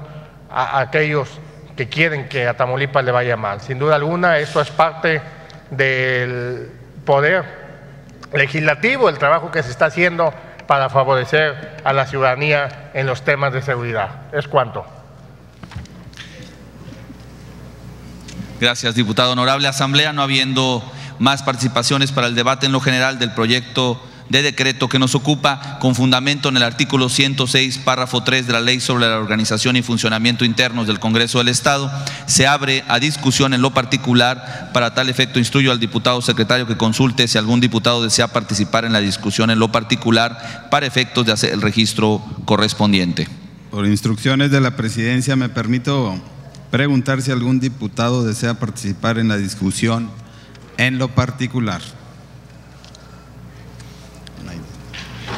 a, aquellos que quieren que a Tamaulipas le vaya mal. Sin duda alguna, eso es parte del poder legislativo, el trabajo que se está haciendo para favorecer a la ciudadanía en los temas de seguridad. Es cuanto. Gracias, diputado honorable. Asamblea, no habiendo más participaciones para el debate en lo general del proyecto de decreto que nos ocupa con fundamento en el artículo 106, párrafo 3 de la Ley sobre la Organización y Funcionamiento Internos del Congreso del Estado, se abre a discusión en lo particular. Para tal efecto, instruyo al diputado secretario que consulte si algún diputado desea participar en la discusión en lo particular para efectos de hacer el registro correspondiente. Por instrucciones de la presidencia, me permito preguntar si algún diputado desea participar en la discusión en lo particular.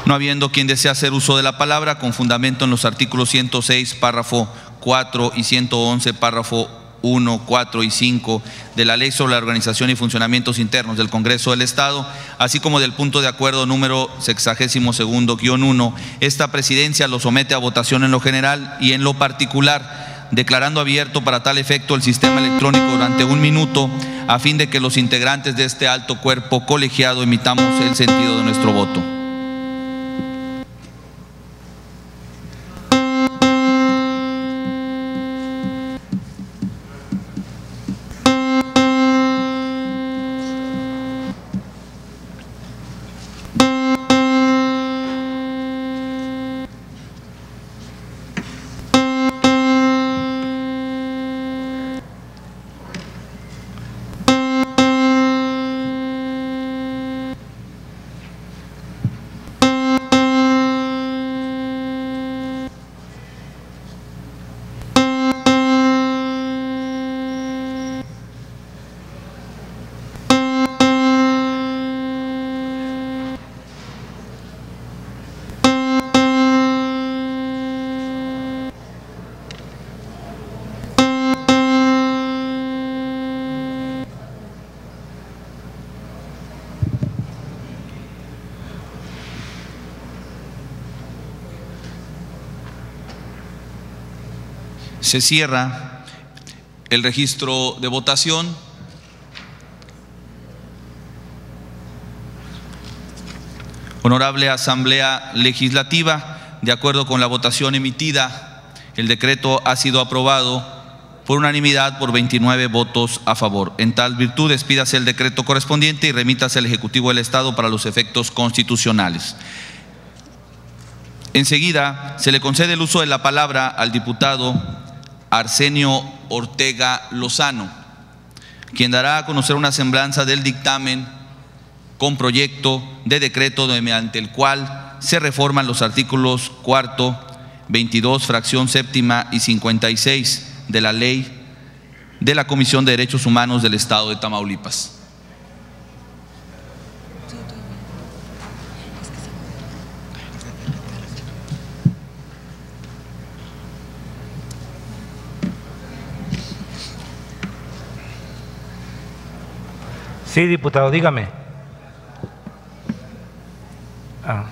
No habiendo quien desea hacer uso de la palabra, con fundamento en los artículos 106, párrafo 4 y 111, párrafo 1, 4 y 5 de la Ley sobre la Organización y Funcionamientos Internos del Congreso del Estado, así como del punto de acuerdo número 62-1, esta presidencia lo somete a votación en lo general y en lo particular declarando abierto para tal efecto el sistema electrónico durante un minuto, a fin de que los integrantes de este alto cuerpo colegiado emitamos el sentido de nuestro voto. Se cierra el registro de votación. Honorable Asamblea Legislativa, de acuerdo con la votación emitida, el decreto ha sido aprobado por unanimidad por 29 votos a favor. En tal virtud, despídase el decreto correspondiente y remítase al Ejecutivo del Estado para los efectos constitucionales. Enseguida, se le concede el uso de la palabra al diputado Arsenio Ortega Lozano, quien dará a conocer una semblanza del dictamen con proyecto de decreto mediante el cual se reforman los artículos cuarto, 22, fracción séptima y 56 de la ley de la Comisión de Derechos Humanos del Estado de Tamaulipas. Sí, diputado, dígame. Ah.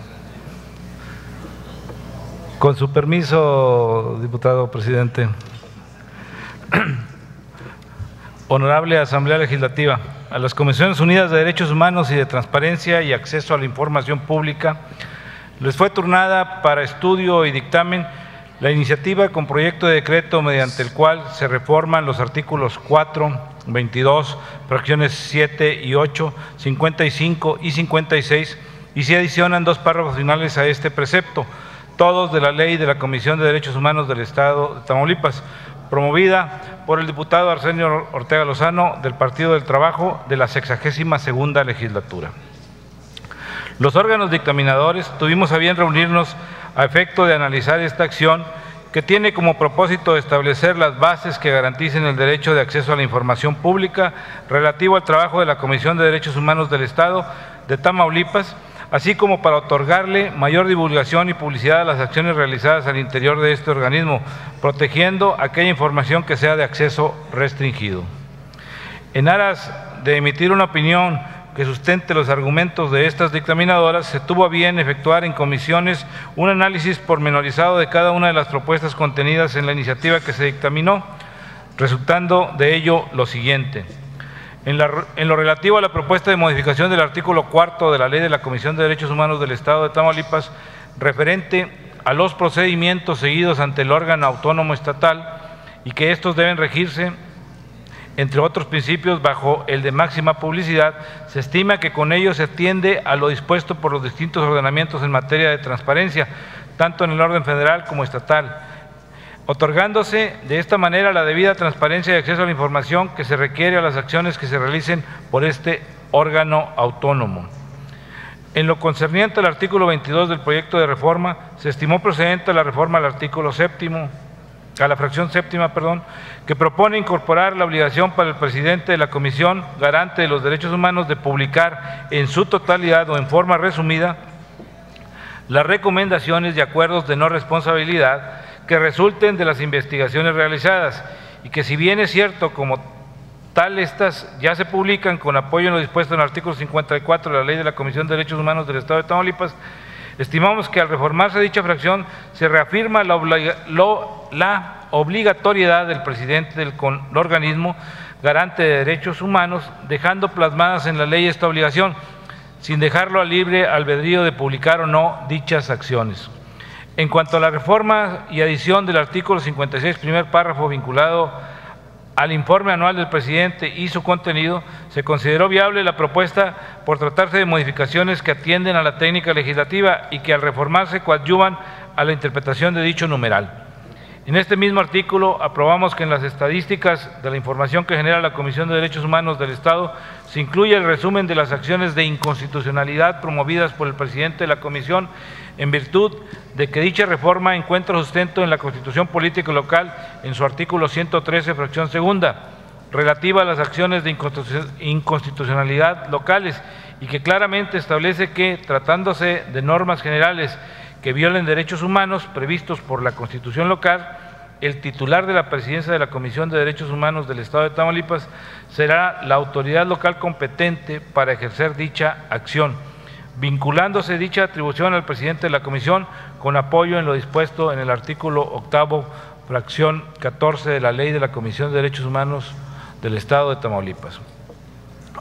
Con su permiso, diputado presidente. Honorable Asamblea Legislativa. a las Comisiones Unidas de Derechos Humanos y de Transparencia y Acceso a la Información Pública, les fue turnada para estudio y dictamen la iniciativa con proyecto de decreto mediante el cual se reforman los artículos 4, 22, fracciones 7 y 8, 55 y 56 y se adicionan dos párrafos finales a este precepto, todos de la ley de la Comisión de Derechos Humanos del Estado de Tamaulipas, promovida por el diputado Arsenio Ortega Lozano del Partido del Trabajo de la 62 segunda legislatura. Los órganos dictaminadores tuvimos a bien reunirnos a efecto de analizar esta acción que tiene como propósito establecer las bases que garanticen el derecho de acceso a la información pública relativo al trabajo de la Comisión de Derechos Humanos del Estado de Tamaulipas, así como para otorgarle mayor divulgación y publicidad a las acciones realizadas al interior de este organismo, protegiendo aquella información que sea de acceso restringido. En aras de emitir una opinión que sustente los argumentos de estas dictaminadoras, se tuvo a bien efectuar en comisiones un análisis pormenorizado de cada una de las propuestas contenidas en la iniciativa que se dictaminó, resultando de ello lo siguiente. En, lo relativo a la propuesta de modificación del artículo cuarto de la Ley de la Comisión de Derechos Humanos del Estado de Tamaulipas, referente a los procedimientos seguidos ante el órgano autónomo estatal y que estos deben regirse entre otros principios, bajo el de máxima publicidad, se estima que con ello se atiende a lo dispuesto por los distintos ordenamientos en materia de transparencia, tanto en el orden federal como estatal, otorgándose de esta manera la debida transparencia y acceso a la información que se requiere a las acciones que se realicen por este órgano autónomo. En lo concerniente al artículo 22 del proyecto de reforma, se estimó procedente la reforma al artículo séptimo, a la fracción séptima, perdón, que propone incorporar la obligación para el presidente de la Comisión Garante de los Derechos Humanos de publicar en su totalidad o en forma resumida las recomendaciones y acuerdos de no responsabilidad que resulten de las investigaciones realizadas y que si bien es cierto como tal estas ya se publican con apoyo en lo dispuesto en el artículo 54 de la Ley de la Comisión de Derechos Humanos del Estado de Tamaulipas, Estimamos que al reformarse dicha fracción se reafirma la, obligatoriedad del presidente del organismo garante de derechos humanos, dejando plasmadas en la ley esta obligación, sin dejarlo a libre albedrío de publicar o no dichas acciones. En cuanto a la reforma y adición del artículo 56, primer párrafo vinculado al informe anual del presidente y su contenido, se consideró viable la propuesta por tratarse de modificaciones que atienden a la técnica legislativa y que al reformarse coadyuvan a la interpretación de dicho numeral. En este mismo artículo aprobamos que en las estadísticas de la información que genera la Comisión de Derechos Humanos del Estado se incluya el resumen de las acciones de inconstitucionalidad promovidas por el presidente de la Comisión en virtud de que dicha reforma encuentra sustento en la Constitución Política Local en su artículo 113, fracción segunda, relativa a las acciones de inconstitucionalidad locales y que claramente establece que, tratándose de normas generales que violen derechos humanos previstos por la Constitución local, el titular de la presidencia de la Comisión de Derechos Humanos del Estado de Tamaulipas será la autoridad local competente para ejercer dicha acción, vinculándose dicha atribución al presidente de la Comisión con apoyo en lo dispuesto en el artículo octavo, fracción 14 de la Ley de la Comisión de Derechos Humanos del Estado de Tamaulipas.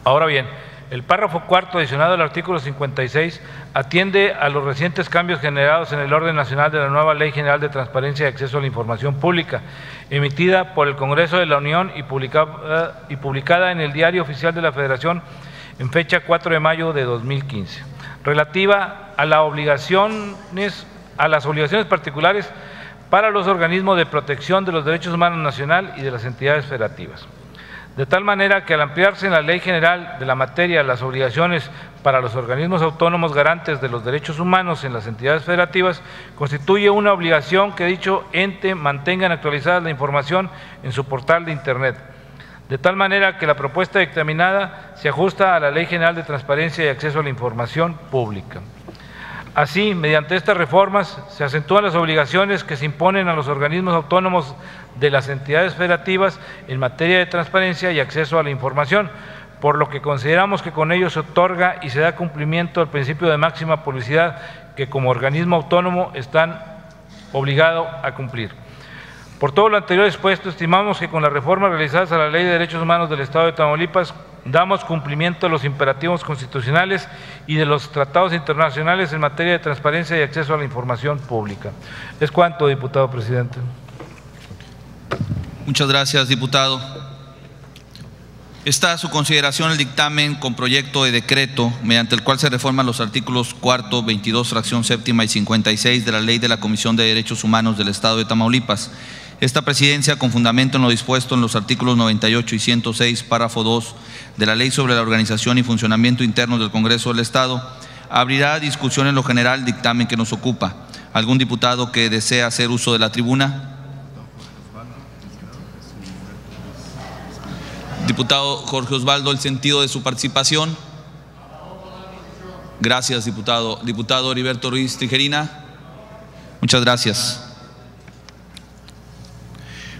Ahora bien, el párrafo cuarto adicionado al artículo 56 atiende a los recientes cambios generados en el orden nacional de la nueva Ley General de Transparencia y Acceso a la Información Pública, emitida por el Congreso de la Unión y publicada, y publicada en el Diario Oficial de la Federación en fecha 4 de mayo de 2015, relativa a, las obligaciones, a las obligaciones particulares para los organismos de protección de los derechos humanos nacional y de las entidades federativas de tal manera que al ampliarse en la Ley General de la materia las obligaciones para los organismos autónomos garantes de los derechos humanos en las entidades federativas, constituye una obligación que dicho ente mantenga actualizada la información en su portal de Internet, de tal manera que la propuesta dictaminada se ajusta a la Ley General de Transparencia y Acceso a la Información Pública. Así, mediante estas reformas se acentúan las obligaciones que se imponen a los organismos autónomos de las entidades federativas en materia de transparencia y acceso a la información, por lo que consideramos que con ello se otorga y se da cumplimiento al principio de máxima publicidad que como organismo autónomo están obligados a cumplir. Por todo lo anterior expuesto, estimamos que con las reformas realizadas a la Ley de Derechos Humanos del Estado de Tamaulipas damos cumplimiento a los imperativos constitucionales y de los tratados internacionales en materia de transparencia y acceso a la información pública. Es cuanto, diputado presidente. Muchas gracias, diputado. Está a su consideración el dictamen con proyecto de decreto mediante el cual se reforman los artículos cuarto, 22, fracción séptima y 56 de la Ley de la Comisión de Derechos Humanos del Estado de Tamaulipas. Esta presidencia, con fundamento en lo dispuesto en los artículos 98 y 106, párrafo 2 de la Ley sobre la Organización y Funcionamiento Interno del Congreso del Estado, abrirá discusión en lo general dictamen que nos ocupa. ¿Algún diputado que desea hacer uso de la tribuna? Diputado Jorge Osvaldo, el sentido de su participación. Gracias, diputado. Diputado Heriberto Ruiz Tijerina. Muchas gracias.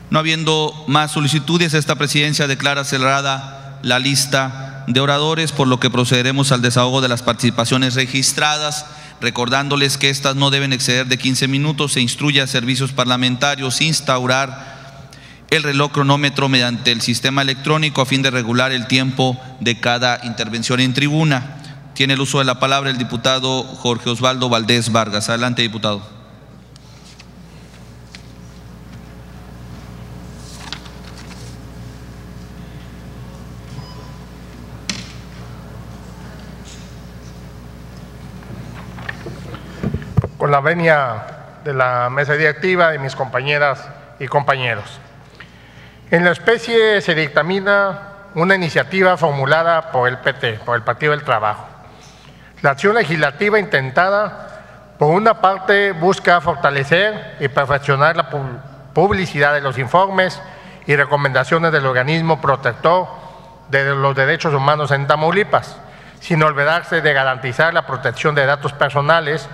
No habiendo más solicitudes, esta presidencia declara cerrada la lista de oradores, por lo que procederemos al desahogo de las participaciones registradas, recordándoles que estas no deben exceder de 15 minutos. Se instruye a servicios parlamentarios instaurar el reloj cronómetro mediante el sistema electrónico a fin de regular el tiempo de cada intervención en tribuna. Tiene el uso de la palabra el diputado Jorge Osvaldo Valdés Vargas. Adelante, diputado. Con la venia de la mesa directiva y mis compañeras y compañeros. En la especie se dictamina una iniciativa formulada por el PT, por el Partido del Trabajo. La acción legislativa intentada, por una parte, busca fortalecer y perfeccionar la publicidad de los informes y recomendaciones del organismo protector de los derechos humanos en Tamaulipas, sin olvidarse de garantizar la protección de datos personales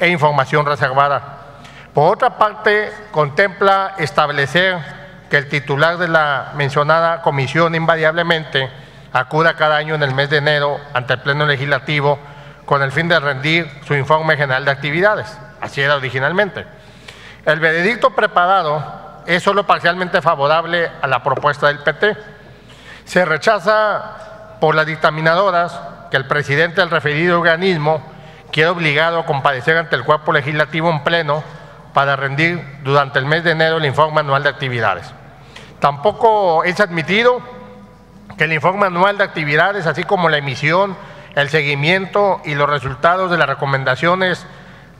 e información reservada. Por otra parte, contempla establecer que el titular de la mencionada comisión invariablemente acuda cada año en el mes de enero ante el Pleno Legislativo con el fin de rendir su informe general de actividades. Así era originalmente. El veredicto preparado es solo parcialmente favorable a la propuesta del PT. Se rechaza por las dictaminadoras que el presidente del referido organismo quede obligado a comparecer ante el cuerpo legislativo en pleno para rendir durante el mes de enero el informe anual de actividades. Tampoco es admitido que el informe anual de actividades, así como la emisión, el seguimiento y los resultados de las recomendaciones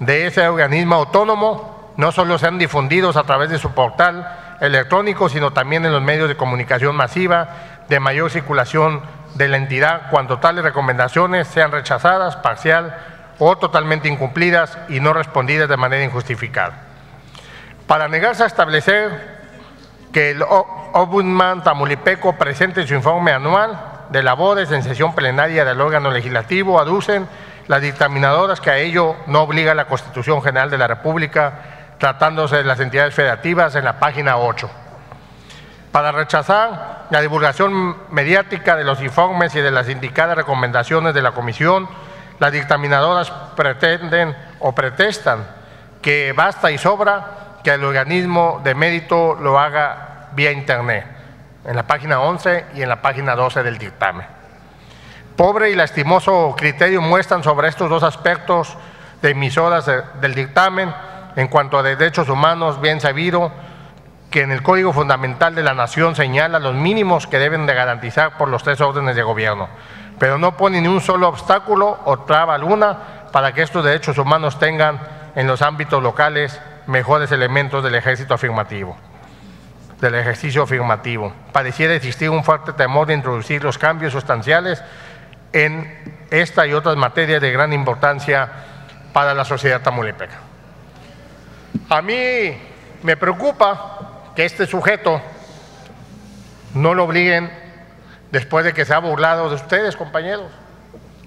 de ese organismo autónomo, no solo sean difundidos a través de su portal electrónico, sino también en los medios de comunicación masiva de mayor circulación de la entidad cuando tales recomendaciones sean rechazadas, parcial o totalmente incumplidas y no respondidas de manera injustificada. Para negarse a establecer que el Ombudsman Tamulipeco presente su informe anual de labores en sesión plenaria del órgano legislativo, aducen las dictaminadoras que a ello no obliga la Constitución General de la República, tratándose de las entidades federativas en la página 8. Para rechazar la divulgación mediática de los informes y de las indicadas recomendaciones de la Comisión, las dictaminadoras pretenden o pretestan que basta y sobra que el organismo de mérito lo haga vía Internet, en la página 11 y en la página 12 del dictamen. Pobre y lastimoso criterio muestran sobre estos dos aspectos de emisoras del dictamen en cuanto a derechos humanos, bien sabido que en el Código Fundamental de la Nación señala los mínimos que deben de garantizar por los tres órdenes de gobierno, pero no pone ni un solo obstáculo o traba alguna para que estos derechos humanos tengan en los ámbitos locales mejores elementos del ejército afirmativo, del ejercicio afirmativo. Pareciera existir un fuerte temor de introducir los cambios sustanciales en esta y otras materias de gran importancia para la sociedad tamaulipeca. A mí me preocupa que este sujeto no lo obliguen después de que se ha burlado de ustedes, compañeros.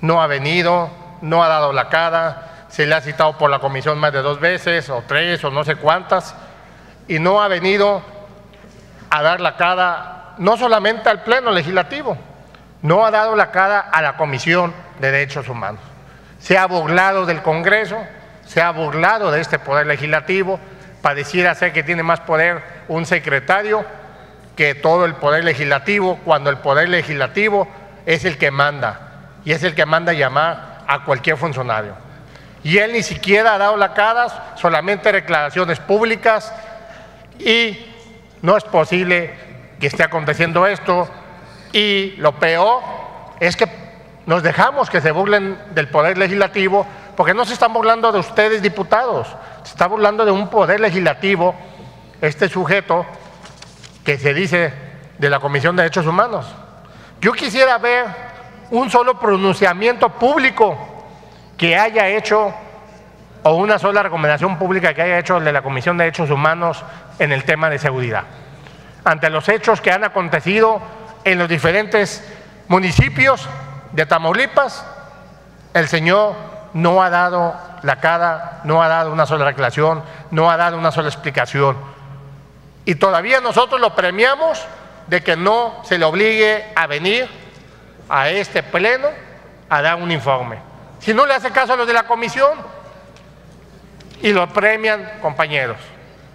No ha venido, no ha dado la cara, se le ha citado por la comisión más de dos veces, o tres, o no sé cuántas, y no ha venido a dar la cara no solamente al Pleno Legislativo, no ha dado la cara a la Comisión de Derechos Humanos. Se ha burlado del Congreso, se ha burlado de este Poder Legislativo, pareciera ser que tiene más poder un secretario que todo el Poder Legislativo, cuando el Poder Legislativo es el que manda y es el que manda llamar a cualquier funcionario. Y él ni siquiera ha dado la cara, solamente declaraciones públicas y no es posible que esté aconteciendo esto. Y lo peor es que nos dejamos que se burlen del poder legislativo porque no se están burlando de ustedes diputados, se está burlando de un poder legislativo, este sujeto que se dice de la Comisión de Derechos Humanos. Yo quisiera ver un solo pronunciamiento público que haya hecho o una sola recomendación pública que haya hecho de la Comisión de Derechos Humanos en el tema de seguridad. Ante los hechos que han acontecido en los diferentes municipios de Tamaulipas, el señor no ha dado la cara, no ha dado una sola declaración, no ha dado una sola explicación. Y todavía nosotros lo premiamos de que no se le obligue a venir a este pleno a dar un informe. Si no le hace caso a los de la comisión y lo premian compañeros.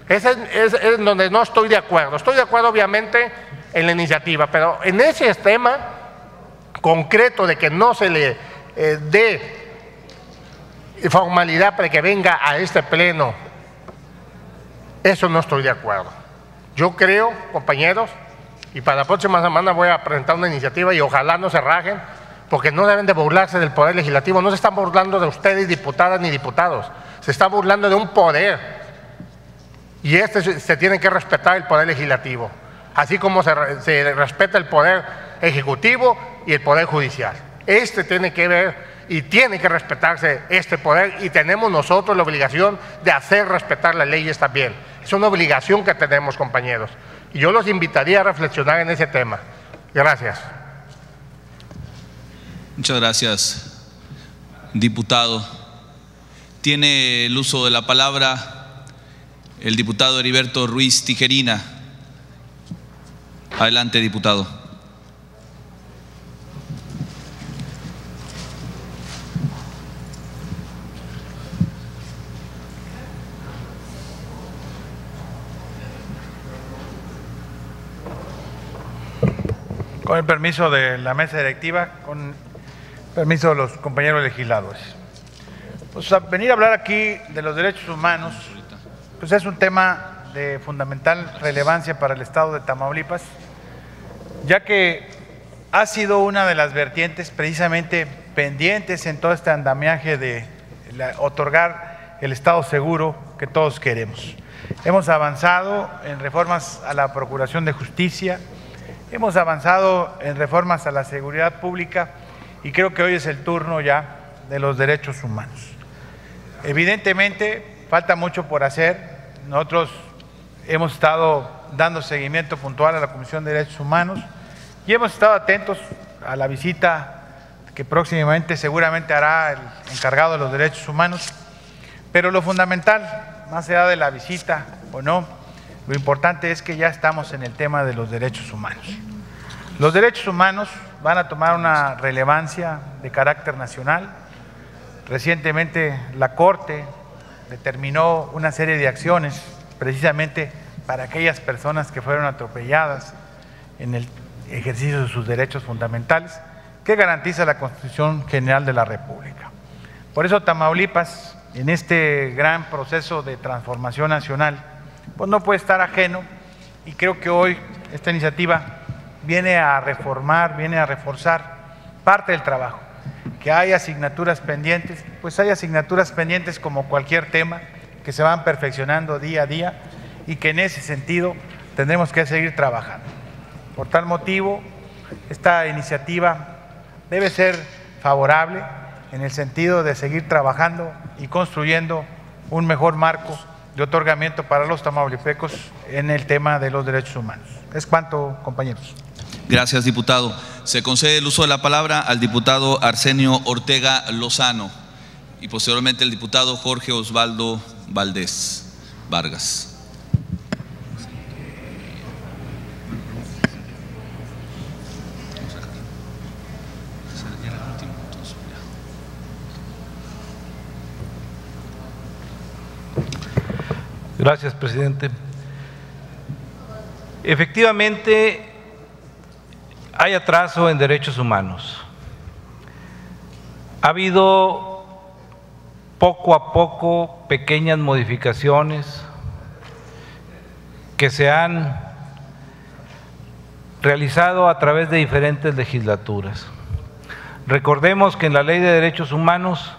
Ese es, donde no estoy de acuerdo. Estoy de acuerdo obviamente en la iniciativa, pero en ese tema concreto de que no se le eh, dé formalidad para que venga a este pleno, eso no estoy de acuerdo. Yo creo, compañeros, y para la próxima semana voy a presentar una iniciativa y ojalá no se rajen, porque no deben de burlarse del poder legislativo, no se están burlando de ustedes, diputadas ni diputados, se está burlando de un poder. Y este se tiene que respetar el poder legislativo, así como se respeta el poder ejecutivo y el poder judicial. Este tiene que ver y tiene que respetarse este poder y tenemos nosotros la obligación de hacer respetar las leyes también. Es una obligación que tenemos, compañeros. Y yo los invitaría a reflexionar en ese tema. Gracias. Muchas gracias, diputado. Tiene el uso de la palabra el diputado Heriberto Ruiz Tijerina. Adelante, diputado. Con el permiso de la mesa directiva, con permiso de los compañeros legisladores. Pues venir a hablar aquí de los derechos humanos, pues es un tema de fundamental relevancia para el Estado de Tamaulipas, ya que ha sido una de las vertientes precisamente pendientes en todo este andamiaje de otorgar el Estado seguro que todos queremos. Hemos avanzado en reformas a la Procuración de Justicia, Hemos avanzado en reformas a la seguridad pública y creo que hoy es el turno ya de los derechos humanos. Evidentemente, falta mucho por hacer. Nosotros hemos estado dando seguimiento puntual a la Comisión de Derechos Humanos y hemos estado atentos a la visita que próximamente seguramente hará el encargado de los derechos humanos. Pero lo fundamental, más allá de la visita o no, lo importante es que ya estamos en el tema de los derechos humanos. Los derechos humanos van a tomar una relevancia de carácter nacional. Recientemente la Corte determinó una serie de acciones precisamente para aquellas personas que fueron atropelladas en el ejercicio de sus derechos fundamentales que garantiza la Constitución General de la República. Por eso Tamaulipas, en este gran proceso de transformación nacional, pues no puede estar ajeno y creo que hoy esta iniciativa viene a reformar, viene a reforzar parte del trabajo. Que hay asignaturas pendientes, pues hay asignaturas pendientes como cualquier tema que se van perfeccionando día a día y que en ese sentido tendremos que seguir trabajando. Por tal motivo, esta iniciativa debe ser favorable en el sentido de seguir trabajando y construyendo un mejor marco de otorgamiento para los tamaulipecos en el tema de los derechos humanos. Es cuanto, compañeros. Gracias, diputado. Se concede el uso de la palabra al diputado Arsenio Ortega Lozano y posteriormente el diputado Jorge Osvaldo Valdés Vargas. Gracias, presidente. Efectivamente, hay atraso en derechos humanos. Ha habido poco a poco pequeñas modificaciones que se han realizado a través de diferentes legislaturas. Recordemos que en la Ley de Derechos Humanos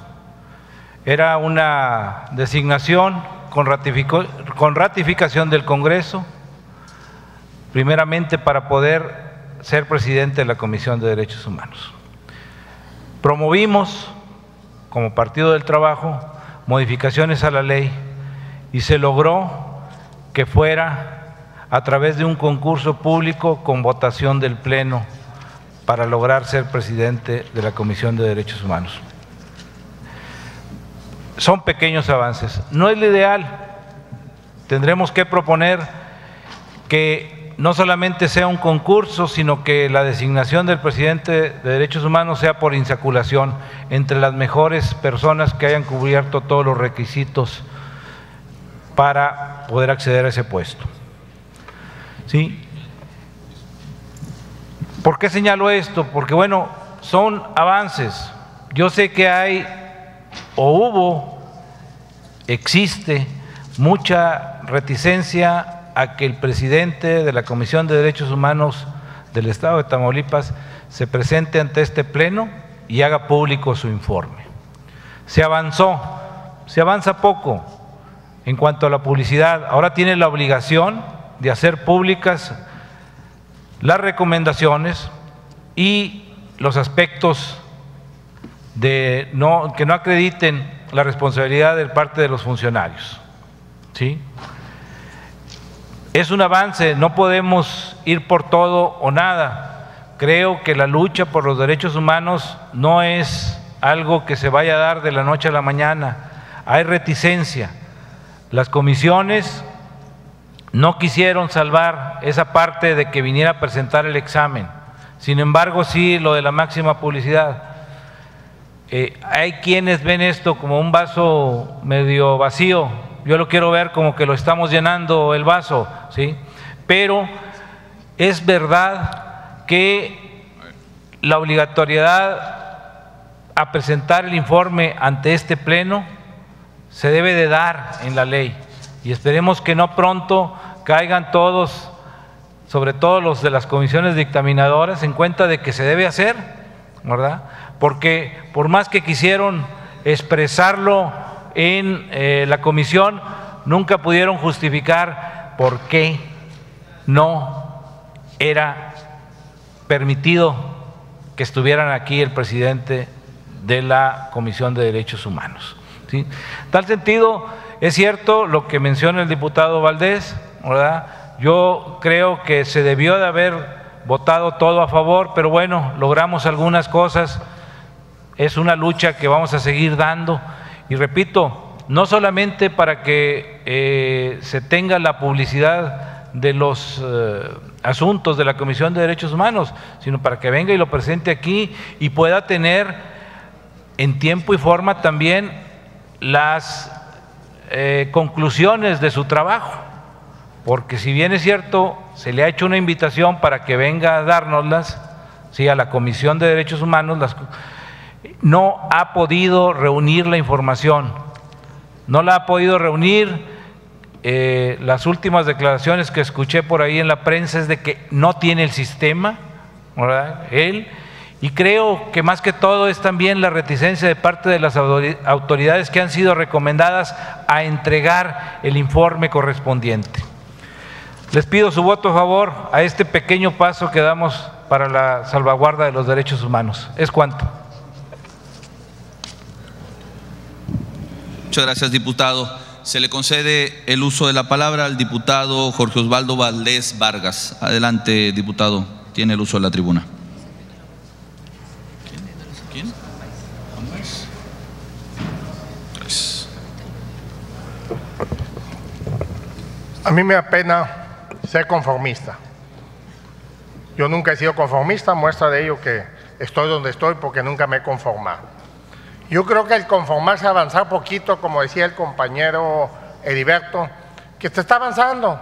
era una designación con, ratificación del Congreso, primeramente para poder ser presidente de la Comisión de Derechos Humanos. Promovimos, como Partido del Trabajo, modificaciones a la ley y se logró que fuera a través de un concurso público con votación del Pleno para lograr ser presidente de la Comisión de Derechos Humanos. Son pequeños avances. No es lo ideal. Tendremos que proponer que no solamente sea un concurso, sino que la designación del presidente de Derechos Humanos sea por insaculación entre las mejores personas que hayan cubierto todos los requisitos para poder acceder a ese puesto. ¿Sí? ¿Por qué señalo esto? Porque bueno, son avances. Yo sé que hay o hubo, existe mucha reticencia a que el presidente de la Comisión de Derechos Humanos del Estado de Tamaulipas se presente ante este pleno y haga público su informe. Se avanzó, se avanza poco en cuanto a la publicidad. Ahora tiene la obligación de hacer públicas las recomendaciones y los aspectos de no, que no acrediten la responsabilidad de parte de los funcionarios. ¿sí? Es un avance, no podemos ir por todo o nada. Creo que la lucha por los derechos humanos no es algo que se vaya a dar de la noche a la mañana. Hay reticencia. Las comisiones no quisieron salvar esa parte de que viniera a presentar el examen. Sin embargo, sí lo de la máxima publicidad. Eh, hay quienes ven esto como un vaso medio vacío. Yo lo quiero ver como que lo estamos llenando el vaso, ¿sí? Pero es verdad que la obligatoriedad a presentar el informe ante este pleno se debe de dar en la ley y esperemos que no pronto caigan todos, sobre todo los de las comisiones dictaminadoras, en cuenta de que se debe hacer, ¿verdad? Porque por más que quisieron expresarlo en eh, la comisión, nunca pudieron justificar por qué no era permitido que estuvieran aquí el presidente de la Comisión de Derechos Humanos. ¿sí? Tal sentido, es cierto lo que menciona el diputado Valdés, ¿verdad? Yo creo que se debió de haber votado todo a favor, pero bueno, logramos algunas cosas. Es una lucha que vamos a seguir dando. Y repito, no solamente para que eh, se tenga la publicidad de los eh, asuntos de la Comisión de Derechos Humanos, sino para que venga y lo presente aquí y pueda tener en tiempo y forma también las eh, conclusiones de su trabajo, porque si bien es cierto, se le ha hecho una invitación para que venga a dárnoslas, ¿sí? a la Comisión de Derechos Humanos, las, no ha podido reunir la información, no la ha podido reunir. Eh, las últimas declaraciones que escuché por ahí en la prensa es de que no tiene el sistema, ¿verdad? Él y creo que más que todo es también la reticencia de parte de las autoridades que han sido recomendadas a entregar el informe correspondiente. Les pido su voto a favor a este pequeño paso que damos para la salvaguarda de los derechos humanos. Es cuanto. Muchas gracias, diputado. Se le concede el uso de la palabra al diputado Jorge Osvaldo Valdés Vargas. Adelante, diputado. Tiene el uso de la tribuna. A mí me da pena ser conformista. Yo nunca he sido conformista, muestra de ello que estoy donde estoy porque nunca me he conformado. Yo creo que el conformarse, avanzar poquito, como decía el compañero Heriberto, que se está avanzando,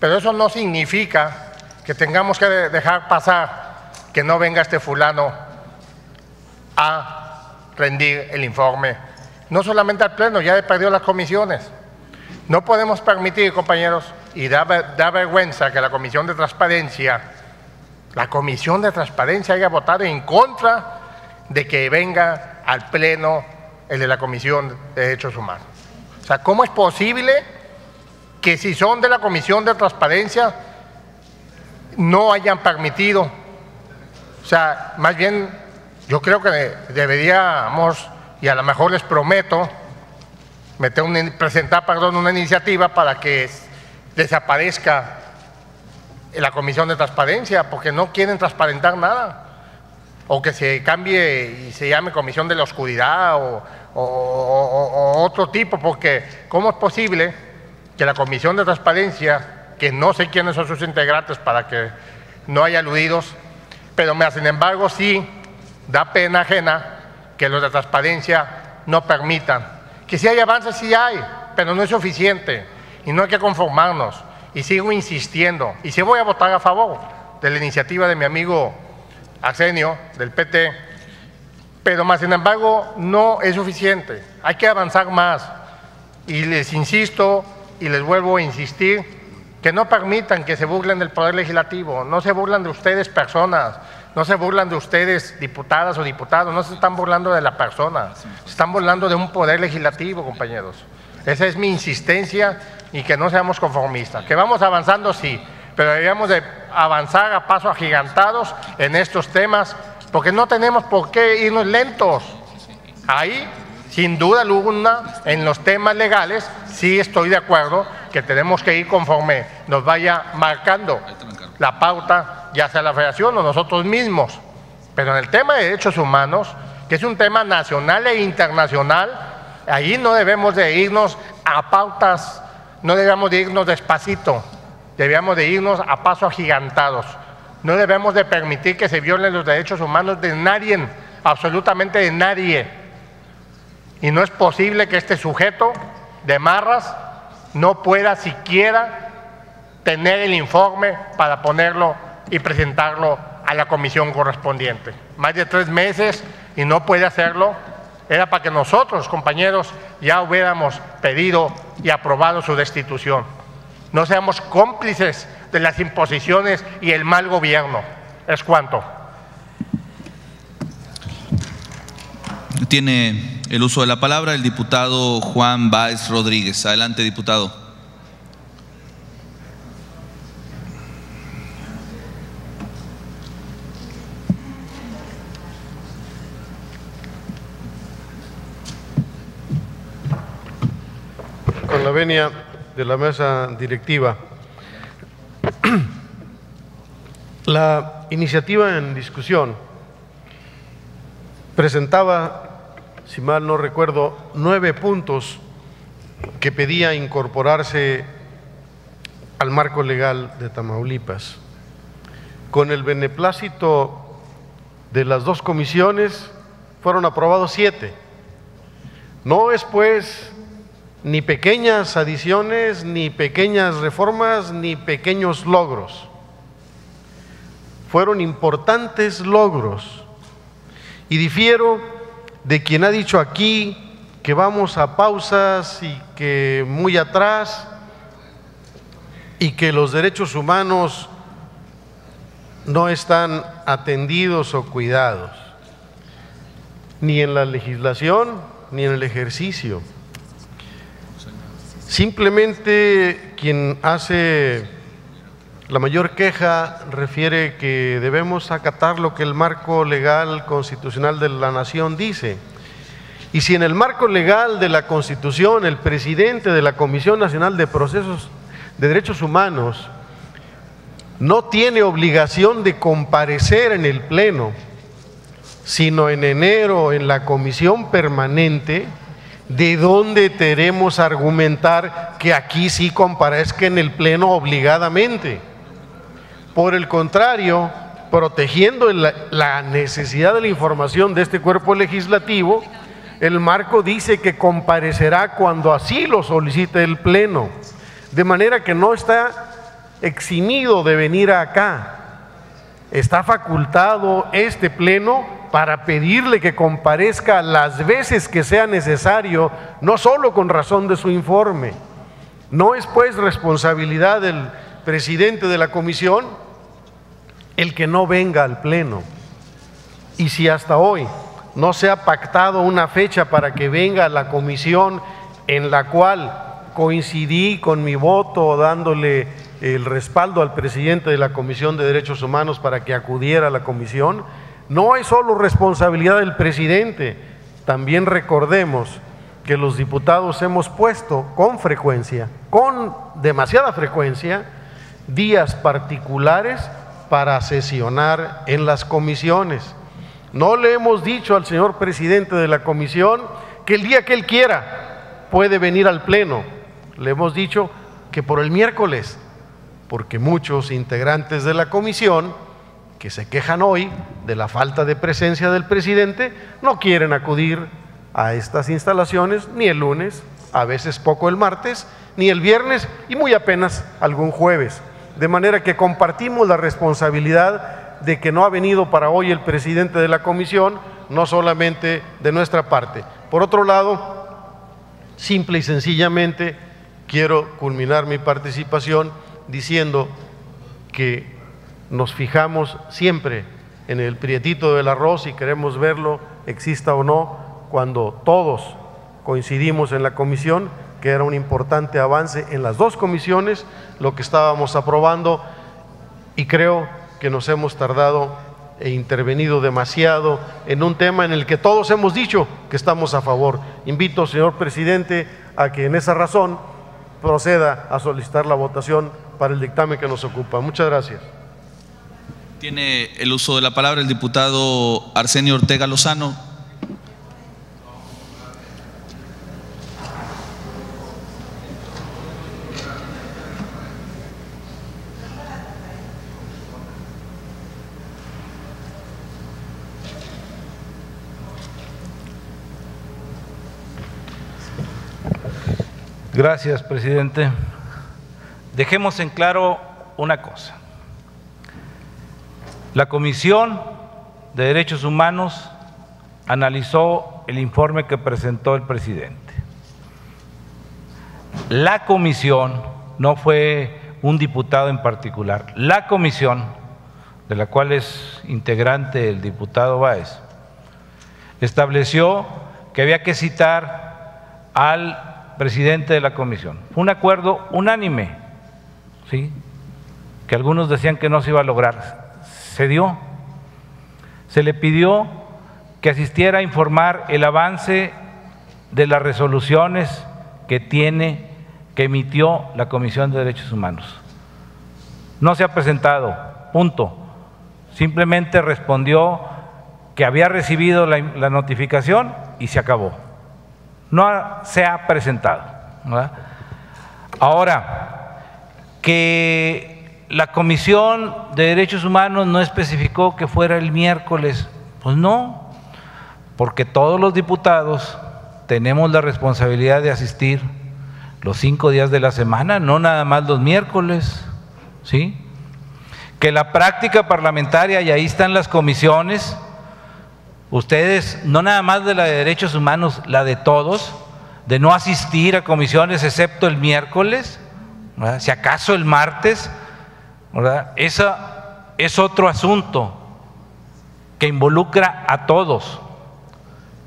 pero eso no significa que tengamos que dejar pasar que no venga este fulano a rendir el informe, no solamente al Pleno, ya he perdido las comisiones. No podemos permitir, compañeros, y da, da vergüenza que la Comisión de Transparencia, la Comisión de Transparencia haya votado en contra de que venga al Pleno el de la Comisión de Derechos Humanos. O sea, ¿cómo es posible que si son de la Comisión de Transparencia no hayan permitido? O sea, más bien yo creo que deberíamos, y a lo mejor les prometo, meter un, presentar perdón, una iniciativa para que desaparezca la Comisión de Transparencia, porque no quieren transparentar nada. O que se cambie y se llame Comisión de la Oscuridad o, otro tipo, porque ¿cómo es posible que la Comisión de Transparencia, que no sé quiénes son sus integrantes para que no haya aludidos, pero sin embargo sí da pena ajena que los de transparencia no permitan. Que si hay avances, sí hay, pero no es suficiente y no hay que conformarnos. Y sigo insistiendo, y sí voy a votar a favor de la iniciativa de mi amigo Arsenio, del PT, pero más sin embargo no es suficiente, hay que avanzar más. Y les insisto y les vuelvo a insistir que no permitan que se burlen del Poder Legislativo, no se burlan de ustedes personas, no se burlan de ustedes diputadas o diputados, no se están burlando de la persona, se están burlando de un Poder Legislativo, compañeros. Esa es mi insistencia y que no seamos conformistas. Que vamos avanzando, sí, pero deberíamos de avanzar a pasos agigantados en estos temas porque no tenemos por qué irnos lentos. Ahí, sin duda alguna, en los temas legales, sí estoy de acuerdo que tenemos que ir conforme nos vaya marcando la pauta, ya sea la federación o nosotros mismos. Pero en el tema de derechos humanos, que es un tema nacional e internacional, ahí no debemos de irnos a pautas, no debemos de irnos despacito, debemos de irnos a pasos agigantados. No debemos de permitir que se violen los derechos humanos de nadie, absolutamente de nadie. Y no es posible que este sujeto de Marras no pueda siquiera tener el informe para ponerlo y presentarlo a la comisión correspondiente. Más de tres meses y no puede hacerlo. Era para que nosotros, compañeros, ya hubiéramos pedido y aprobado su destitución. No seamos cómplices de las imposiciones y el mal gobierno. Es cuanto. Tiene el uso de la palabra el diputado Juan Báez Rodríguez. Adelante, diputado. Con la venia de la mesa directiva. La iniciativa en discusión presentaba, si mal no recuerdo, nueve puntos que pedía incorporarse al marco legal de Tamaulipas. Con el beneplácito de las dos comisiones fueron aprobados siete. No es pues ni pequeñas adiciones, ni pequeñas reformas, ni pequeños logros. Fueron importantes logros. Y difiero de quien ha dicho aquí que vamos a pausas y que muy atrás y que los derechos humanos no están atendidos o cuidados, ni en la legislación ni en el ejercicio. Simplemente quien hace la mayor queja refiere que debemos acatar lo que el marco legal constitucional de la nación dice. Y si en el marco legal de la Constitución el presidente de la Comisión Nacional de Procesos de Derechos Humanos no tiene obligación de comparecer en el Pleno, sino en enero en la Comisión Permanente, ¿de dónde queremos argumentar que aquí sí comparezca en el Pleno obligadamente? Por el contrario, protegiendo la necesidad de la información de este cuerpo legislativo, el marco dice que comparecerá cuando así lo solicite el Pleno, de manera que no está eximido de venir acá. Está facultado este pleno para pedirle que comparezca las veces que sea necesario, no solo con razón de su informe. No es pues responsabilidad del presidente de la comisión el que no venga al pleno. Y si hasta hoy no se ha pactado una fecha para que venga la comisión en la cual coincidí con mi voto dándole el respaldo al presidente de la Comisión de Derechos Humanos para que acudiera a la comisión, no es solo responsabilidad del presidente, también recordemos que los diputados hemos puesto con frecuencia, con demasiada frecuencia, días particulares para sesionar en las comisiones. No le hemos dicho al señor presidente de la comisión que el día que él quiera puede venir al pleno. Le hemos dicho que por el miércoles, porque muchos integrantes de la comisión que se quejan hoy de la falta de presencia del presidente no quieren acudir a estas instalaciones ni el lunes, a veces poco el martes, ni el viernes y muy apenas algún jueves. De manera que compartimos la responsabilidad de que no ha venido para hoy el presidente de la comisión, no solamente de nuestra parte. Por otro lado, simple y sencillamente quiero culminar mi participación diciendo que nos fijamos siempre en el prietito del arroz y queremos verlo, exista o no, cuando todos coincidimos en la comisión que era un importante avance en las dos comisiones, lo que estábamos aprobando, y creo que nos hemos tardado e intervenido demasiado en un tema en el que todos hemos dicho que estamos a favor. Invito, señor presidente, a que en esa razón proceda a solicitar la votación para el dictamen que nos ocupa. Muchas gracias. Tiene el uso de la palabra el diputado Arsenio Ortega Lozano. Gracias, presidente. Dejemos en claro una cosa. La Comisión de Derechos Humanos analizó el informe que presentó el presidente. La comisión, no fue un diputado en particular, la comisión, de la cual es integrante el diputado Báez, estableció que había que citar al presidente de la comisión. Fue un acuerdo unánime, ¿sí? que algunos decían que no se iba a lograr. Se dio. Se le pidió que asistiera a informar el avance de las resoluciones que tiene, que emitió la Comisión de Derechos Humanos. No se ha presentado, punto. Simplemente respondió que había recibido la, la notificación y se acabó no se ha presentado. Ahora, que la Comisión de Derechos Humanos no especificó que fuera el miércoles, pues no, porque todos los diputados tenemos la responsabilidad de asistir los cinco días de la semana, no nada más los miércoles, ¿sí? Que la práctica parlamentaria, y ahí están las comisiones, Ustedes, no nada más de la de derechos humanos, la de todos, de no asistir a comisiones excepto el miércoles, si acaso el martes, ¿verdad? Esa es otro asunto que involucra a todos,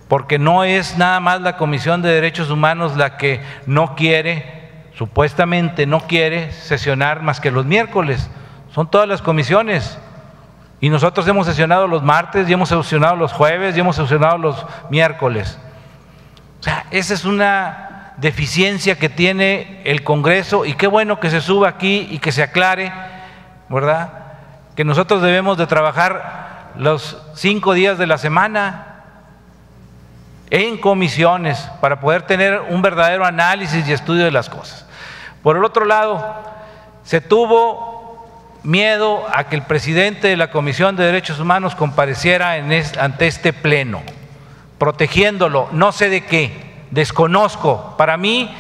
porque no es nada más la Comisión de Derechos Humanos la que no quiere, supuestamente no quiere sesionar más que los miércoles, son todas las comisiones. Y nosotros hemos sesionado los martes, y hemos sesionado los jueves, y hemos sesionado los miércoles. O sea, esa es una deficiencia que tiene el Congreso y qué bueno que se suba aquí y que se aclare, ¿verdad? Que nosotros debemos de trabajar los cinco días de la semana en comisiones para poder tener un verdadero análisis y estudio de las cosas. Por el otro lado, se tuvo miedo a que el presidente de la Comisión de Derechos Humanos compareciera ante este pleno, protegiéndolo, no sé de qué, desconozco. Para mí,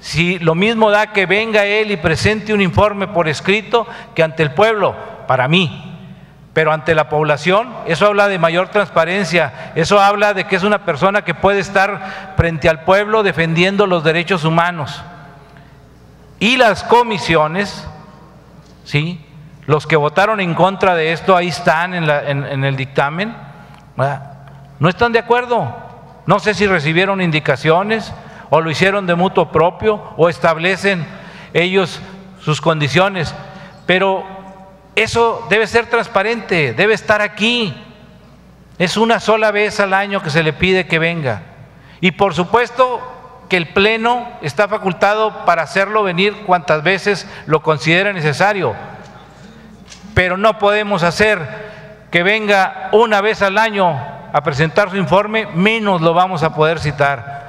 si lo mismo da que venga él y presente un informe por escrito que ante el pueblo, para mí. pero ante la población, eso habla de mayor transparencia, eso habla de que es una persona que puede estar frente al pueblo defendiendo los derechos humanos. Y las comisiones, ¿sí? Los que votaron en contra de esto, ahí están en, en el dictamen, no están de acuerdo. No sé si recibieron indicaciones o lo hicieron de mutuo propio o establecen ellos sus condiciones, pero eso debe ser transparente, debe estar aquí. Es una sola vez al año que se le pide que venga. Y por supuesto que el Pleno está facultado para hacerlo venir cuantas veces lo considere necesario. Pero no podemos hacer que venga una vez al año a presentar su informe, menos lo vamos a poder citar.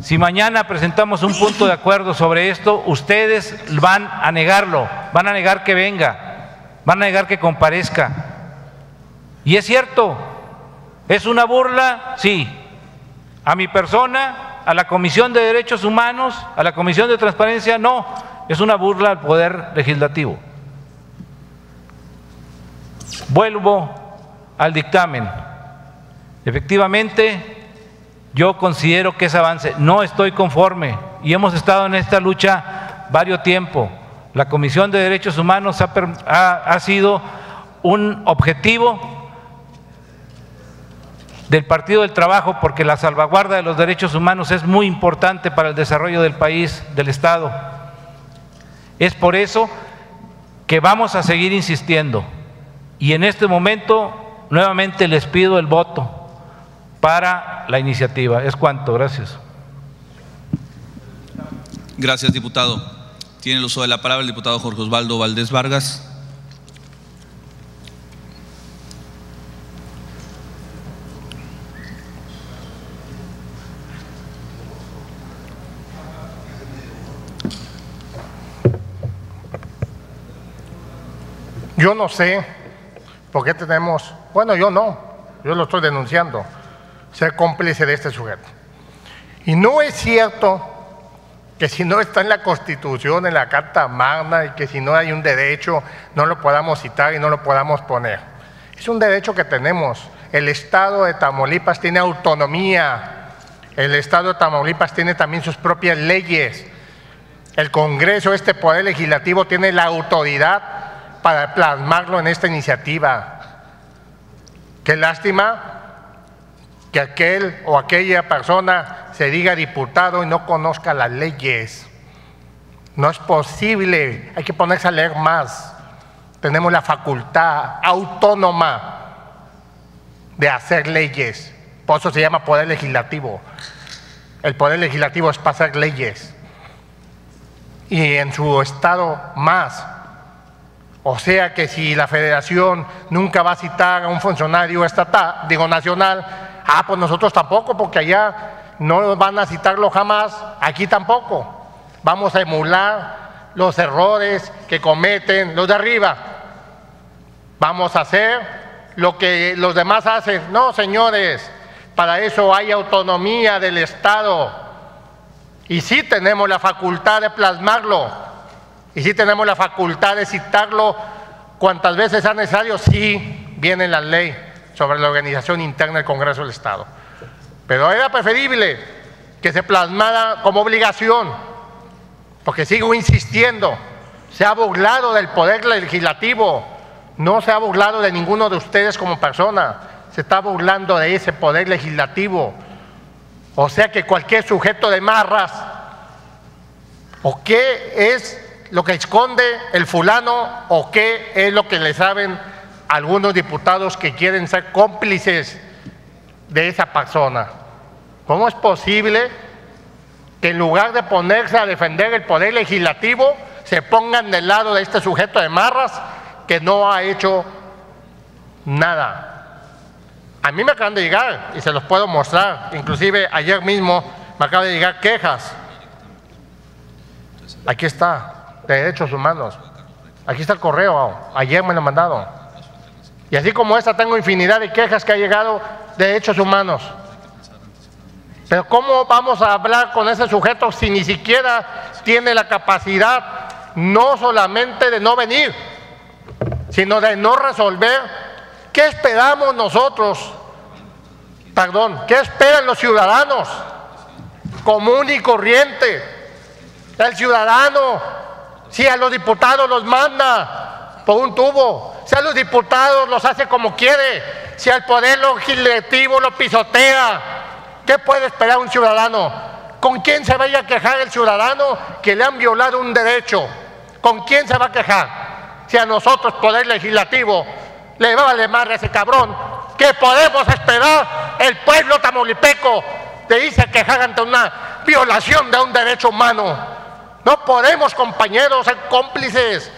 Si mañana presentamos un punto de acuerdo sobre esto, ustedes van a negarlo, van a negar que venga van a negar que comparezca. Y es cierto, es una burla, sí, a mi persona, a la Comisión de Derechos Humanos, a la Comisión de Transparencia, no, es una burla al Poder Legislativo. Vuelvo al dictamen. Efectivamente, yo considero que es avance. No estoy conforme y hemos estado en esta lucha varios tiempo. La Comisión de Derechos Humanos ha, sido un objetivo del Partido del Trabajo porque la salvaguarda de los derechos humanos es muy importante para el desarrollo del país, del Estado. Es por eso que vamos a seguir insistiendo y en este momento nuevamente les pido el voto para la iniciativa. Es cuanto, gracias. Gracias, diputado. Tiene el uso de la palabra el diputado Jorge Osvaldo Valdés Vargas. Yo no sé por qué tenemos, bueno, yo no, yo lo estoy denunciando, ser cómplice de este sujeto. Y no es cierto que si no está en la Constitución, en la Carta Magna, y que si no hay un derecho, no lo podamos citar y no lo podamos poner. Es un derecho que tenemos. El Estado de Tamaulipas tiene autonomía. El Estado de Tamaulipas tiene también sus propias leyes. El Congreso, este Poder Legislativo, tiene la autoridad para plasmarlo en esta iniciativa. Qué lástima que aquel o aquella persona se diga diputado y no conozca las leyes. No es posible, hay que ponerse a leer más. Tenemos la facultad autónoma de hacer leyes. Por eso se llama poder legislativo. El poder legislativo es pasar leyes. Y en su estado más. O sea que si la federación nunca va a citar a un funcionario estatal, digo nacional, ah, pues nosotros tampoco, porque allá no van a citarlo jamás, aquí tampoco. Vamos a emular los errores que cometen los de arriba. Vamos a hacer lo que los demás hacen. No, señores, para eso hay autonomía del Estado. Y sí tenemos la facultad de plasmarlo. Y sí tenemos la facultad de citarlo cuantas veces sea necesario, sí viene la ley sobre la organización interna del Congreso del Estado. Pero era preferible que se plasmara como obligación, porque sigo insistiendo, se ha burlado del poder legislativo, no se ha burlado de ninguno de ustedes como persona, se está burlando de ese poder legislativo. O sea que cualquier sujeto de marras, o qué es lo que esconde el fulano, o qué es lo que le saben algunos diputados que quieren ser cómplices de esa persona. ¿Cómo es posible que en lugar de ponerse a defender el poder legislativo, se pongan del lado de este sujeto de marras que no ha hecho nada? A mí me acaban de llegar, y se los puedo mostrar, inclusive ayer mismo me acaban de llegar quejas. Aquí está, de derechos humanos. Aquí está el correo, ayer me lo han mandado. Y así como esta, tengo infinidad de quejas que ha llegado de derechos humanos. Pero ¿cómo vamos a hablar con ese sujeto si ni siquiera tiene la capacidad no solamente de no venir, sino de no resolver ¿Qué esperamos nosotros? Perdón, ¿qué esperan los ciudadanos? Común y corriente. El ciudadano, si a los diputados los manda por un tubo, si a los diputados los hace como quiere, si al poder legislativo lo pisotea, ¿qué puede esperar un ciudadano? ¿Con quién se vaya a quejar el ciudadano que le han violado un derecho? ¿Con quién se va a quejar? Si a nosotros, Poder Legislativo, le vale más a ese cabrón, ¿qué podemos esperar? El pueblo tamaulipeco te dice quejar ante una violación de un derecho humano. No podemos, compañeros, ser cómplices.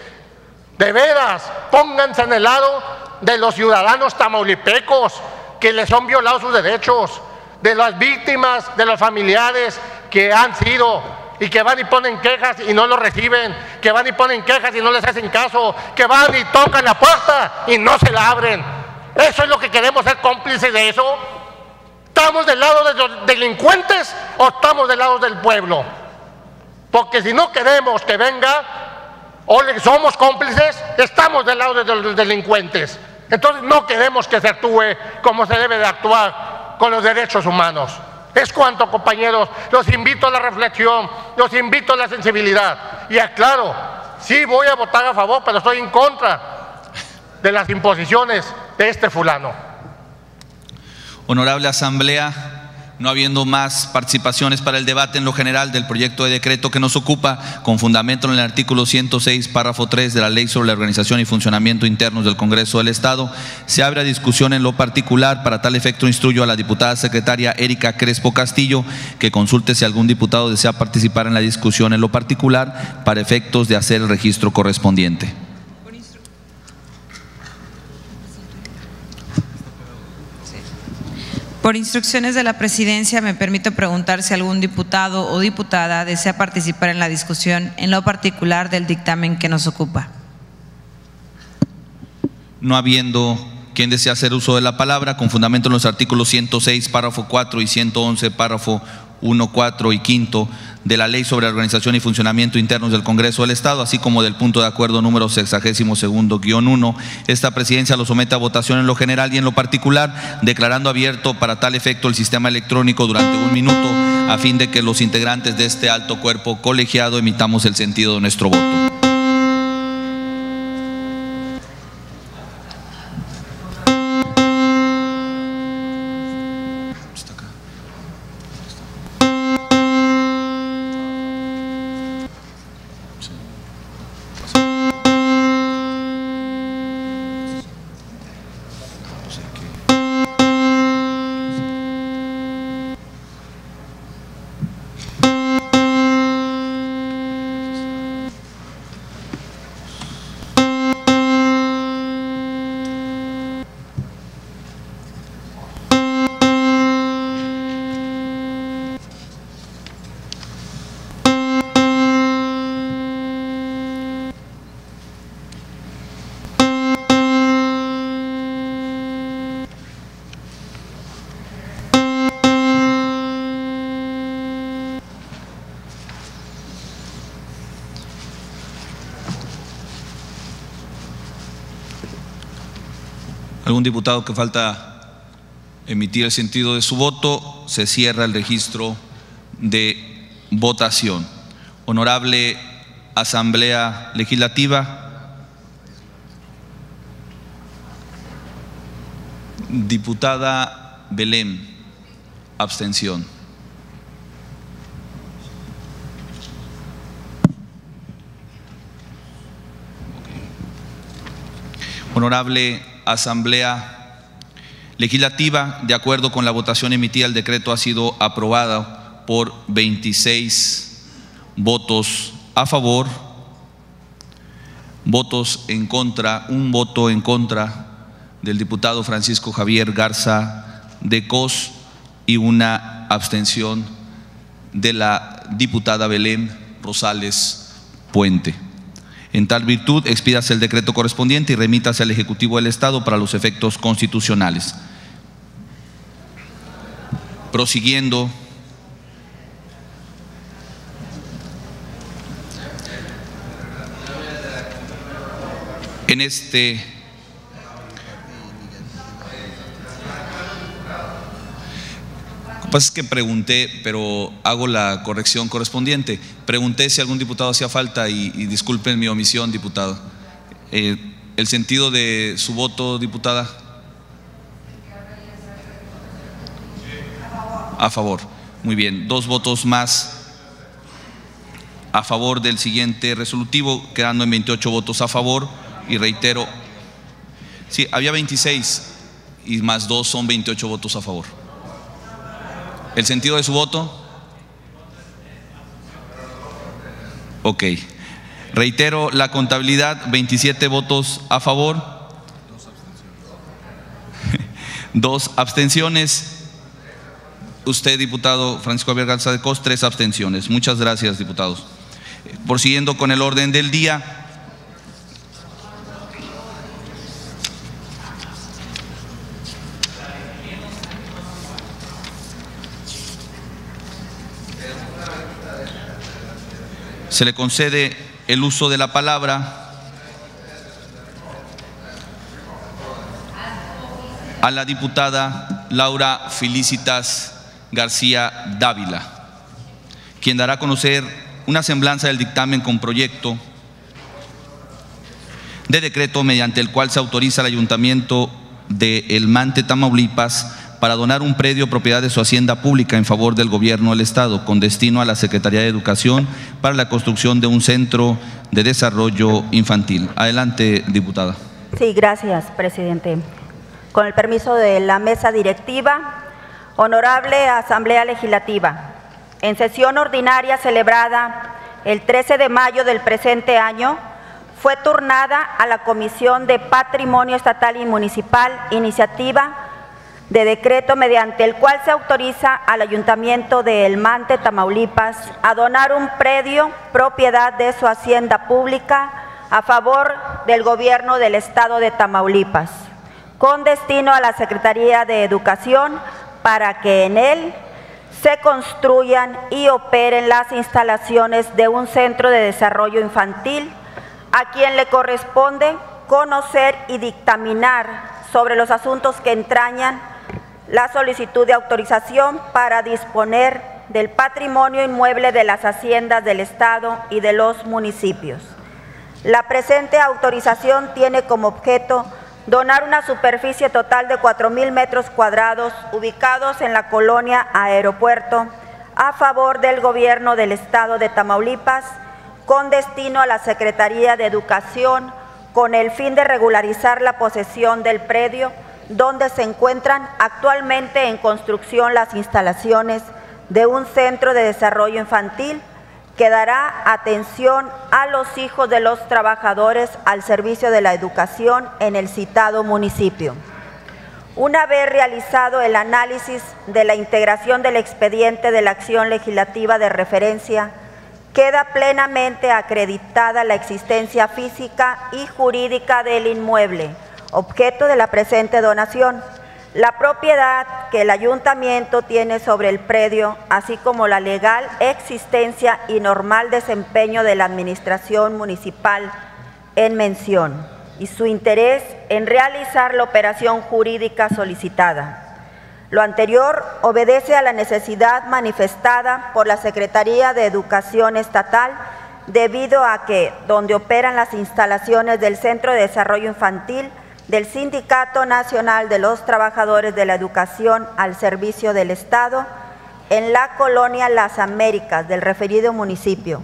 De veras, pónganse en el lado de los ciudadanos tamaulipecos que les son violados sus derechos, de las víctimas, de los familiares que han sido y que van y ponen quejas y no lo reciben, que van y ponen quejas y no les hacen caso, que van y tocan la puerta y no se la abren. Eso es lo que queremos ser cómplices de eso. ¿Estamos del lado de los delincuentes o estamos del lado del pueblo? Porque si no queremos que venga somos cómplices, estamos del lado de los delincuentes. Entonces no queremos que se actúe como se debe de actuar con los derechos humanos. Es cuanto, compañeros, los invito a la reflexión, los invito a la sensibilidad. Y aclaro, sí voy a votar a favor, pero estoy en contra de las imposiciones de este fulano. Honorable Asamblea, no habiendo más participaciones para el debate en lo general del proyecto de decreto que nos ocupa, con fundamento en el artículo 106, párrafo 3 de la Ley sobre la Organización y Funcionamiento Internos del Congreso del Estado, se abre a discusión en lo particular. Para tal efecto, instruyo a la diputada secretaria Erika Crespo Castillo que consulte si algún diputado desea participar en la discusión en lo particular para efectos de hacer el registro correspondiente. Por instrucciones de la presidencia, me permito preguntar si algún diputado o diputada desea participar en la discusión en lo particular del dictamen que nos ocupa. No habiendo quien desea hacer uso de la palabra, con fundamento en los artículos 106, párrafo 4 y 111, párrafo 1, 4 y 5 de la Ley sobre la Organización y Funcionamiento Internos del Congreso del Estado, así como del punto de acuerdo número 62-1. Esta presidencia lo somete a votación en lo general y en lo particular, declarando abierto para tal efecto el sistema electrónico durante un minuto, a fin de que los integrantes de este alto cuerpo colegiado emitamos el sentido de nuestro voto. Algún diputado que falta emitir el sentido de su voto, se cierra el registro de votación. Honorable Asamblea Legislativa, diputada Belén, abstención. Honorable Asamblea Legislativa, de acuerdo con la votación emitida, el decreto ha sido aprobado por 26 votos a favor, votos en contra, un voto en contra del diputado Francisco Javier Garza de Cos y una abstención de la diputada Belén Rosales Puente. En tal virtud, expídase el decreto correspondiente y remítase al Ejecutivo del Estado para los efectos constitucionales. Prosiguiendo. En este pasa es que pregunté, pero hago la corrección correspondiente. Pregunté si algún diputado hacía falta y, disculpen mi omisión, diputado. Eh, ¿El sentido de su voto, diputada? A favor. Muy bien. Dos votos más a favor del siguiente resolutivo, quedando en 28 votos a favor. Y reitero, sí, había 26 y más dos son 28 votos a favor. ¿El sentido de su voto? Ok. Reitero la contabilidad, 27 votos a favor, dos abstenciones. Usted, diputado Francisco Javier Garza de Cos, tres abstenciones. Muchas gracias, diputados. Prosiguiendo con el orden del día. Se le concede el uso de la palabra. A la diputada Laura Felicitas García Dávila, quien dará a conocer una semblanza del dictamen con proyecto de decreto mediante el cual se autoriza al ayuntamiento de El Mante, Tamaulipas, para donar un predio propiedad de su hacienda pública en favor del gobierno del Estado, con destino a la Secretaría de Educación para la construcción de un centro de desarrollo infantil. Adelante, diputada. Sí, gracias, presidente. Con el permiso de la mesa directiva, honorable Asamblea Legislativa, en sesión ordinaria celebrada el 13 de mayo del presente año, fue turnada a la Comisión de Patrimonio Estatal y Municipal iniciativa de decreto mediante el cual se autoriza al Ayuntamiento de El Mante, Tamaulipas, a donar un predio propiedad de su hacienda pública a favor del gobierno del Estado de Tamaulipas, con destino a la Secretaría de Educación para que en él se construyan y operen las instalaciones de un centro de desarrollo infantil a quien le corresponde conocer y dictaminar sobre los asuntos que entrañan la solicitud de autorización para disponer del patrimonio inmueble de las haciendas del Estado y de los municipios. La presente autorización tiene como objeto donar una superficie total de 4.000 metros cuadrados ubicados en la colonia Aeropuerto a favor del gobierno del Estado de Tamaulipas con destino a la Secretaría de Educación con el fin de regularizar la posesión del predio donde se encuentran actualmente en construcción las instalaciones de un centro de desarrollo infantil que dará atención a los hijos de los trabajadores al servicio de la educación en el citado municipio. Una vez realizado el análisis de la integración del expediente de la acción legislativa de referencia, queda plenamente acreditada la existencia física y jurídica del inmueble, objeto de la presente donación, la propiedad que el ayuntamiento tiene sobre el predio, así como la legal existencia y normal desempeño de la administración municipal en mención y su interés en realizar la operación jurídica solicitada. Lo anterior obedece a la necesidad manifestada por la Secretaría de Educación Estatal debido a que donde operan las instalaciones del Centro de Desarrollo Infantil del Sindicato Nacional de los Trabajadores de la Educación al Servicio del Estado en la colonia Las Américas del referido municipio.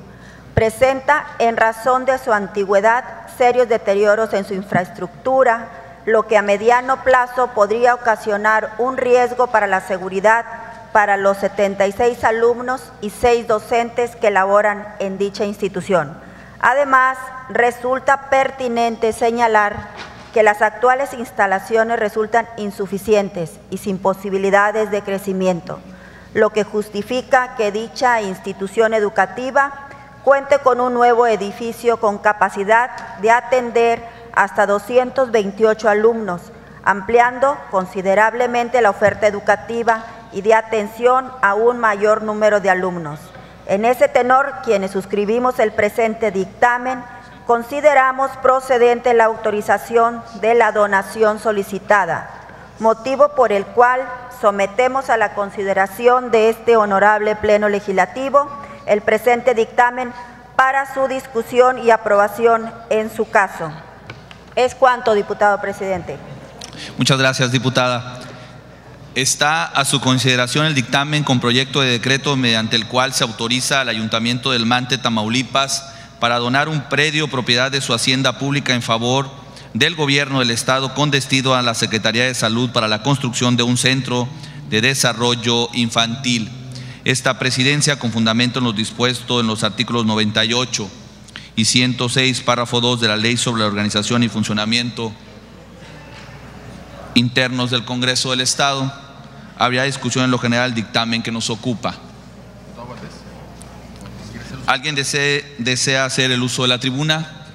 Presenta, en razón de su antigüedad, serios deterioros en su infraestructura, lo que a mediano plazo podría ocasionar un riesgo para la seguridad para los 76 alumnos y 6 docentes que laboran en dicha institución. Además, resulta pertinente señalar que las actuales instalaciones resultan insuficientes y sin posibilidades de crecimiento, lo que justifica que dicha institución educativa cuente con un nuevo edificio con capacidad de atender hasta 228 alumnos, ampliando considerablemente la oferta educativa y de atención a un mayor número de alumnos. En ese tenor, quienes suscribimos el presente dictamen, consideramos procedente la autorización de la donación solicitada, motivo por el cual sometemos a la consideración de este honorable Pleno Legislativo el presente dictamen para su discusión y aprobación en su caso. Es cuanto, diputado presidente. Muchas gracias, diputada. Está a su consideración el dictamen con proyecto de decreto mediante el cual se autoriza al Ayuntamiento del Mante, Tamaulipas, para donar un predio propiedad de su hacienda pública en favor del Gobierno del Estado con destino a la Secretaría de Salud para la construcción de un centro de desarrollo infantil. Esta presidencia, con fundamento en lo dispuesto en los artículos 98 y 106, párrafo 2 de la Ley sobre la Organización y Funcionamiento Internos del Congreso del Estado, habría discusión en lo general dictamen que nos ocupa. ¿Alguien desea hacer el uso de la tribuna?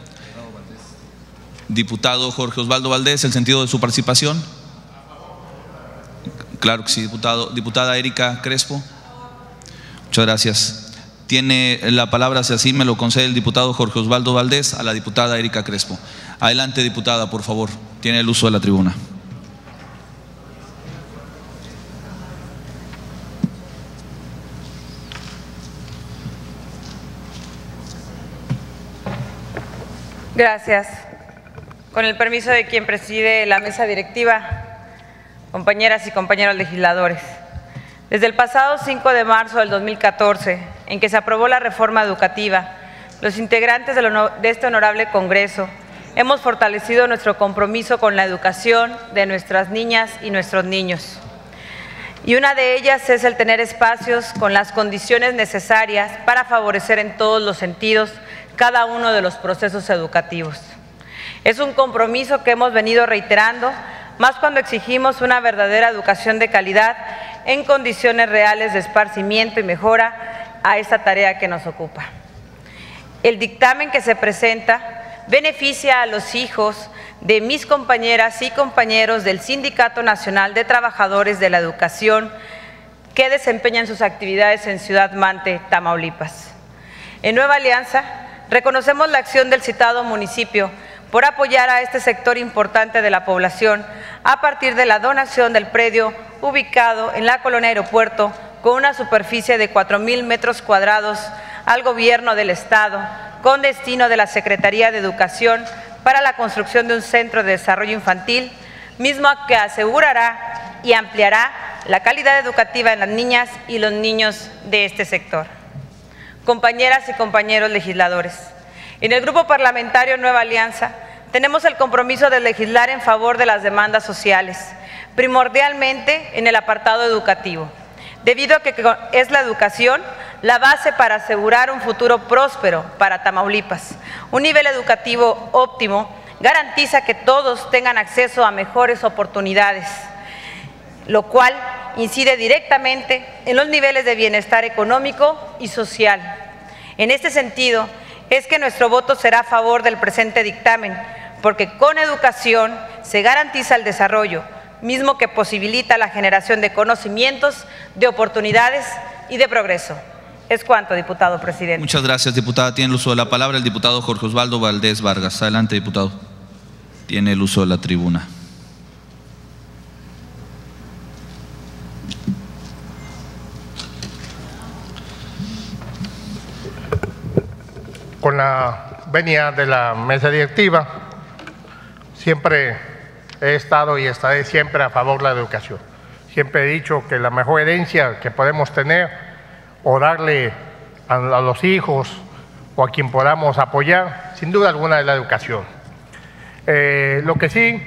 Diputado Jorge Osvaldo Valdés, ¿el sentido de su participación? Claro que sí, diputado. Diputada Erika Crespo. Muchas gracias. Tiene la palabra, si así me lo concede el diputado Jorge Osvaldo Valdés, a la diputada Erika Crespo. Adelante, diputada, por favor. Tiene el uso de la tribuna. Gracias. Con el permiso de quien preside la mesa directiva, compañeras y compañeros legisladores. Desde el pasado 5 de marzo del 2014, en que se aprobó la reforma educativa, los integrantes de este honorable Congreso hemos fortalecido nuestro compromiso con la educación de nuestras niñas y nuestros niños. Y una de ellas es el tener espacios con las condiciones necesarias para favorecer en todos los sentidos cada uno de los procesos educativos. Es un compromiso que hemos venido reiterando, más cuando exigimos una verdadera educación de calidad en condiciones reales de esparcimiento y mejora a esta tarea que nos ocupa. El dictamen que se presenta beneficia a los hijos de mis compañeras y compañeros del Sindicato Nacional de Trabajadores de la Educación que desempeñan sus actividades en Ciudad Mante, Tamaulipas. En Nueva Alianza reconocemos la acción del citado municipio por apoyar a este sector importante de la población a partir de la donación del predio ubicado en la colonia aeropuerto con una superficie de 4 mil metros cuadrados al gobierno del Estado con destino de la Secretaría de Educación para la construcción de un centro de desarrollo infantil, mismo que asegurará y ampliará la calidad educativa en las niñas y los niños de este sector. Compañeras y compañeros legisladores, en el Grupo Parlamentario Nueva Alianza tenemos el compromiso de legislar en favor de las demandas sociales, primordialmente en el apartado educativo, debido a que es la educación la base para asegurar un futuro próspero para Tamaulipas. Un nivel educativo óptimo garantiza que todos tengan acceso a mejores oportunidades, lo cual incide directamente en los niveles de bienestar económico y social. En este sentido, es que nuestro voto será a favor del presente dictamen, porque con educación se garantiza el desarrollo, mismo que posibilita la generación de conocimientos, de oportunidades y de progreso. Es cuanto, diputado presidente. Muchas gracias, diputada. Tiene el uso de la palabra el diputado Jorge Osvaldo Valdés Vargas. Adelante, diputado. Tiene el uso de la tribuna. Con la venia de la mesa directiva, siempre he estado y estaré siempre a favor de la educación. Siempre he dicho que la mejor herencia que podemos tener o darle a, los hijos o a quien podamos apoyar, sin duda alguna, es la educación. Eh, lo que sí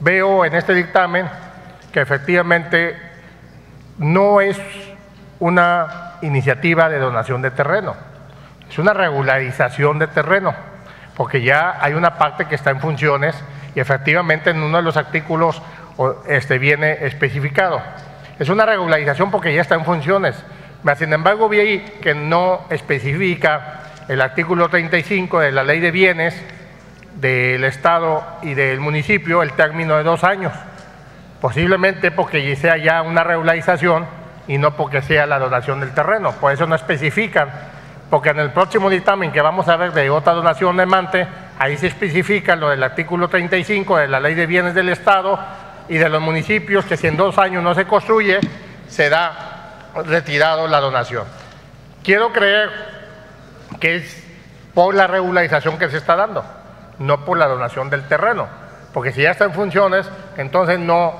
veo en este dictamen, que efectivamente no es una iniciativa de donación de terreno es una regularización de terreno, porque ya hay una parte que está en funciones y efectivamente en uno de los artículos este, viene especificado. Es una regularización porque ya está en funciones. Sin embargo, vi ahí que no especifica el artículo 35 de la Ley de Bienes del Estado y del municipio el término de dos años. Posiblemente porque sea ya una regularización y no porque sea la donación del terreno. Por eso no especifican porque en el próximo dictamen que vamos a ver de otra donación de Mante, ahí se especifica lo del artículo 35 de la Ley de Bienes del Estado, y de los municipios que si en dos años no se construye, se da retirado la donación. Quiero creer que es por la regularización que se está dando, no por la donación del terreno, porque si ya está en funciones, entonces no,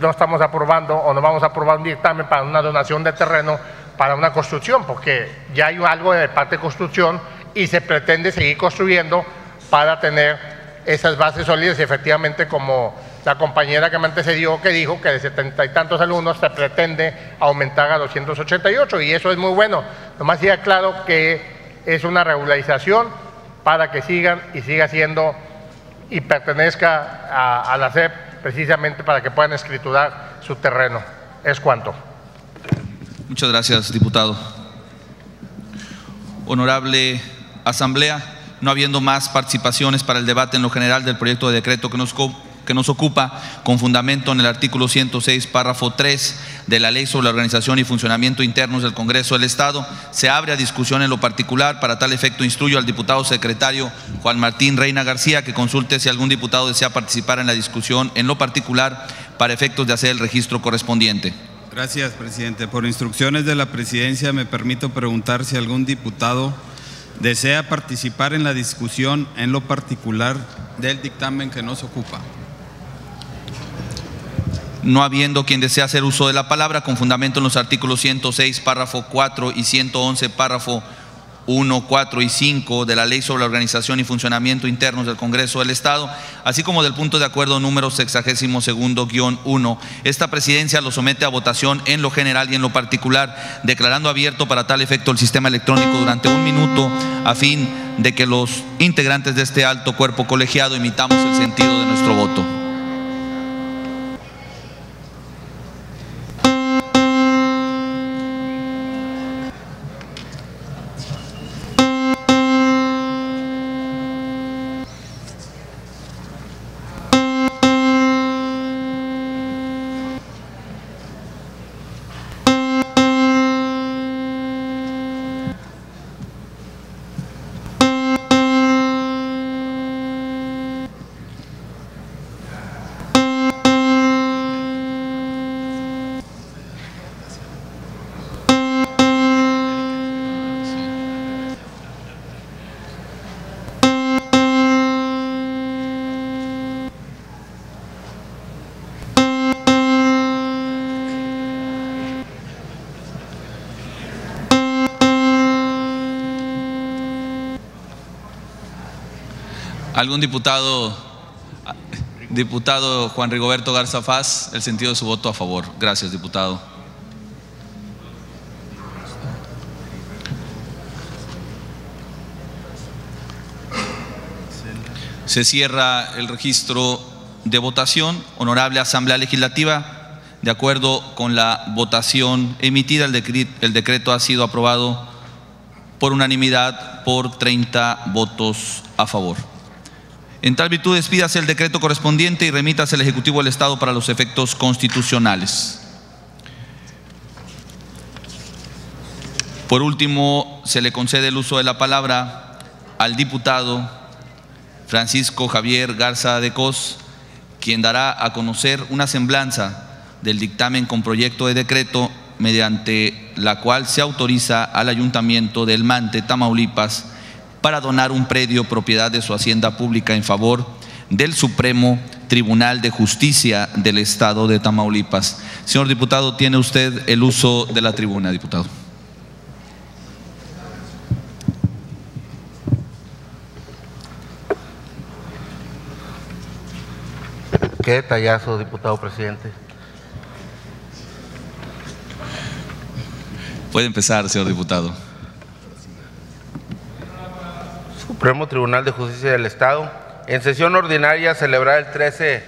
no estamos aprobando o no vamos a aprobar un dictamen para una donación de terreno para una construcción, porque ya hay algo de parte de construcción y se pretende seguir construyendo para tener esas bases sólidas y efectivamente como la compañera que me antecedió que dijo que de setenta y tantos alumnos se pretende aumentar a 288 y eso es muy bueno. Nomás siga claro que es una regularización para que sigan y siga siendo y pertenezca a, a la SEP precisamente para que puedan escriturar su terreno. Es cuanto. Muchas gracias, diputado. Honorable Asamblea, no habiendo más participaciones para el debate en lo general del proyecto de decreto que nos, que nos ocupa, con fundamento en el artículo 106, párrafo 3 de la Ley sobre la Organización y Funcionamiento Internos del Congreso del Estado, se abre a discusión en lo particular. Para tal efecto, instruyo al diputado secretario Juan Martín Reina García que consulte si algún diputado desea participar en la discusión en lo particular para efectos de hacer el registro correspondiente. Gracias, presidente. Por instrucciones de la presidencia me permito preguntar si algún diputado desea participar en la discusión en lo particular del dictamen que nos ocupa. No habiendo quien desea hacer uso de la palabra, con fundamento en los artículos 106, párrafo 4 y 111, párrafo 1, 4 y 5 de la Ley sobre la Organización y Funcionamiento Internos del Congreso del Estado, así como del punto de acuerdo número 62 1. Esta presidencia lo somete a votación en lo general y en lo particular, declarando abierto para tal efecto el sistema electrónico durante un minuto, a fin de que los integrantes de este alto cuerpo colegiado imitamos el sentido de nuestro voto. ¿Algún diputado, diputado Juan Rigoberto Garza Faz, el sentido de su voto a favor? Gracias, diputado. Se cierra el registro de votación. Honorable Asamblea Legislativa, de acuerdo con la votación emitida, el decreto, el decreto ha sido aprobado por unanimidad por 30 votos a favor. En tal virtud, despídase el decreto correspondiente y remítase al Ejecutivo del Estado para los efectos constitucionales. Por último, se le concede el uso de la palabra al diputado Francisco Javier Garza de Cos, quien dará a conocer una semblanza del dictamen con proyecto de decreto mediante la cual se autoriza al Ayuntamiento del Mante, Tamaulipas, para donar un predio propiedad de su hacienda pública en favor del Supremo Tribunal de Justicia del Estado de Tamaulipas. Señor diputado, tiene usted el uso de la tribuna, diputado. Qué detallazo, diputado presidente. Puede empezar, señor diputado. Supremo Tribunal de Justicia del Estado, en sesión ordinaria celebrada el 13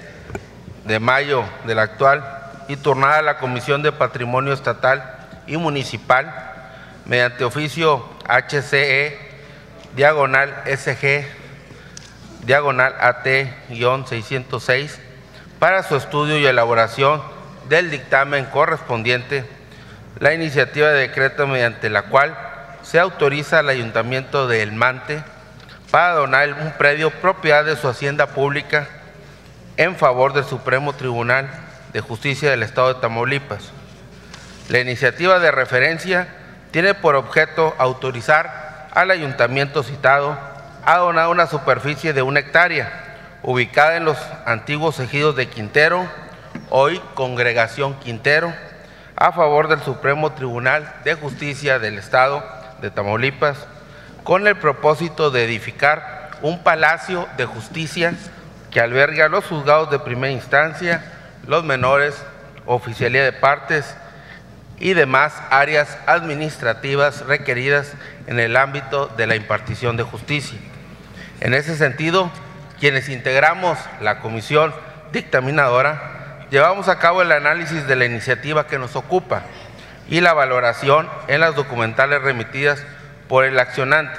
de mayo del actual y turnada a la Comisión de Patrimonio Estatal y Municipal mediante oficio HCE diagonal SG diagonal AT-606 para su estudio y elaboración del dictamen correspondiente la iniciativa de decreto mediante la cual se autoriza al Ayuntamiento de El Mante para donar un predio propiedad de su hacienda pública en favor del Supremo Tribunal de Justicia del Estado de Tamaulipas. La iniciativa de referencia tiene por objeto autorizar al ayuntamiento citado a donar una superficie de una hectárea ubicada en los antiguos ejidos de Quintero, hoy Congregación Quintero, a favor del Supremo Tribunal de Justicia del Estado de Tamaulipas, con el propósito de edificar un palacio de justicia que alberga los juzgados de primera instancia, los menores, oficialía de partes y demás áreas administrativas requeridas en el ámbito de la impartición de justicia. En ese sentido, quienes integramos la comisión dictaminadora, llevamos a cabo el análisis de la iniciativa que nos ocupa y la valoración en las documentales remitidas por el accionante,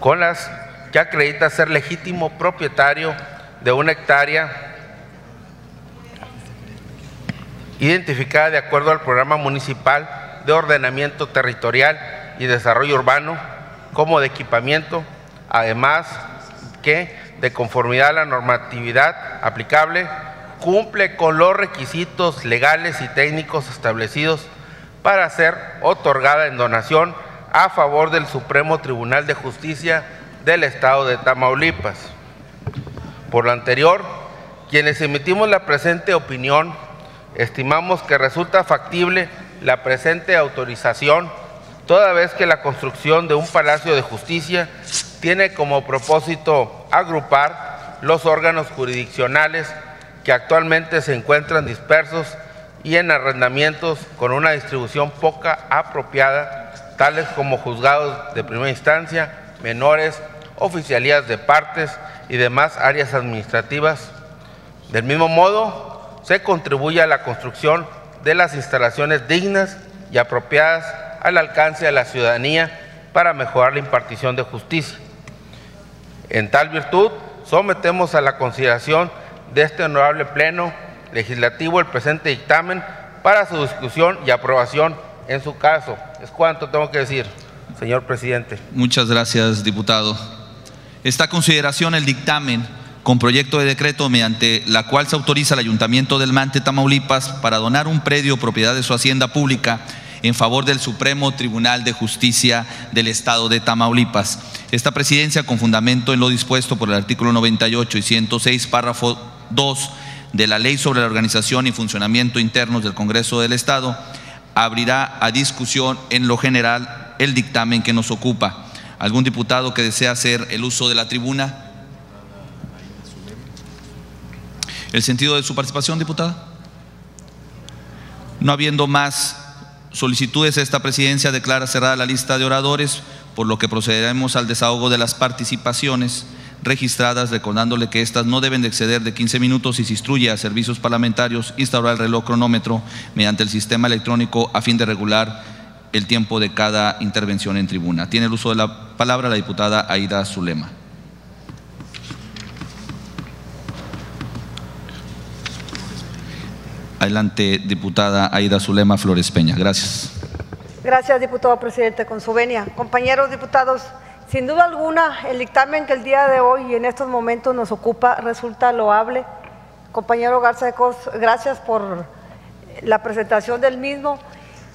con las que acredita ser legítimo propietario de una hectárea identificada de acuerdo al programa municipal de ordenamiento territorial y desarrollo urbano como de equipamiento, además que de conformidad a la normatividad aplicable cumple con los requisitos legales y técnicos establecidos para ser otorgada en donación a favor del Supremo Tribunal de Justicia del Estado de Tamaulipas. Por lo anterior, quienes emitimos la presente opinión, estimamos que resulta factible la presente autorización, toda vez que la construcción de un palacio de justicia tiene como propósito agrupar los órganos jurisdiccionales que actualmente se encuentran dispersos y en arrendamientos con una distribución poca apropiada, tales como juzgados de primera instancia, menores, oficialías de partes y demás áreas administrativas. Del mismo modo, se contribuye a la construcción de las instalaciones dignas y apropiadas al alcance de la ciudadanía para mejorar la impartición de justicia. En tal virtud, sometemos a la consideración de este honorable Pleno Legislativo el presente dictamen para su discusión y aprobación en su caso. Es cuanto tengo que decir, señor presidente. Muchas gracias, diputado. Esta consideración el dictamen con proyecto de decreto mediante la cual se autoriza al Ayuntamiento del Mante, Tamaulipas, para donar un predio propiedad de su hacienda pública en favor del Supremo Tribunal de Justicia del Estado de Tamaulipas. Esta presidencia, con fundamento en lo dispuesto por el artículo 98 y 106, párrafo 2 de la Ley sobre la Organización y Funcionamiento Internos del Congreso del Estado, abrirá a discusión en lo general el dictamen que nos ocupa. ¿Algún diputado que desea hacer el uso de la tribuna? ¿El sentido de su participación, diputada? No habiendo más solicitudes, esta presidencia declara cerrada la lista de oradores, por lo que procederemos al desahogo de las participaciones registradas, recordándole que estas no deben de exceder de 15 minutos y se instruye a servicios parlamentarios instaurar el reloj cronómetro mediante el sistema electrónico a fin de regular el tiempo de cada intervención en tribuna. Tiene el uso de la palabra la diputada Aida Zulema. Adelante, diputada Aida Zulema Flores Peña. Gracias. Gracias, diputado presidente. Con su venia. Compañeros diputados, sin duda alguna, el dictamen que el día de hoy y en estos momentos nos ocupa resulta loable. Compañero Garza de Cos, gracias por la presentación del mismo.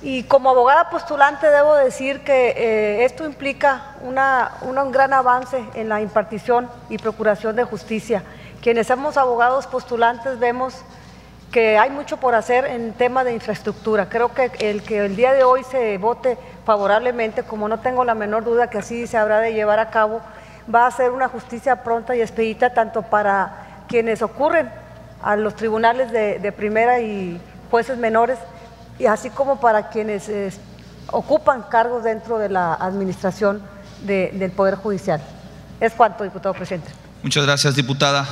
Y como abogada postulante debo decir que eh, esto implica una, un gran avance en la impartición y procuración de justicia. Quienes somos abogados postulantes vemos que hay mucho por hacer en tema de infraestructura. Creo que el que el día de hoy se vote favorablemente, como no tengo la menor duda que así se habrá de llevar a cabo, va a ser una justicia pronta y expedita tanto para quienes ocurren a los tribunales de, primera y jueces menores, y así como para quienes ocupan cargos dentro de la administración del Poder Judicial. Es cuanto, diputado presidente. Muchas gracias, diputada.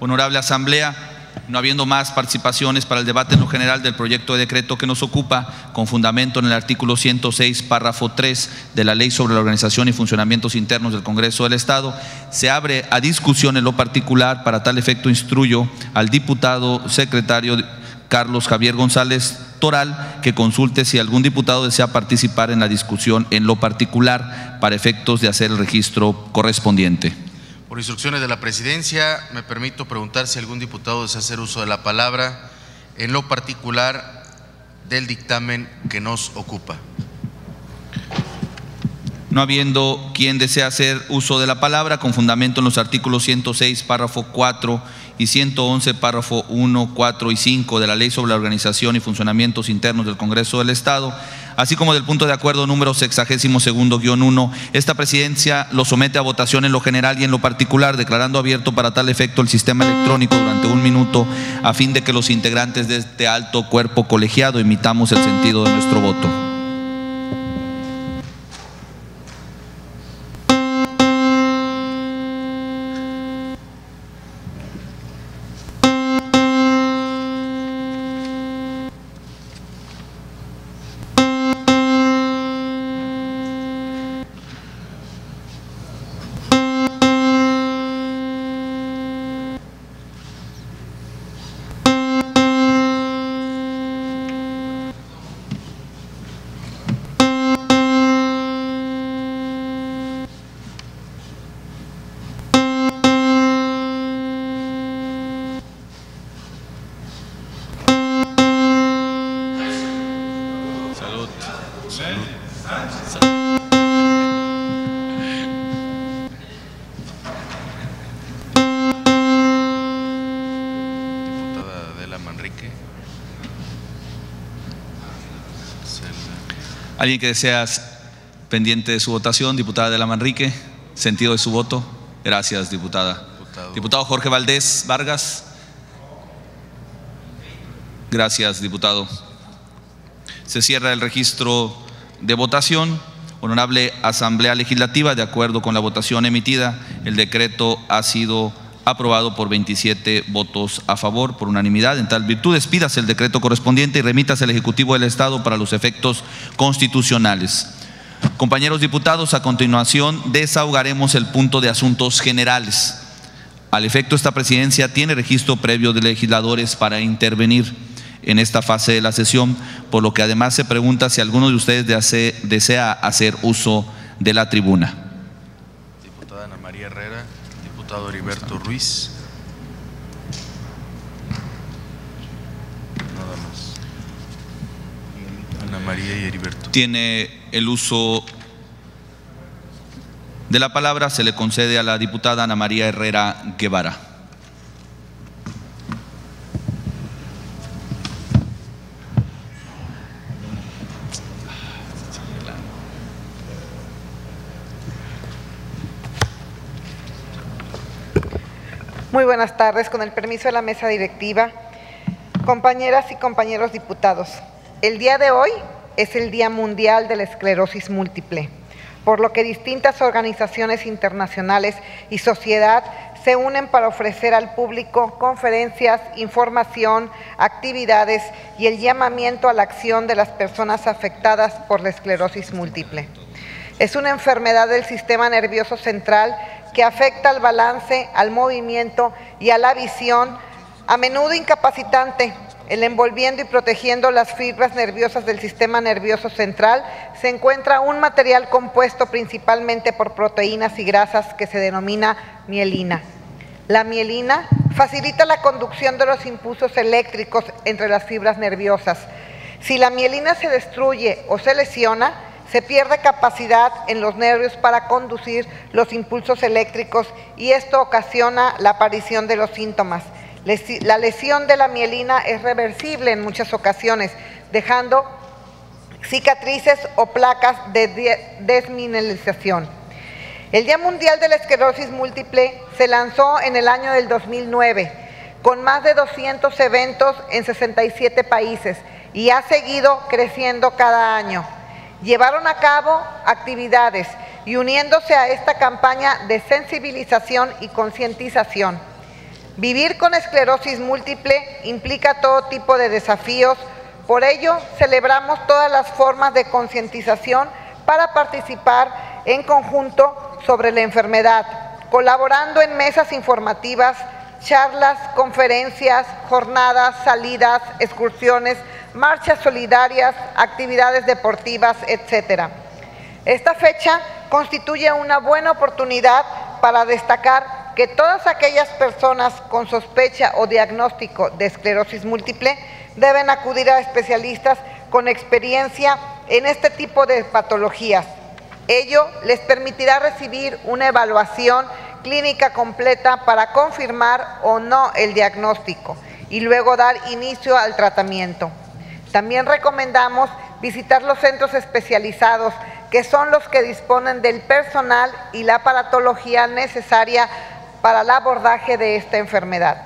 Honorable Asamblea. No habiendo más participaciones para el debate en lo general del proyecto de decreto que nos ocupa, con fundamento en el artículo 106, párrafo 3 de la Ley sobre la Organización y Funcionamientos Internos del Congreso del Estado, se abre a discusión en lo particular. Para tal efecto, instruyo al diputado secretario Carlos Javier González Toral que consulte si algún diputado desea participar en la discusión en lo particular para efectos de hacer el registro correspondiente. Por instrucciones de la presidencia, me permito preguntar si algún diputado desea hacer uso de la palabra, en lo particular del dictamen que nos ocupa. No habiendo quien desea hacer uso de la palabra, con fundamento en los artículos 106, párrafo 4 y 111, párrafo 1, 4 y 5 de la Ley sobre la Organización y Funcionamientos Internos del Congreso del Estado, así como del punto de acuerdo número 62-1, esta presidencia lo somete a votación en lo general y en lo particular, declarando abierto para tal efecto el sistema electrónico durante un minuto, a fin de que los integrantes de este alto cuerpo colegiado imitamos el sentido de nuestro voto. ¿Alguien que desea pendiente de su votación? Diputada de la Manrique, sentido de su voto. Gracias, diputada. Diputado Jorge Valdés Vargas. Gracias, diputado. Se cierra el registro de votación. Honorable Asamblea Legislativa, de acuerdo con la votación emitida, el decreto ha sido aprobado por 27 votos a favor, por unanimidad. En tal virtud, despídase el decreto correspondiente y remítase al Ejecutivo del Estado para los efectos constitucionales. Compañeros diputados, a continuación desahogaremos el punto de asuntos generales. Al efecto, esta presidencia tiene registro previo de legisladores para intervenir en esta fase de la sesión, por lo que además se pregunta si alguno de ustedes desea- desea hacer uso de la tribuna. Diputada Ana María Herrera, diputado Heriberto Ruiz. Nada más. Ana María y Heriberto. Tiene el uso de la palabra, se le concede a la diputada Ana María Herrera Guevara. Buenas tardes. Con el permiso de la mesa directiva, compañeras y compañeros diputados, el día de hoy es el Día Mundial de la Esclerosis Múltiple, por lo que distintas organizaciones internacionales y sociedad se unen para ofrecer al público conferencias, información, actividades y el llamamiento a la acción de las personas afectadas por la esclerosis múltiple. Es una enfermedad del sistema nervioso central que afecta al balance, al movimiento y a la visión, a menudo incapacitante. El envolviendo y protegiendo las fibras nerviosas del sistema nervioso central se encuentra un material compuesto principalmente por proteínas y grasas que se denomina mielina. La mielina facilita la conducción de los impulsos eléctricos entre las fibras nerviosas. Si la mielina se destruye o se lesiona, se pierde capacidad en los nervios para conducir los impulsos eléctricos y esto ocasiona la aparición de los síntomas. La lesión de la mielina es reversible en muchas ocasiones, dejando cicatrices o placas de- desmineralización. El Día Mundial de la Esclerosis Múltiple se lanzó en el año del 2009 con más de 200 eventos en 67 países y ha seguido creciendo cada año. Llevaron a cabo actividades y uniéndose a esta campaña de sensibilización y concientización. Vivir con esclerosis múltiple implica todo tipo de desafíos, por ello celebramos todas las formas de concientización para participar en conjunto sobre la enfermedad, colaborando en mesas informativas, charlas, conferencias, jornadas, salidas, excursiones, marchas solidarias, actividades deportivas, etcétera. Esta fecha constituye una buena oportunidad para destacar que todas aquellas personas con sospecha o diagnóstico de esclerosis múltiple deben acudir a especialistas con experiencia en este tipo de patologías. Ello les permitirá recibir una evaluación clínica completa para confirmar o no el diagnóstico y luego dar inicio al tratamiento. También recomendamos visitar los centros especializados, que son los que disponen del personal y la aparatología necesaria para el abordaje de esta enfermedad.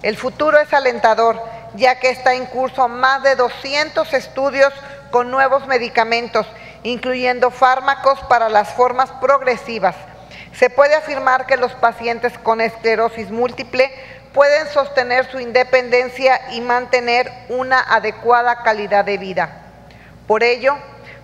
El futuro es alentador, ya que está en curso más de 200 estudios con nuevos medicamentos, incluyendo fármacos para las formas progresivas. Se puede afirmar que los pacientes con esclerosis múltiple pueden sostener su independencia y mantener una adecuada calidad de vida. Por ello,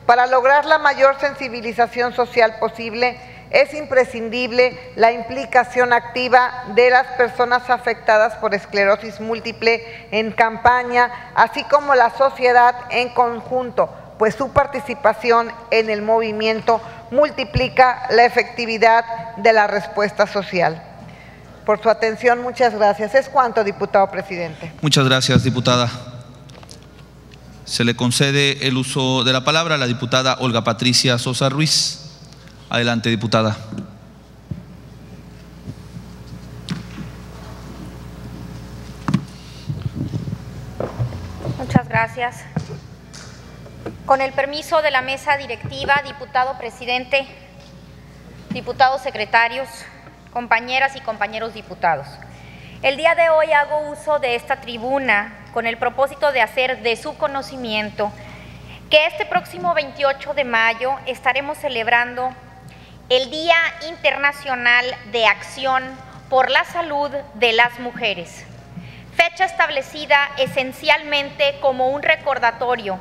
para lograr la mayor sensibilización social posible, es imprescindible la implicación activa de las personas afectadas por esclerosis múltiple en campaña, así como la sociedad en conjunto, pues su participación en el movimiento multiplica la efectividad de la respuesta social. Por su atención, muchas gracias. Es cuanto, diputado presidente. Muchas gracias, diputada. Se le concede el uso de la palabra a la diputada Olga Patricia Sosa Ruiz. Adelante, diputada. Muchas gracias. Con el permiso de la mesa directiva, diputado presidente, diputados secretarios, compañeras y compañeros diputados. El día de hoy hago uso de esta tribuna con el propósito de hacer de su conocimiento que este próximo 28 de mayo estaremos celebrando el Día Internacional de Acción por la Salud de las Mujeres, fecha establecida esencialmente como un recordatorio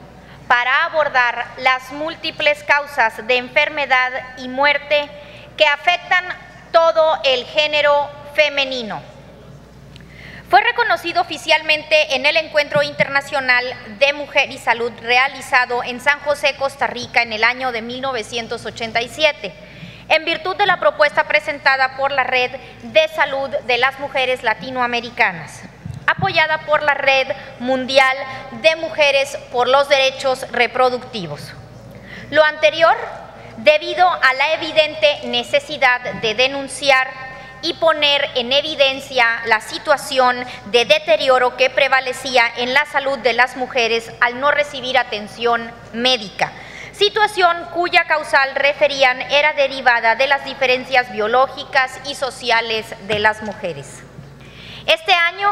para abordar las múltiples causas de enfermedad y muerte que afectan todo el género femenino. Fue reconocido oficialmente en el Encuentro Internacional de Mujer y Salud realizado en San José, Costa Rica, en el año de 1987, en virtud de la propuesta presentada por la Red de Salud de las Mujeres Latinoamericanas, apoyada por la Red Mundial de Mujeres por los Derechos Reproductivos. Lo anterior debido a la evidente necesidad de denunciar y poner en evidencia la situación de deterioro que prevalecía en la salud de las mujeres al no recibir atención médica, situación cuya causal referían era derivada de las diferencias biológicas y sociales de las mujeres. Este año,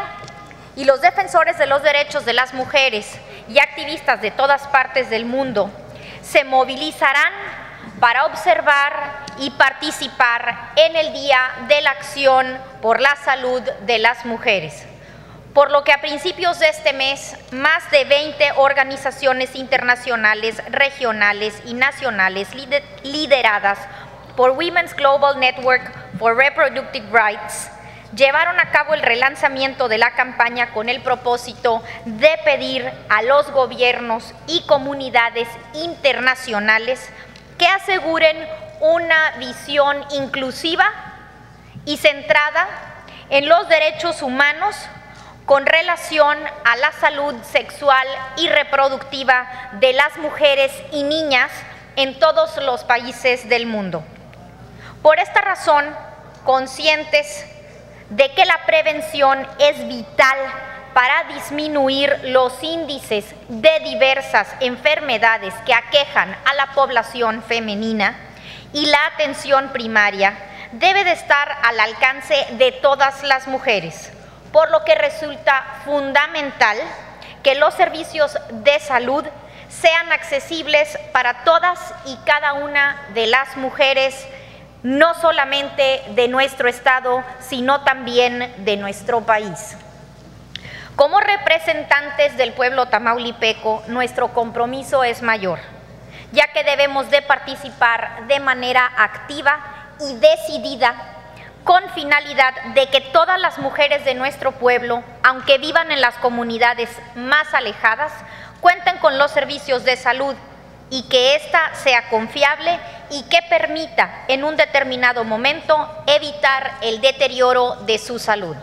y los defensores de los derechos de las mujeres y activistas de todas partes del mundo se movilizarán para observar y participar en el Día de la Acción por la Salud de las Mujeres. Por lo que a principios de este mes, más de 20 organizaciones internacionales, regionales y nacionales lideradas por Women's Global Network for Reproductive Rights llevaron a cabo el relanzamiento de la campaña con el propósito de pedir a los gobiernos y comunidades internacionales que aseguren una visión inclusiva y centrada en los derechos humanos con relación a la salud sexual y reproductiva de las mujeres y niñas en todos los países del mundo. Por esta razón, conscientes de que la prevención es vital para disminuir los índices de diversas enfermedades que aquejan a la población femenina y la atención primaria debe de estar al alcance de todas las mujeres, por lo que resulta fundamental que los servicios de salud sean accesibles para todas y cada una de las mujeres, no solamente de nuestro Estado, sino también de nuestro país. Como representantes del pueblo tamaulipeco, nuestro compromiso es mayor, ya que debemos de participar de manera activa y decidida con finalidad de que todas las mujeres de nuestro pueblo, aunque vivan en las comunidades más alejadas, cuenten con los servicios de salud y que ésta sea confiable y que permita en un determinado momento evitar el deterioro de su salud.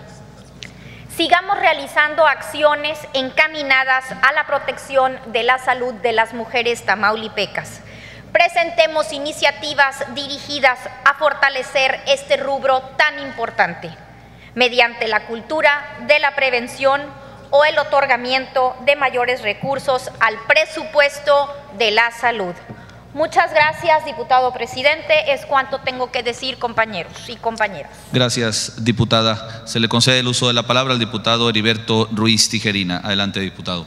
Sigamos realizando acciones encaminadas a la protección de la salud de las mujeres tamaulipecas. Presentemos iniciativas dirigidas a fortalecer este rubro tan importante mediante la cultura de la prevención o el otorgamiento de mayores recursos al presupuesto de la salud. Muchas gracias, diputado presidente. Es cuanto tengo que decir, compañeros y compañeras. Gracias, diputada. Se le concede el uso de la palabra al diputado Heriberto Ruiz Tijerina. Adelante, diputado.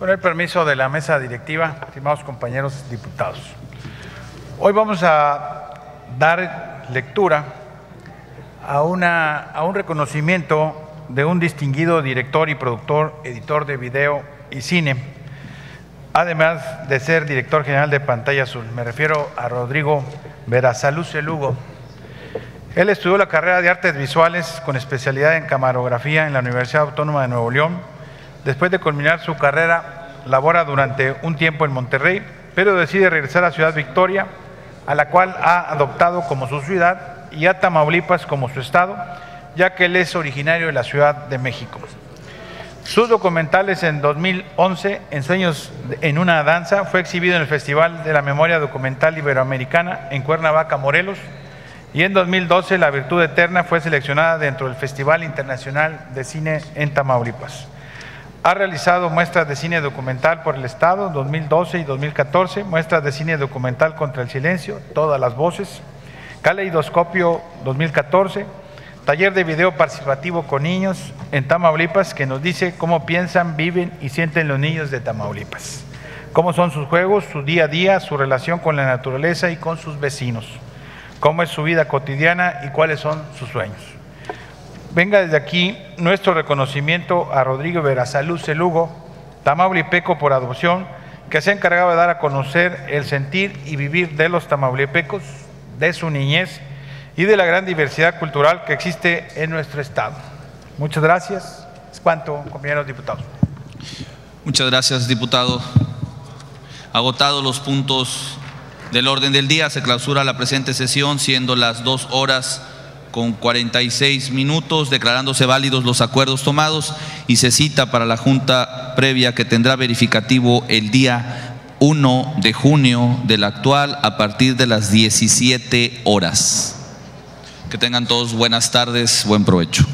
Con el permiso de la mesa directiva, estimados compañeros diputados. Hoy vamos a dar lectura a, una, a un reconocimiento de un distinguido director y productor, editor de video y cine, además de ser director general de Pantalla Azul. Me refiero a Rodrigo Verazaluce Lugo. Él estudió la carrera de artes visuales con especialidad en camarografía en la Universidad Autónoma de Nuevo León Después de culminar su carrera, labora durante un tiempo en Monterrey, pero decide regresar a Ciudad Victoria, a la cual ha adoptado como su ciudad y a Tamaulipas como su estado, ya que él es originario de la Ciudad de México. Sus documentales en 2011, Ensueños en una danza, fue exhibido en el Festival de la Memoria Documental Iberoamericana en Cuernavaca, Morelos, y en 2012 La Virtud Eterna fue seleccionada dentro del Festival Internacional de Cine en Tamaulipas. Ha realizado muestras de cine documental por el Estado 2012 y 2014, muestras de cine documental contra el silencio, todas las voces, Caleidoscopio 2014, taller de video participativo con niños en Tamaulipas que nos dice cómo piensan, viven y sienten los niños de Tamaulipas, cómo son sus juegos, su día a día, su relación con la naturaleza y con sus vecinos, cómo es su vida cotidiana y cuáles son sus sueños. Venga desde aquí nuestro reconocimiento a Rodrigo Verazaluz Lugo, tamaulipeco por adopción, que se ha encargado de dar a conocer el sentir y vivir de los tamaulipecos, de su niñez y de la gran diversidad cultural que existe en nuestro Estado. Muchas gracias. Es cuanto, compañeros diputados. Muchas gracias, diputado. Agotados los puntos del orden del día, se clausura la presente sesión, siendo las dos horas con 46 minutos, declarándose válidos los acuerdos tomados y se cita para la Junta previa que tendrá verificativo el día 1 de junio del actual a partir de las 17 horas. Que tengan todos buenas tardes, buen provecho.